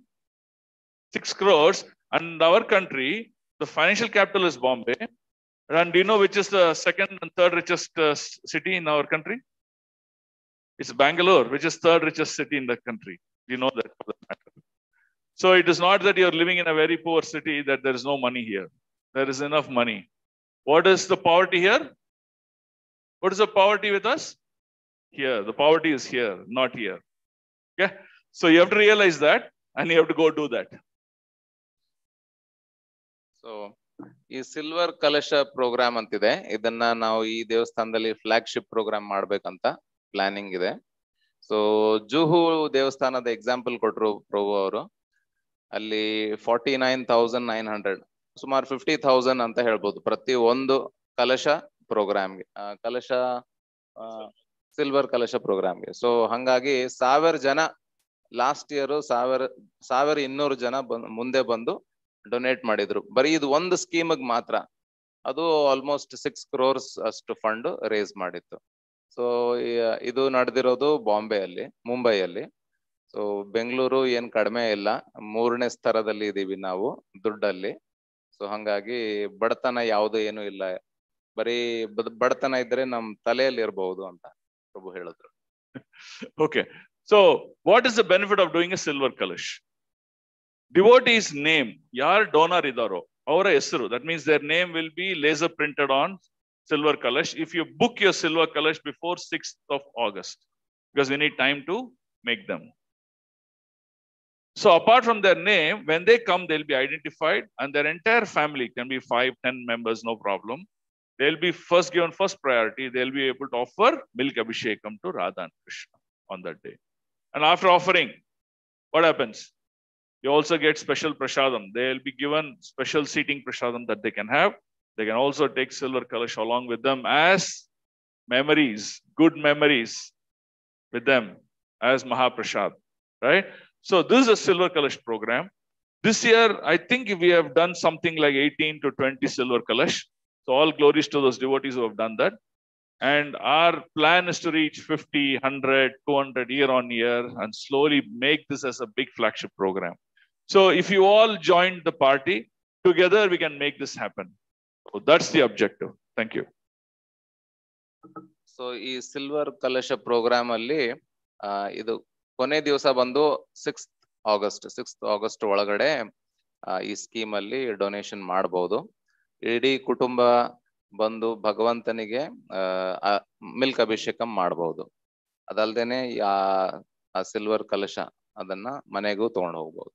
6 crores. And our country, the financial capital is Bombay. And do you know which is the second and third richest uh, city in our country? It's Bangalore, which is third richest city in the country. You know that. So it is not that you're living in a very poor city that there is no money here. There is enough money. What is the poverty here? What is the poverty with us? Here. The poverty is here, not here. Okay. So you have to realize that and you have to go do that. So ಈ silver ಕಲಶ program ಅಂತಿದೆ. ಇದನ್ನ ನಾವು ಈ ದೇವಸ್ಥಾನದಲ್ಲಿ flagship program ಮಾಡ್ಬೇಕಂತ planning ಇದೆ. So Juhu ದೇವಸ್ಥಾನದ ಎಕ್ಸಾಂಪಲ್ ಕೊಟ್ರು ಪ್ರಭು ಅವರು. ಅಲ್ಲಿ forty nine thousand nine hundred ಸುಮಾರು ಫಿಫ್ಟಿ ತೌಸಂಡ್ ಅಂತ ಹೇಳ್ಬೋದು ಪ್ರತಿ ಒಂದು ಕಲಶ ಪ್ರೋಗ್ರಾಮ್ಗೆ ಕಲಶ ಸಿಲ್ವರ್ ಕಲಶ ಪ್ರೋಗ್ರಾಮ್ಗೆ ಸೊ ಹಂಗಾಗಿ ಸಾವಿರ ಜನ ಲಾಸ್ಟ್ ಇಯರ್ ಸಾವಿರ ಸಾವಿರ ಇನ್ನೂರು ಜನ ಬಂದ್, ಮುಂದೆ ಬಂದು ಡೊನೇಟ್ ಮಾಡಿದ್ರು. ಬರೀ ಇದು ಒಂದು ಸ್ಕೀಮಿಗೆ ಮಾತ್ರ. ಅದು ಆಲ್ಮೋಸ್ಟ್ ಸಿಕ್ಸ್ ಕ್ರೋರ್ಸ್ ಅಷ್ಟು ಫಂಡ್ ರೇಸ್ ಮಾಡಿತ್ತು. ಸೊ ಇದು ನಡೆದಿರೋದು ಬಾಂಬೆಯಲ್ಲಿ, ಮುಂಬೈಯಲ್ಲಿ. ಸೊ ಬೆಂಗಳೂರು ಏನ್ ಕಡಿಮೆ ಇಲ್ಲ. ಮೂರನೇ ಸ್ತರದಲ್ಲಿ ಇದೀವಿ ನಾವು, ದುಡ್ಡಲ್ಲಿ. ಸೊ ಹಂಗಾಗಿ ಬಡತನ ಯಾವ್ದು ಏನು ಇಲ್ಲ. ಬರೀ ಬಡತನ ಇದ್ರೆ ನಮ್ ತಲೆಯಲ್ಲಿ ಇರಬಹುದು ಅಂತ ಪ್ರಭು ಹೇಳಿದ್ರು. Okay so what is the benefit of doing a silver kalash? Devotee's name, ಯಾರ್ ಡೋನರ್ ಇದಾರೋ ಅವರ ಹೆಸರು that means their name will be laser printed on silver kalash if you book your silver kalash before 6th of August because we need time to make them. So apart from their name, when they come, they'll be identified and their entire family can be five, ten members, no problem. They'll be first given first priority. They'll be able to offer milk abhishekam to Radha and Krishna on that day. And after offering, what happens? You also get special prasadam. They'll be given special seating prasadam that they can have. They can also take silver kalash along with them as memories, good memories with them as Mahaprasad, right? So this is a silver kalash program. This year, I think we have done something like 18 to 20 silver kalash. So all glories to those devotees who have done that. And our plan is to reach 50, 100, 200 year on year and slowly make this as a big flagship program. So if you all join the party, together we can make this happen. So that's the objective. Thank you. So ಈ silver ಕಲಶ program ಅಲ್ಲಿ ಇದು ಕೊನೆ ದಿವಸ ಬಂದು six August six August ಒಳಗಡೆ ಈ scheme ಅಲ್ಲಿ ಡೊನೇಷನ್ ಮಾಡಬಹುದು ಇಡೀ ಕುಟುಂಬ ಬಂದು ಭಗವಂತನಿಗೆ ಮಿಲ್ಕ್ ಅಭಿಷೇಕ ಮಾಡಬಹುದು ಅದಲ್ದೇನೆ ಆ ಸಿಲ್ವರ್ ಕಲಶ ಅದನ್ನ ಮನೆಗೂ ತಗೊಂಡು ಹೋಗ್ಬೋದು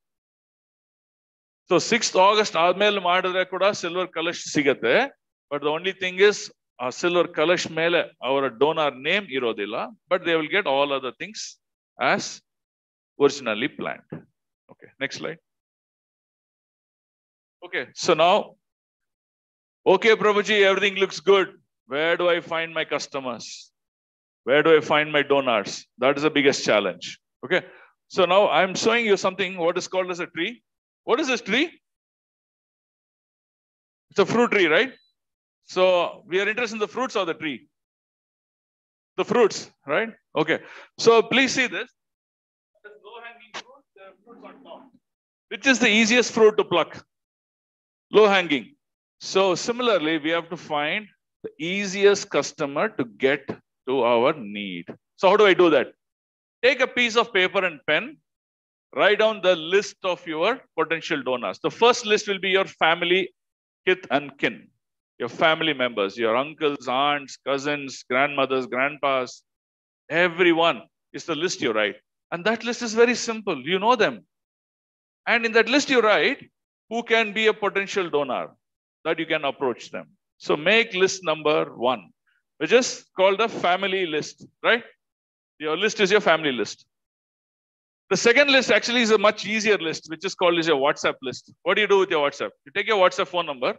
ಸೊ ಸಿಕ್ಸ್ತ್ ಆಗಸ್ಟ್ ಆದ್ಮೇಲೆ ಮಾಡಿದ್ರೆ ಕೂಡ ಸಿಲ್ವರ್ ಕಲಶ್ ಸಿಗತ್ತೆ but the only thing is ಆ ಸಿಲ್ವರ್ ಕಲಶ್ ಮೇಲೆ ಅವರ ಡೋನರ್ ನೇಮ್ ಇರೋದಿಲ್ಲ but they will get all other things as originally planned okay next slide okay so ನಾವು okay ಪ್ರಭುಜಿ everything looks good where do I find my customers where do I find my donors that is the biggest challenge okay so ನಾವು I am showing you something what is called as a tree what is this tree? It's a fruit tree, right? So we are interested in the fruits of the tree. The fruits, right? Okay. So please see this. Which is the easiest fruit to pluck? Low hanging. So similarly, we have to find the easiest customer to get to our need. So how do I do that? Take a piece of paper and pen, write down the list of your potential donors. The first list will be your family, kith and kin, your family members, your uncles, aunts, cousins, grandmothers, grandpas, everyone is the list you write. And that list is very simple. You know them. And in that list you write who can be a potential donor that you can approach them. So make list number one, which is called the family list, right? Your list is your family list. The second list actually is a much easier list, which is called is your WhatsApp list. What do you do with your WhatsApp? You take your WhatsApp phone number.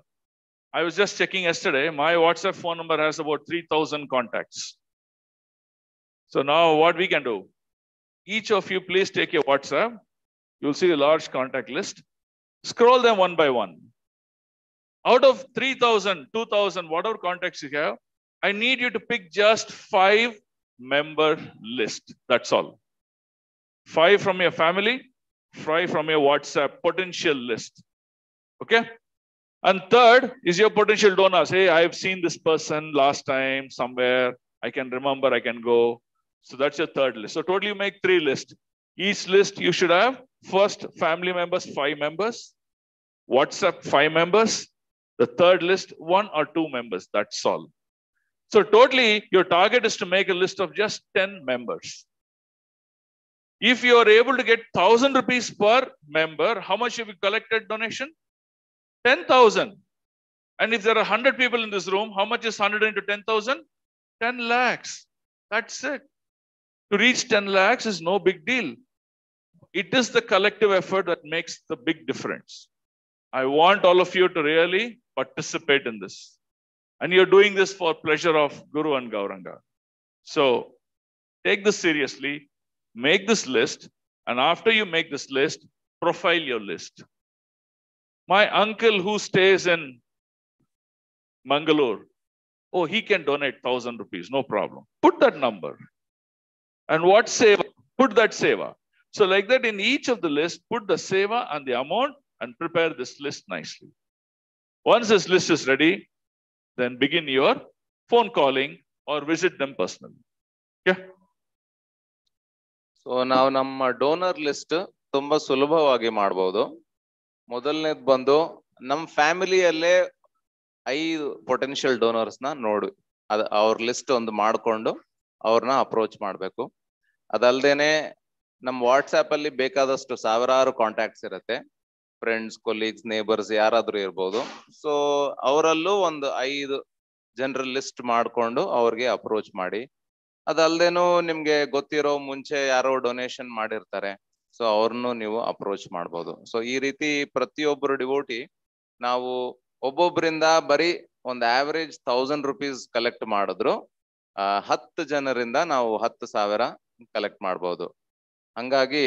I was just checking yesterday. My WhatsApp phone number has about 3,000 contacts. So now what we can do, each of you please take your WhatsApp. You'll see a large contact list. Scroll them one by one. Out of 3,000, 2,000, whatever contacts you have, I need you to pick just five member list. That's all. Five from your family, five from your WhatsApp potential list. Okay? And third is your potential donors. Hey, I've seen this person last time somewhere. I can remember, I can go. So that's your third list. So totally you make three lists. Each list you should have first family members, five members, WhatsApp, five members. The third list, one or two members. That's all. So totally your target is to make a list of just 10 members. If you are able to get 1000 rupees per member, how much have you collected donation? 10,000. And if there are 100 people in this room, how much is 100 into 10,000? 10 lakhs. That's it. To reach 10 lakhs is no big deal. It is the collective effort that makes the big difference. I want all of you to really participate in this. And you're doing this for pleasure of Guru and Gauranga. So take this seriously, make this list, and after you make this list, profile your list. My uncle who stays in Mangalore, oh, he can donate 1000 rupees, no problem. Put that number. And what seva? Put that seva. So like that in each of the list, put the seva and the amount and prepare this list nicely. Once this list is ready, then begin your phone calling or visit them personally. Yeah. So ನಾವು ನಮ್ಮ donor list ತುಂಬಾ ಸುಲಭವಾಗಿ ಮಾಡಬಹುದು ಮೊದಲನೇದು ಬಂದು ನಮ್ಮ ಫ್ಯಾಮಿಲಿಯಲ್ಲೇ ಐದು potential ಡೋನರ್ಸ್ನ ನೋಡಿ, ಅದ ಅವ್ರ ಲಿಸ್ಟ್ ಒಂದು ಮಾಡ್ಕೊಂಡು ಅವ್ರನ್ನ ಅಪ್ರೋಚ್ ಮಾಡಬೇಕು. ಅದಲ್ದೇನೆ ನಮ್ಮ ವಾಟ್ಸ್ಆ್ಯಪ್ ಅಲ್ಲಿ ಬೇಕಾದಷ್ಟು ಸಾವಿರಾರು ಕಾಂಟ್ಯಾಕ್ಟ್ಸ್ ಇರುತ್ತೆ. ಫ್ರೆಂಡ್ಸ್ ಕೊಲೀಗ್ಸ್ ನೇಬರ್ಸ್ ಯಾರಾದರೂ ಇರ್ಬೋದು. ಸೊ ಅವರಲ್ಲೂ ಒಂದು ಐದು ಜನರ ಲಿಸ್ಟ್ ಮಾಡ್ಕೊಂಡು ಅವ್ರಿಗೆ ಅಪ್ರೋಚ್ ಮಾಡಿ. ಅದಲ್ದೇನು ನಿಮ್ಗೆ ಗೊತ್ತಿರೋ ಮುಂಚೆ ಯಾರೋ ಡೊನೇಷನ್ ಮಾಡಿರ್ತಾರೆ. ಸೊ ಅವ್ರನ್ನು ನೀವು ಅಪ್ರೋಚ್ ಮಾಡ್ಬೋದು. ಸೊ ಈ ರೀತಿ ಪ್ರತಿಯೊಬ್ಬರು ಡಿವೋಟಿ ನಾವು ಒಬ್ಬೊಬ್ಬರಿಂದ ಬರೀ ಒಂದು ಆವರೇಜ್ ಥೌಸಂಡ್ ರುಪೀಸ್ ಕಲೆಕ್ಟ್ ಮಾಡಿದ್ರು ಹತ್ತು ಜನರಿಂದ ನಾವು ಹತ್ತು ಸಾವಿರ ಕಲೆಕ್ಟ್ ಮಾಡ್ಬೋದು. ಹಂಗಾಗಿ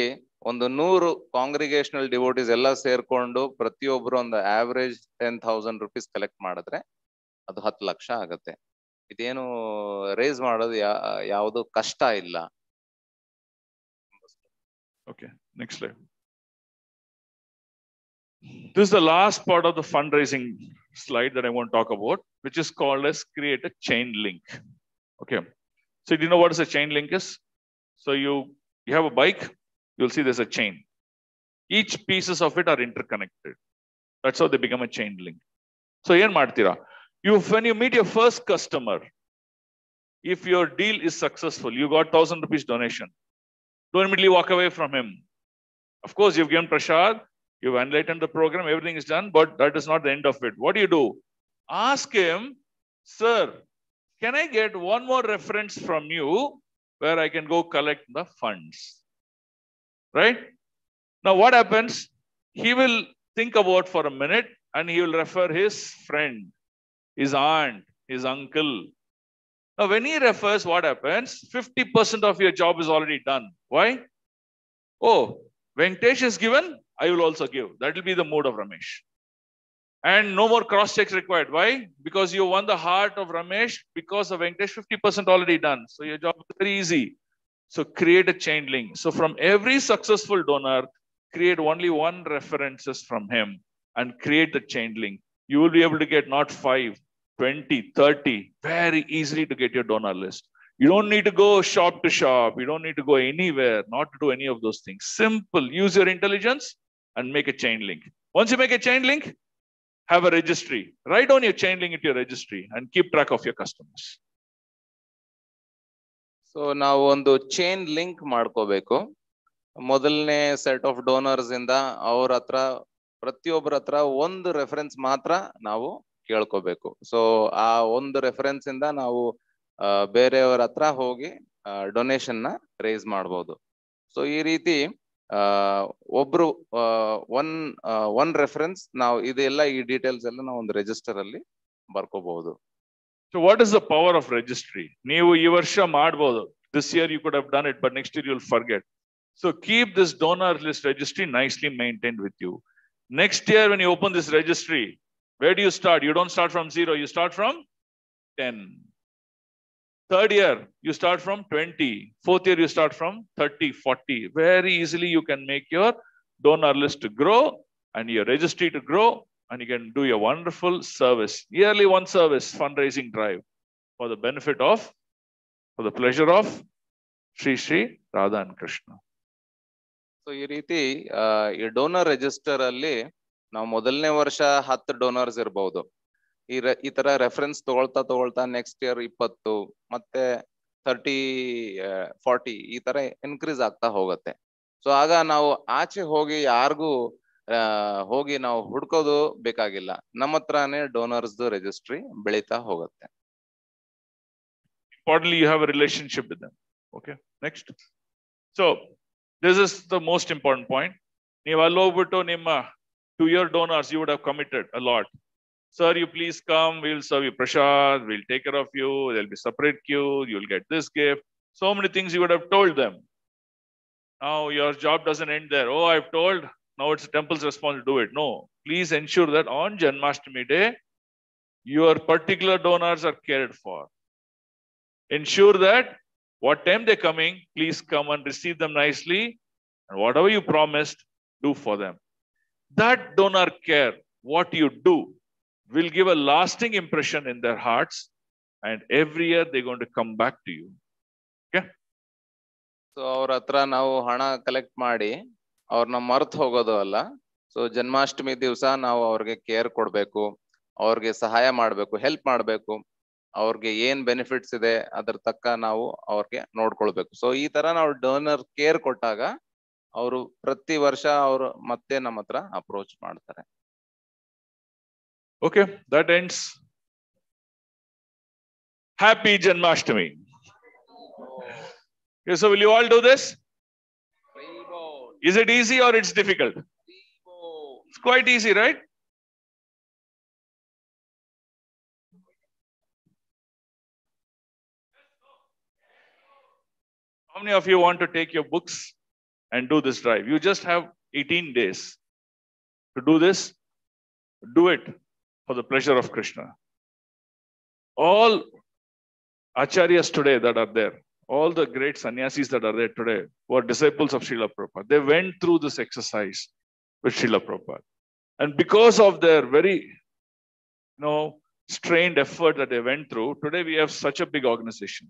ಒಂದು ನೂರು ಕಾಂಗ್ರಿಗೇಷನಲ್ ಡಿವೋಟೀಸ್ ಎಲ್ಲ ಸೇರ್ಕೊಂಡು ಪ್ರತಿಯೊಬ್ರು ಒಂದು average ten thousand rupees collect ಮಾಡಿದ್ರೆ ಅದು ಹತ್ತು ಲಕ್ಷ ಆಗತ್ತೆ. ಇದೇನು ರೇಸ್ ಮಾಡೋದು ಯಾ ಯಾವುದು ಕಷ್ಟ ಇಲ್ಲ Okay, next slide. This is the last part of the fundraising slide that I want to talk about, which is called as create a chain link. Okay. So do you know what is a chain link is? So you, you have a bike, you'll see there's a chain. Each pieces of it are interconnected. That's how they become a chain link. So ಏನ್ ಮಾಡ್ತೀರಾ you when you meet your first customer, if your deal is successful, you got thousand rupees donation, don't immediately walk away from him. Of course, you've given prasad, you've enlightened the program, everything is done, but that is not the end of it. What do you do? Ask him, sir, can I get one more reference from you where I can go collect the funds? Right? Now, what happens? He will think about for a minute and he will refer his friend, his aunt, his uncle. Now, when he refers, what happens? 50% of your job is already done. Why? Oh, Venkatesh is given, I will also give. That will be the mode of Ramesh. And no more cross checks required. Why? Because you won the heart of Ramesh because of Venkatesh, 50% already done. So your job is very easy. So create a chain link. So from every successful donor, create only one references from him and create the chain link. You will be able to get not 5, 20, 30, very easily to get your donor list. You don't need to go shop to shop. You don't need to go anywhere, not to do any of those things. Simple. Use your intelligence and make a chain link. Once you make a chain link, have a registry. Write down your chain link into your registry and keep track of your customers. So ನಾವು ಒಂದು chain link ಮಾಡ್ಕೋಬೇಕು ಮೊದಲನೇ set of donors ಇಂದ ಅವ್ರ ಹತ್ರ ಪ್ರತಿಯೊಬ್ಬರ ಹತ್ರ ಒಂದು ರೆಫರೆನ್ಸ್ ಮಾತ್ರ ನಾವು ಕೇಳ್ಕೋಬೇಕು. ಸೊ ಆ ಒಂದು ರೆಫರೆನ್ಸ್ ಇಂದ ನಾವು ಬೇರೆಯವರ ಹತ್ರ ಹೋಗಿ ಡೊನೇಷನ್ನ ರೇಸ್ ಮಾಡ್ಬೋದು. ಸೊ ಈ ರೀತಿ ಒಬ್ರು ಒನ್ ಒನ್ ರೆಫರೆನ್ಸ್ ನಾವು ಇದೆಲ್ಲ ಈ ಡೀಟೇಲ್ಸ್ ಎಲ್ಲ ನಾವು ಒಂದು ರೆಜಿಸ್ಟರ್ ಅಲ್ಲಿ ಬರ್ಕೋಬಹುದು so what is the power of registry ನೀವು ಈ ವರ್ಷ ಮಾಡ್ಬೋದು. This year you could have done it but next year you'll forget so keep this donor list registry nicely maintain with you next year when you open this registry where do you start? You don't start from zero, you start from 10. Third year, you start from 20. Fourth year, you start from 30, 40. Very easily you can make your donor list to grow and your registry to grow and you can do your wonderful service, yearly one service fundraising drive for the benefit of, for the pleasure of Sri Sri Radha and Krishna. So ಈ ರೀತಿ ಆ, ಈ donor register ಅಲ್ಲಿ ನಾವು ಮೊದಲನೇ ವರ್ಷ ಹತ್ತು donors ಇರಬಹುದು ಈ ಈ ತರ ರೆಫರೆನ್ಸ್ ತಗೊಳ್ತಾ ತಗೊಳ್ತಾ ನೆಕ್ಸ್ಟ್ ಇಯರ್ ಇಪ್ಪತ್ತು ಮತ್ತೆ ತರ್ಟಿ ಫಾರ್ಟಿ ಈ ತರ ಇನ್ಕ್ರೀಸ್ ಆಗ್ತಾ ಹೋಗುತ್ತೆ ಸೊ ಆಗ ನಾವು ಆಚೆ ಹೋಗಿ ಯಾರಿಗೂ ಹೋಗಿ ನಾವು ಹುಡ್ಕೋದು ಬೇಕಾಗಿಲ್ಲ ನಮ್ಮ ಹತ್ರನೇ ಡೋನರ್ಸ್ ರಿಜಿಸ್ಟ್ರಿ ಬೆಳೀತಾ ಹೋಗುತ್ತೆ Importantly, you have a relationship with them. Okay, next. So, this is most important point. ನೀವು ಅಲ್ಲಿ ಹೋಗ್ಬಿಟ್ಟು ನಿಮ್ಮ to your donors, you would have committed a lot. Sir, you please come. We'll serve you prasad. We'll take care of you. There'll be separate queue. You'll get this gift. So many things you would have told them. Now your job doesn't end there. Oh, I've told. Now it's the temple's response to do it. No, please ensure that on Janmashtami day, your particular donors are cared for. Ensure that what time they're coming, please come and receive them nicely. And whatever you promised, do for them. That donor care, what you do, will give a lasting impression in their hearts. And every year they're going to come back to you. So ಅವ್ರ ಹತ್ರ ನಾವು ಹಣ collect ಮಾಡಿ ಅವ್ರನ್ನ ಮರ್ತ್ ಹೋಗೋದು ಅಲ್ಲ so Janmashtami ದಿವಸ ನಾವು ಅವ್ರಿಗೆ ಕೇರ್ ಕೊಡ್ಬೇಕು ಅವ್ರಿಗೆ ಸಹಾಯ ಮಾಡ್ಬೇಕು ಹೆಲ್ಪ್ ಮಾಡ್ಬೇಕು ಅವ್ರಿಗೆ ಏನ್ ಬೆನಿಫಿಟ್ಸ್ ಇದೆ ಅದ್ರ ತಕ್ಕ ನಾವು ಅವ್ರಿಗೆ ನೋಡ್ಕೊಳ್ಬೇಕು ಸೊ ಈ ತರ ನಾವು ಡೋನರ್ ಕೇರ್ ಕೊಟ್ಟಾಗ ಅವರು ಪ್ರತಿ ವರ್ಷ ಅವರು ಮತ್ತೆ ನಮ್ಮ ಹತ್ರ ಅಪ್ರೋಚ್ ಮಾಡ್ತಾರೆ Okay, that ends. Happy Janmashtami. Okay, so will you all do this? Is it easy or it's difficult? It's quite easy, right? How many of you want to take your books and do this drive? You just have 18 days to do this. Do it for the pleasure of Krishna. All acharyas today that are there, all the great sannyasis that are there today, who are disciples of Srila Prabhupada, they went through this exercise with Srila Prabhupada. And because of their very, you know, strained effort that they went through, today we have such a big organization.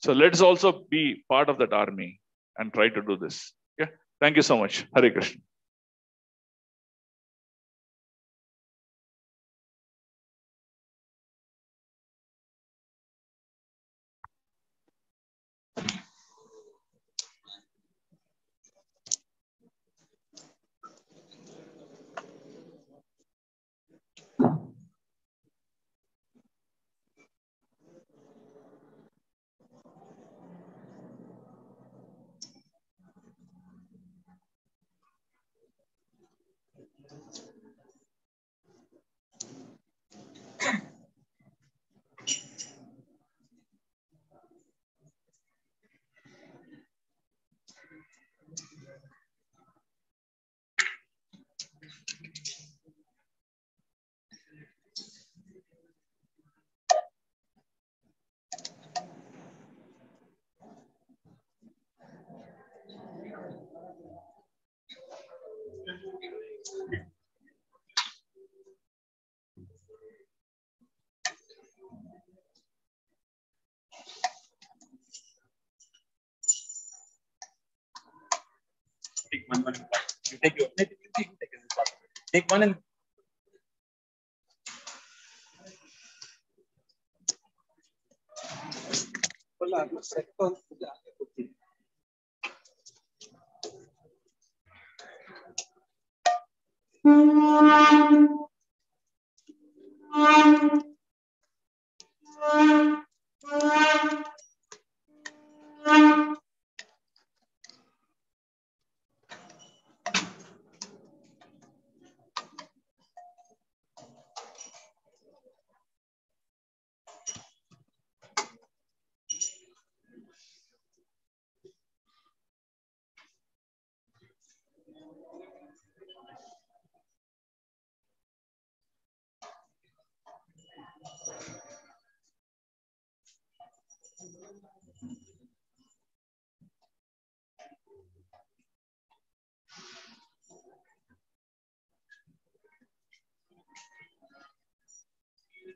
So let's also be part of that army and try to do this. Okay. Thank you so much. Hare Krishna. Take one, one. You take your, take, take, take, take, take one and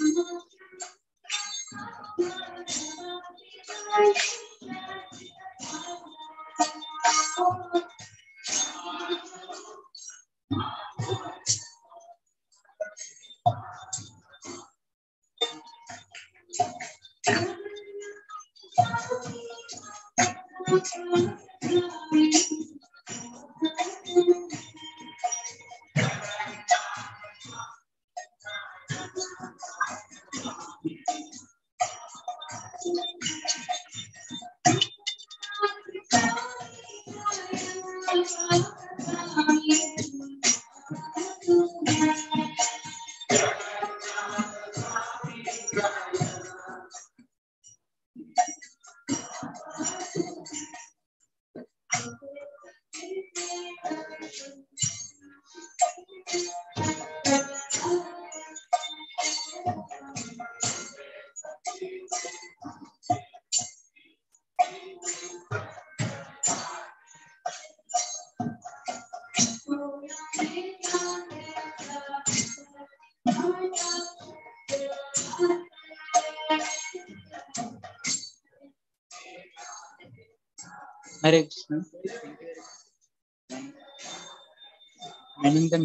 Hare Krishna. Anandam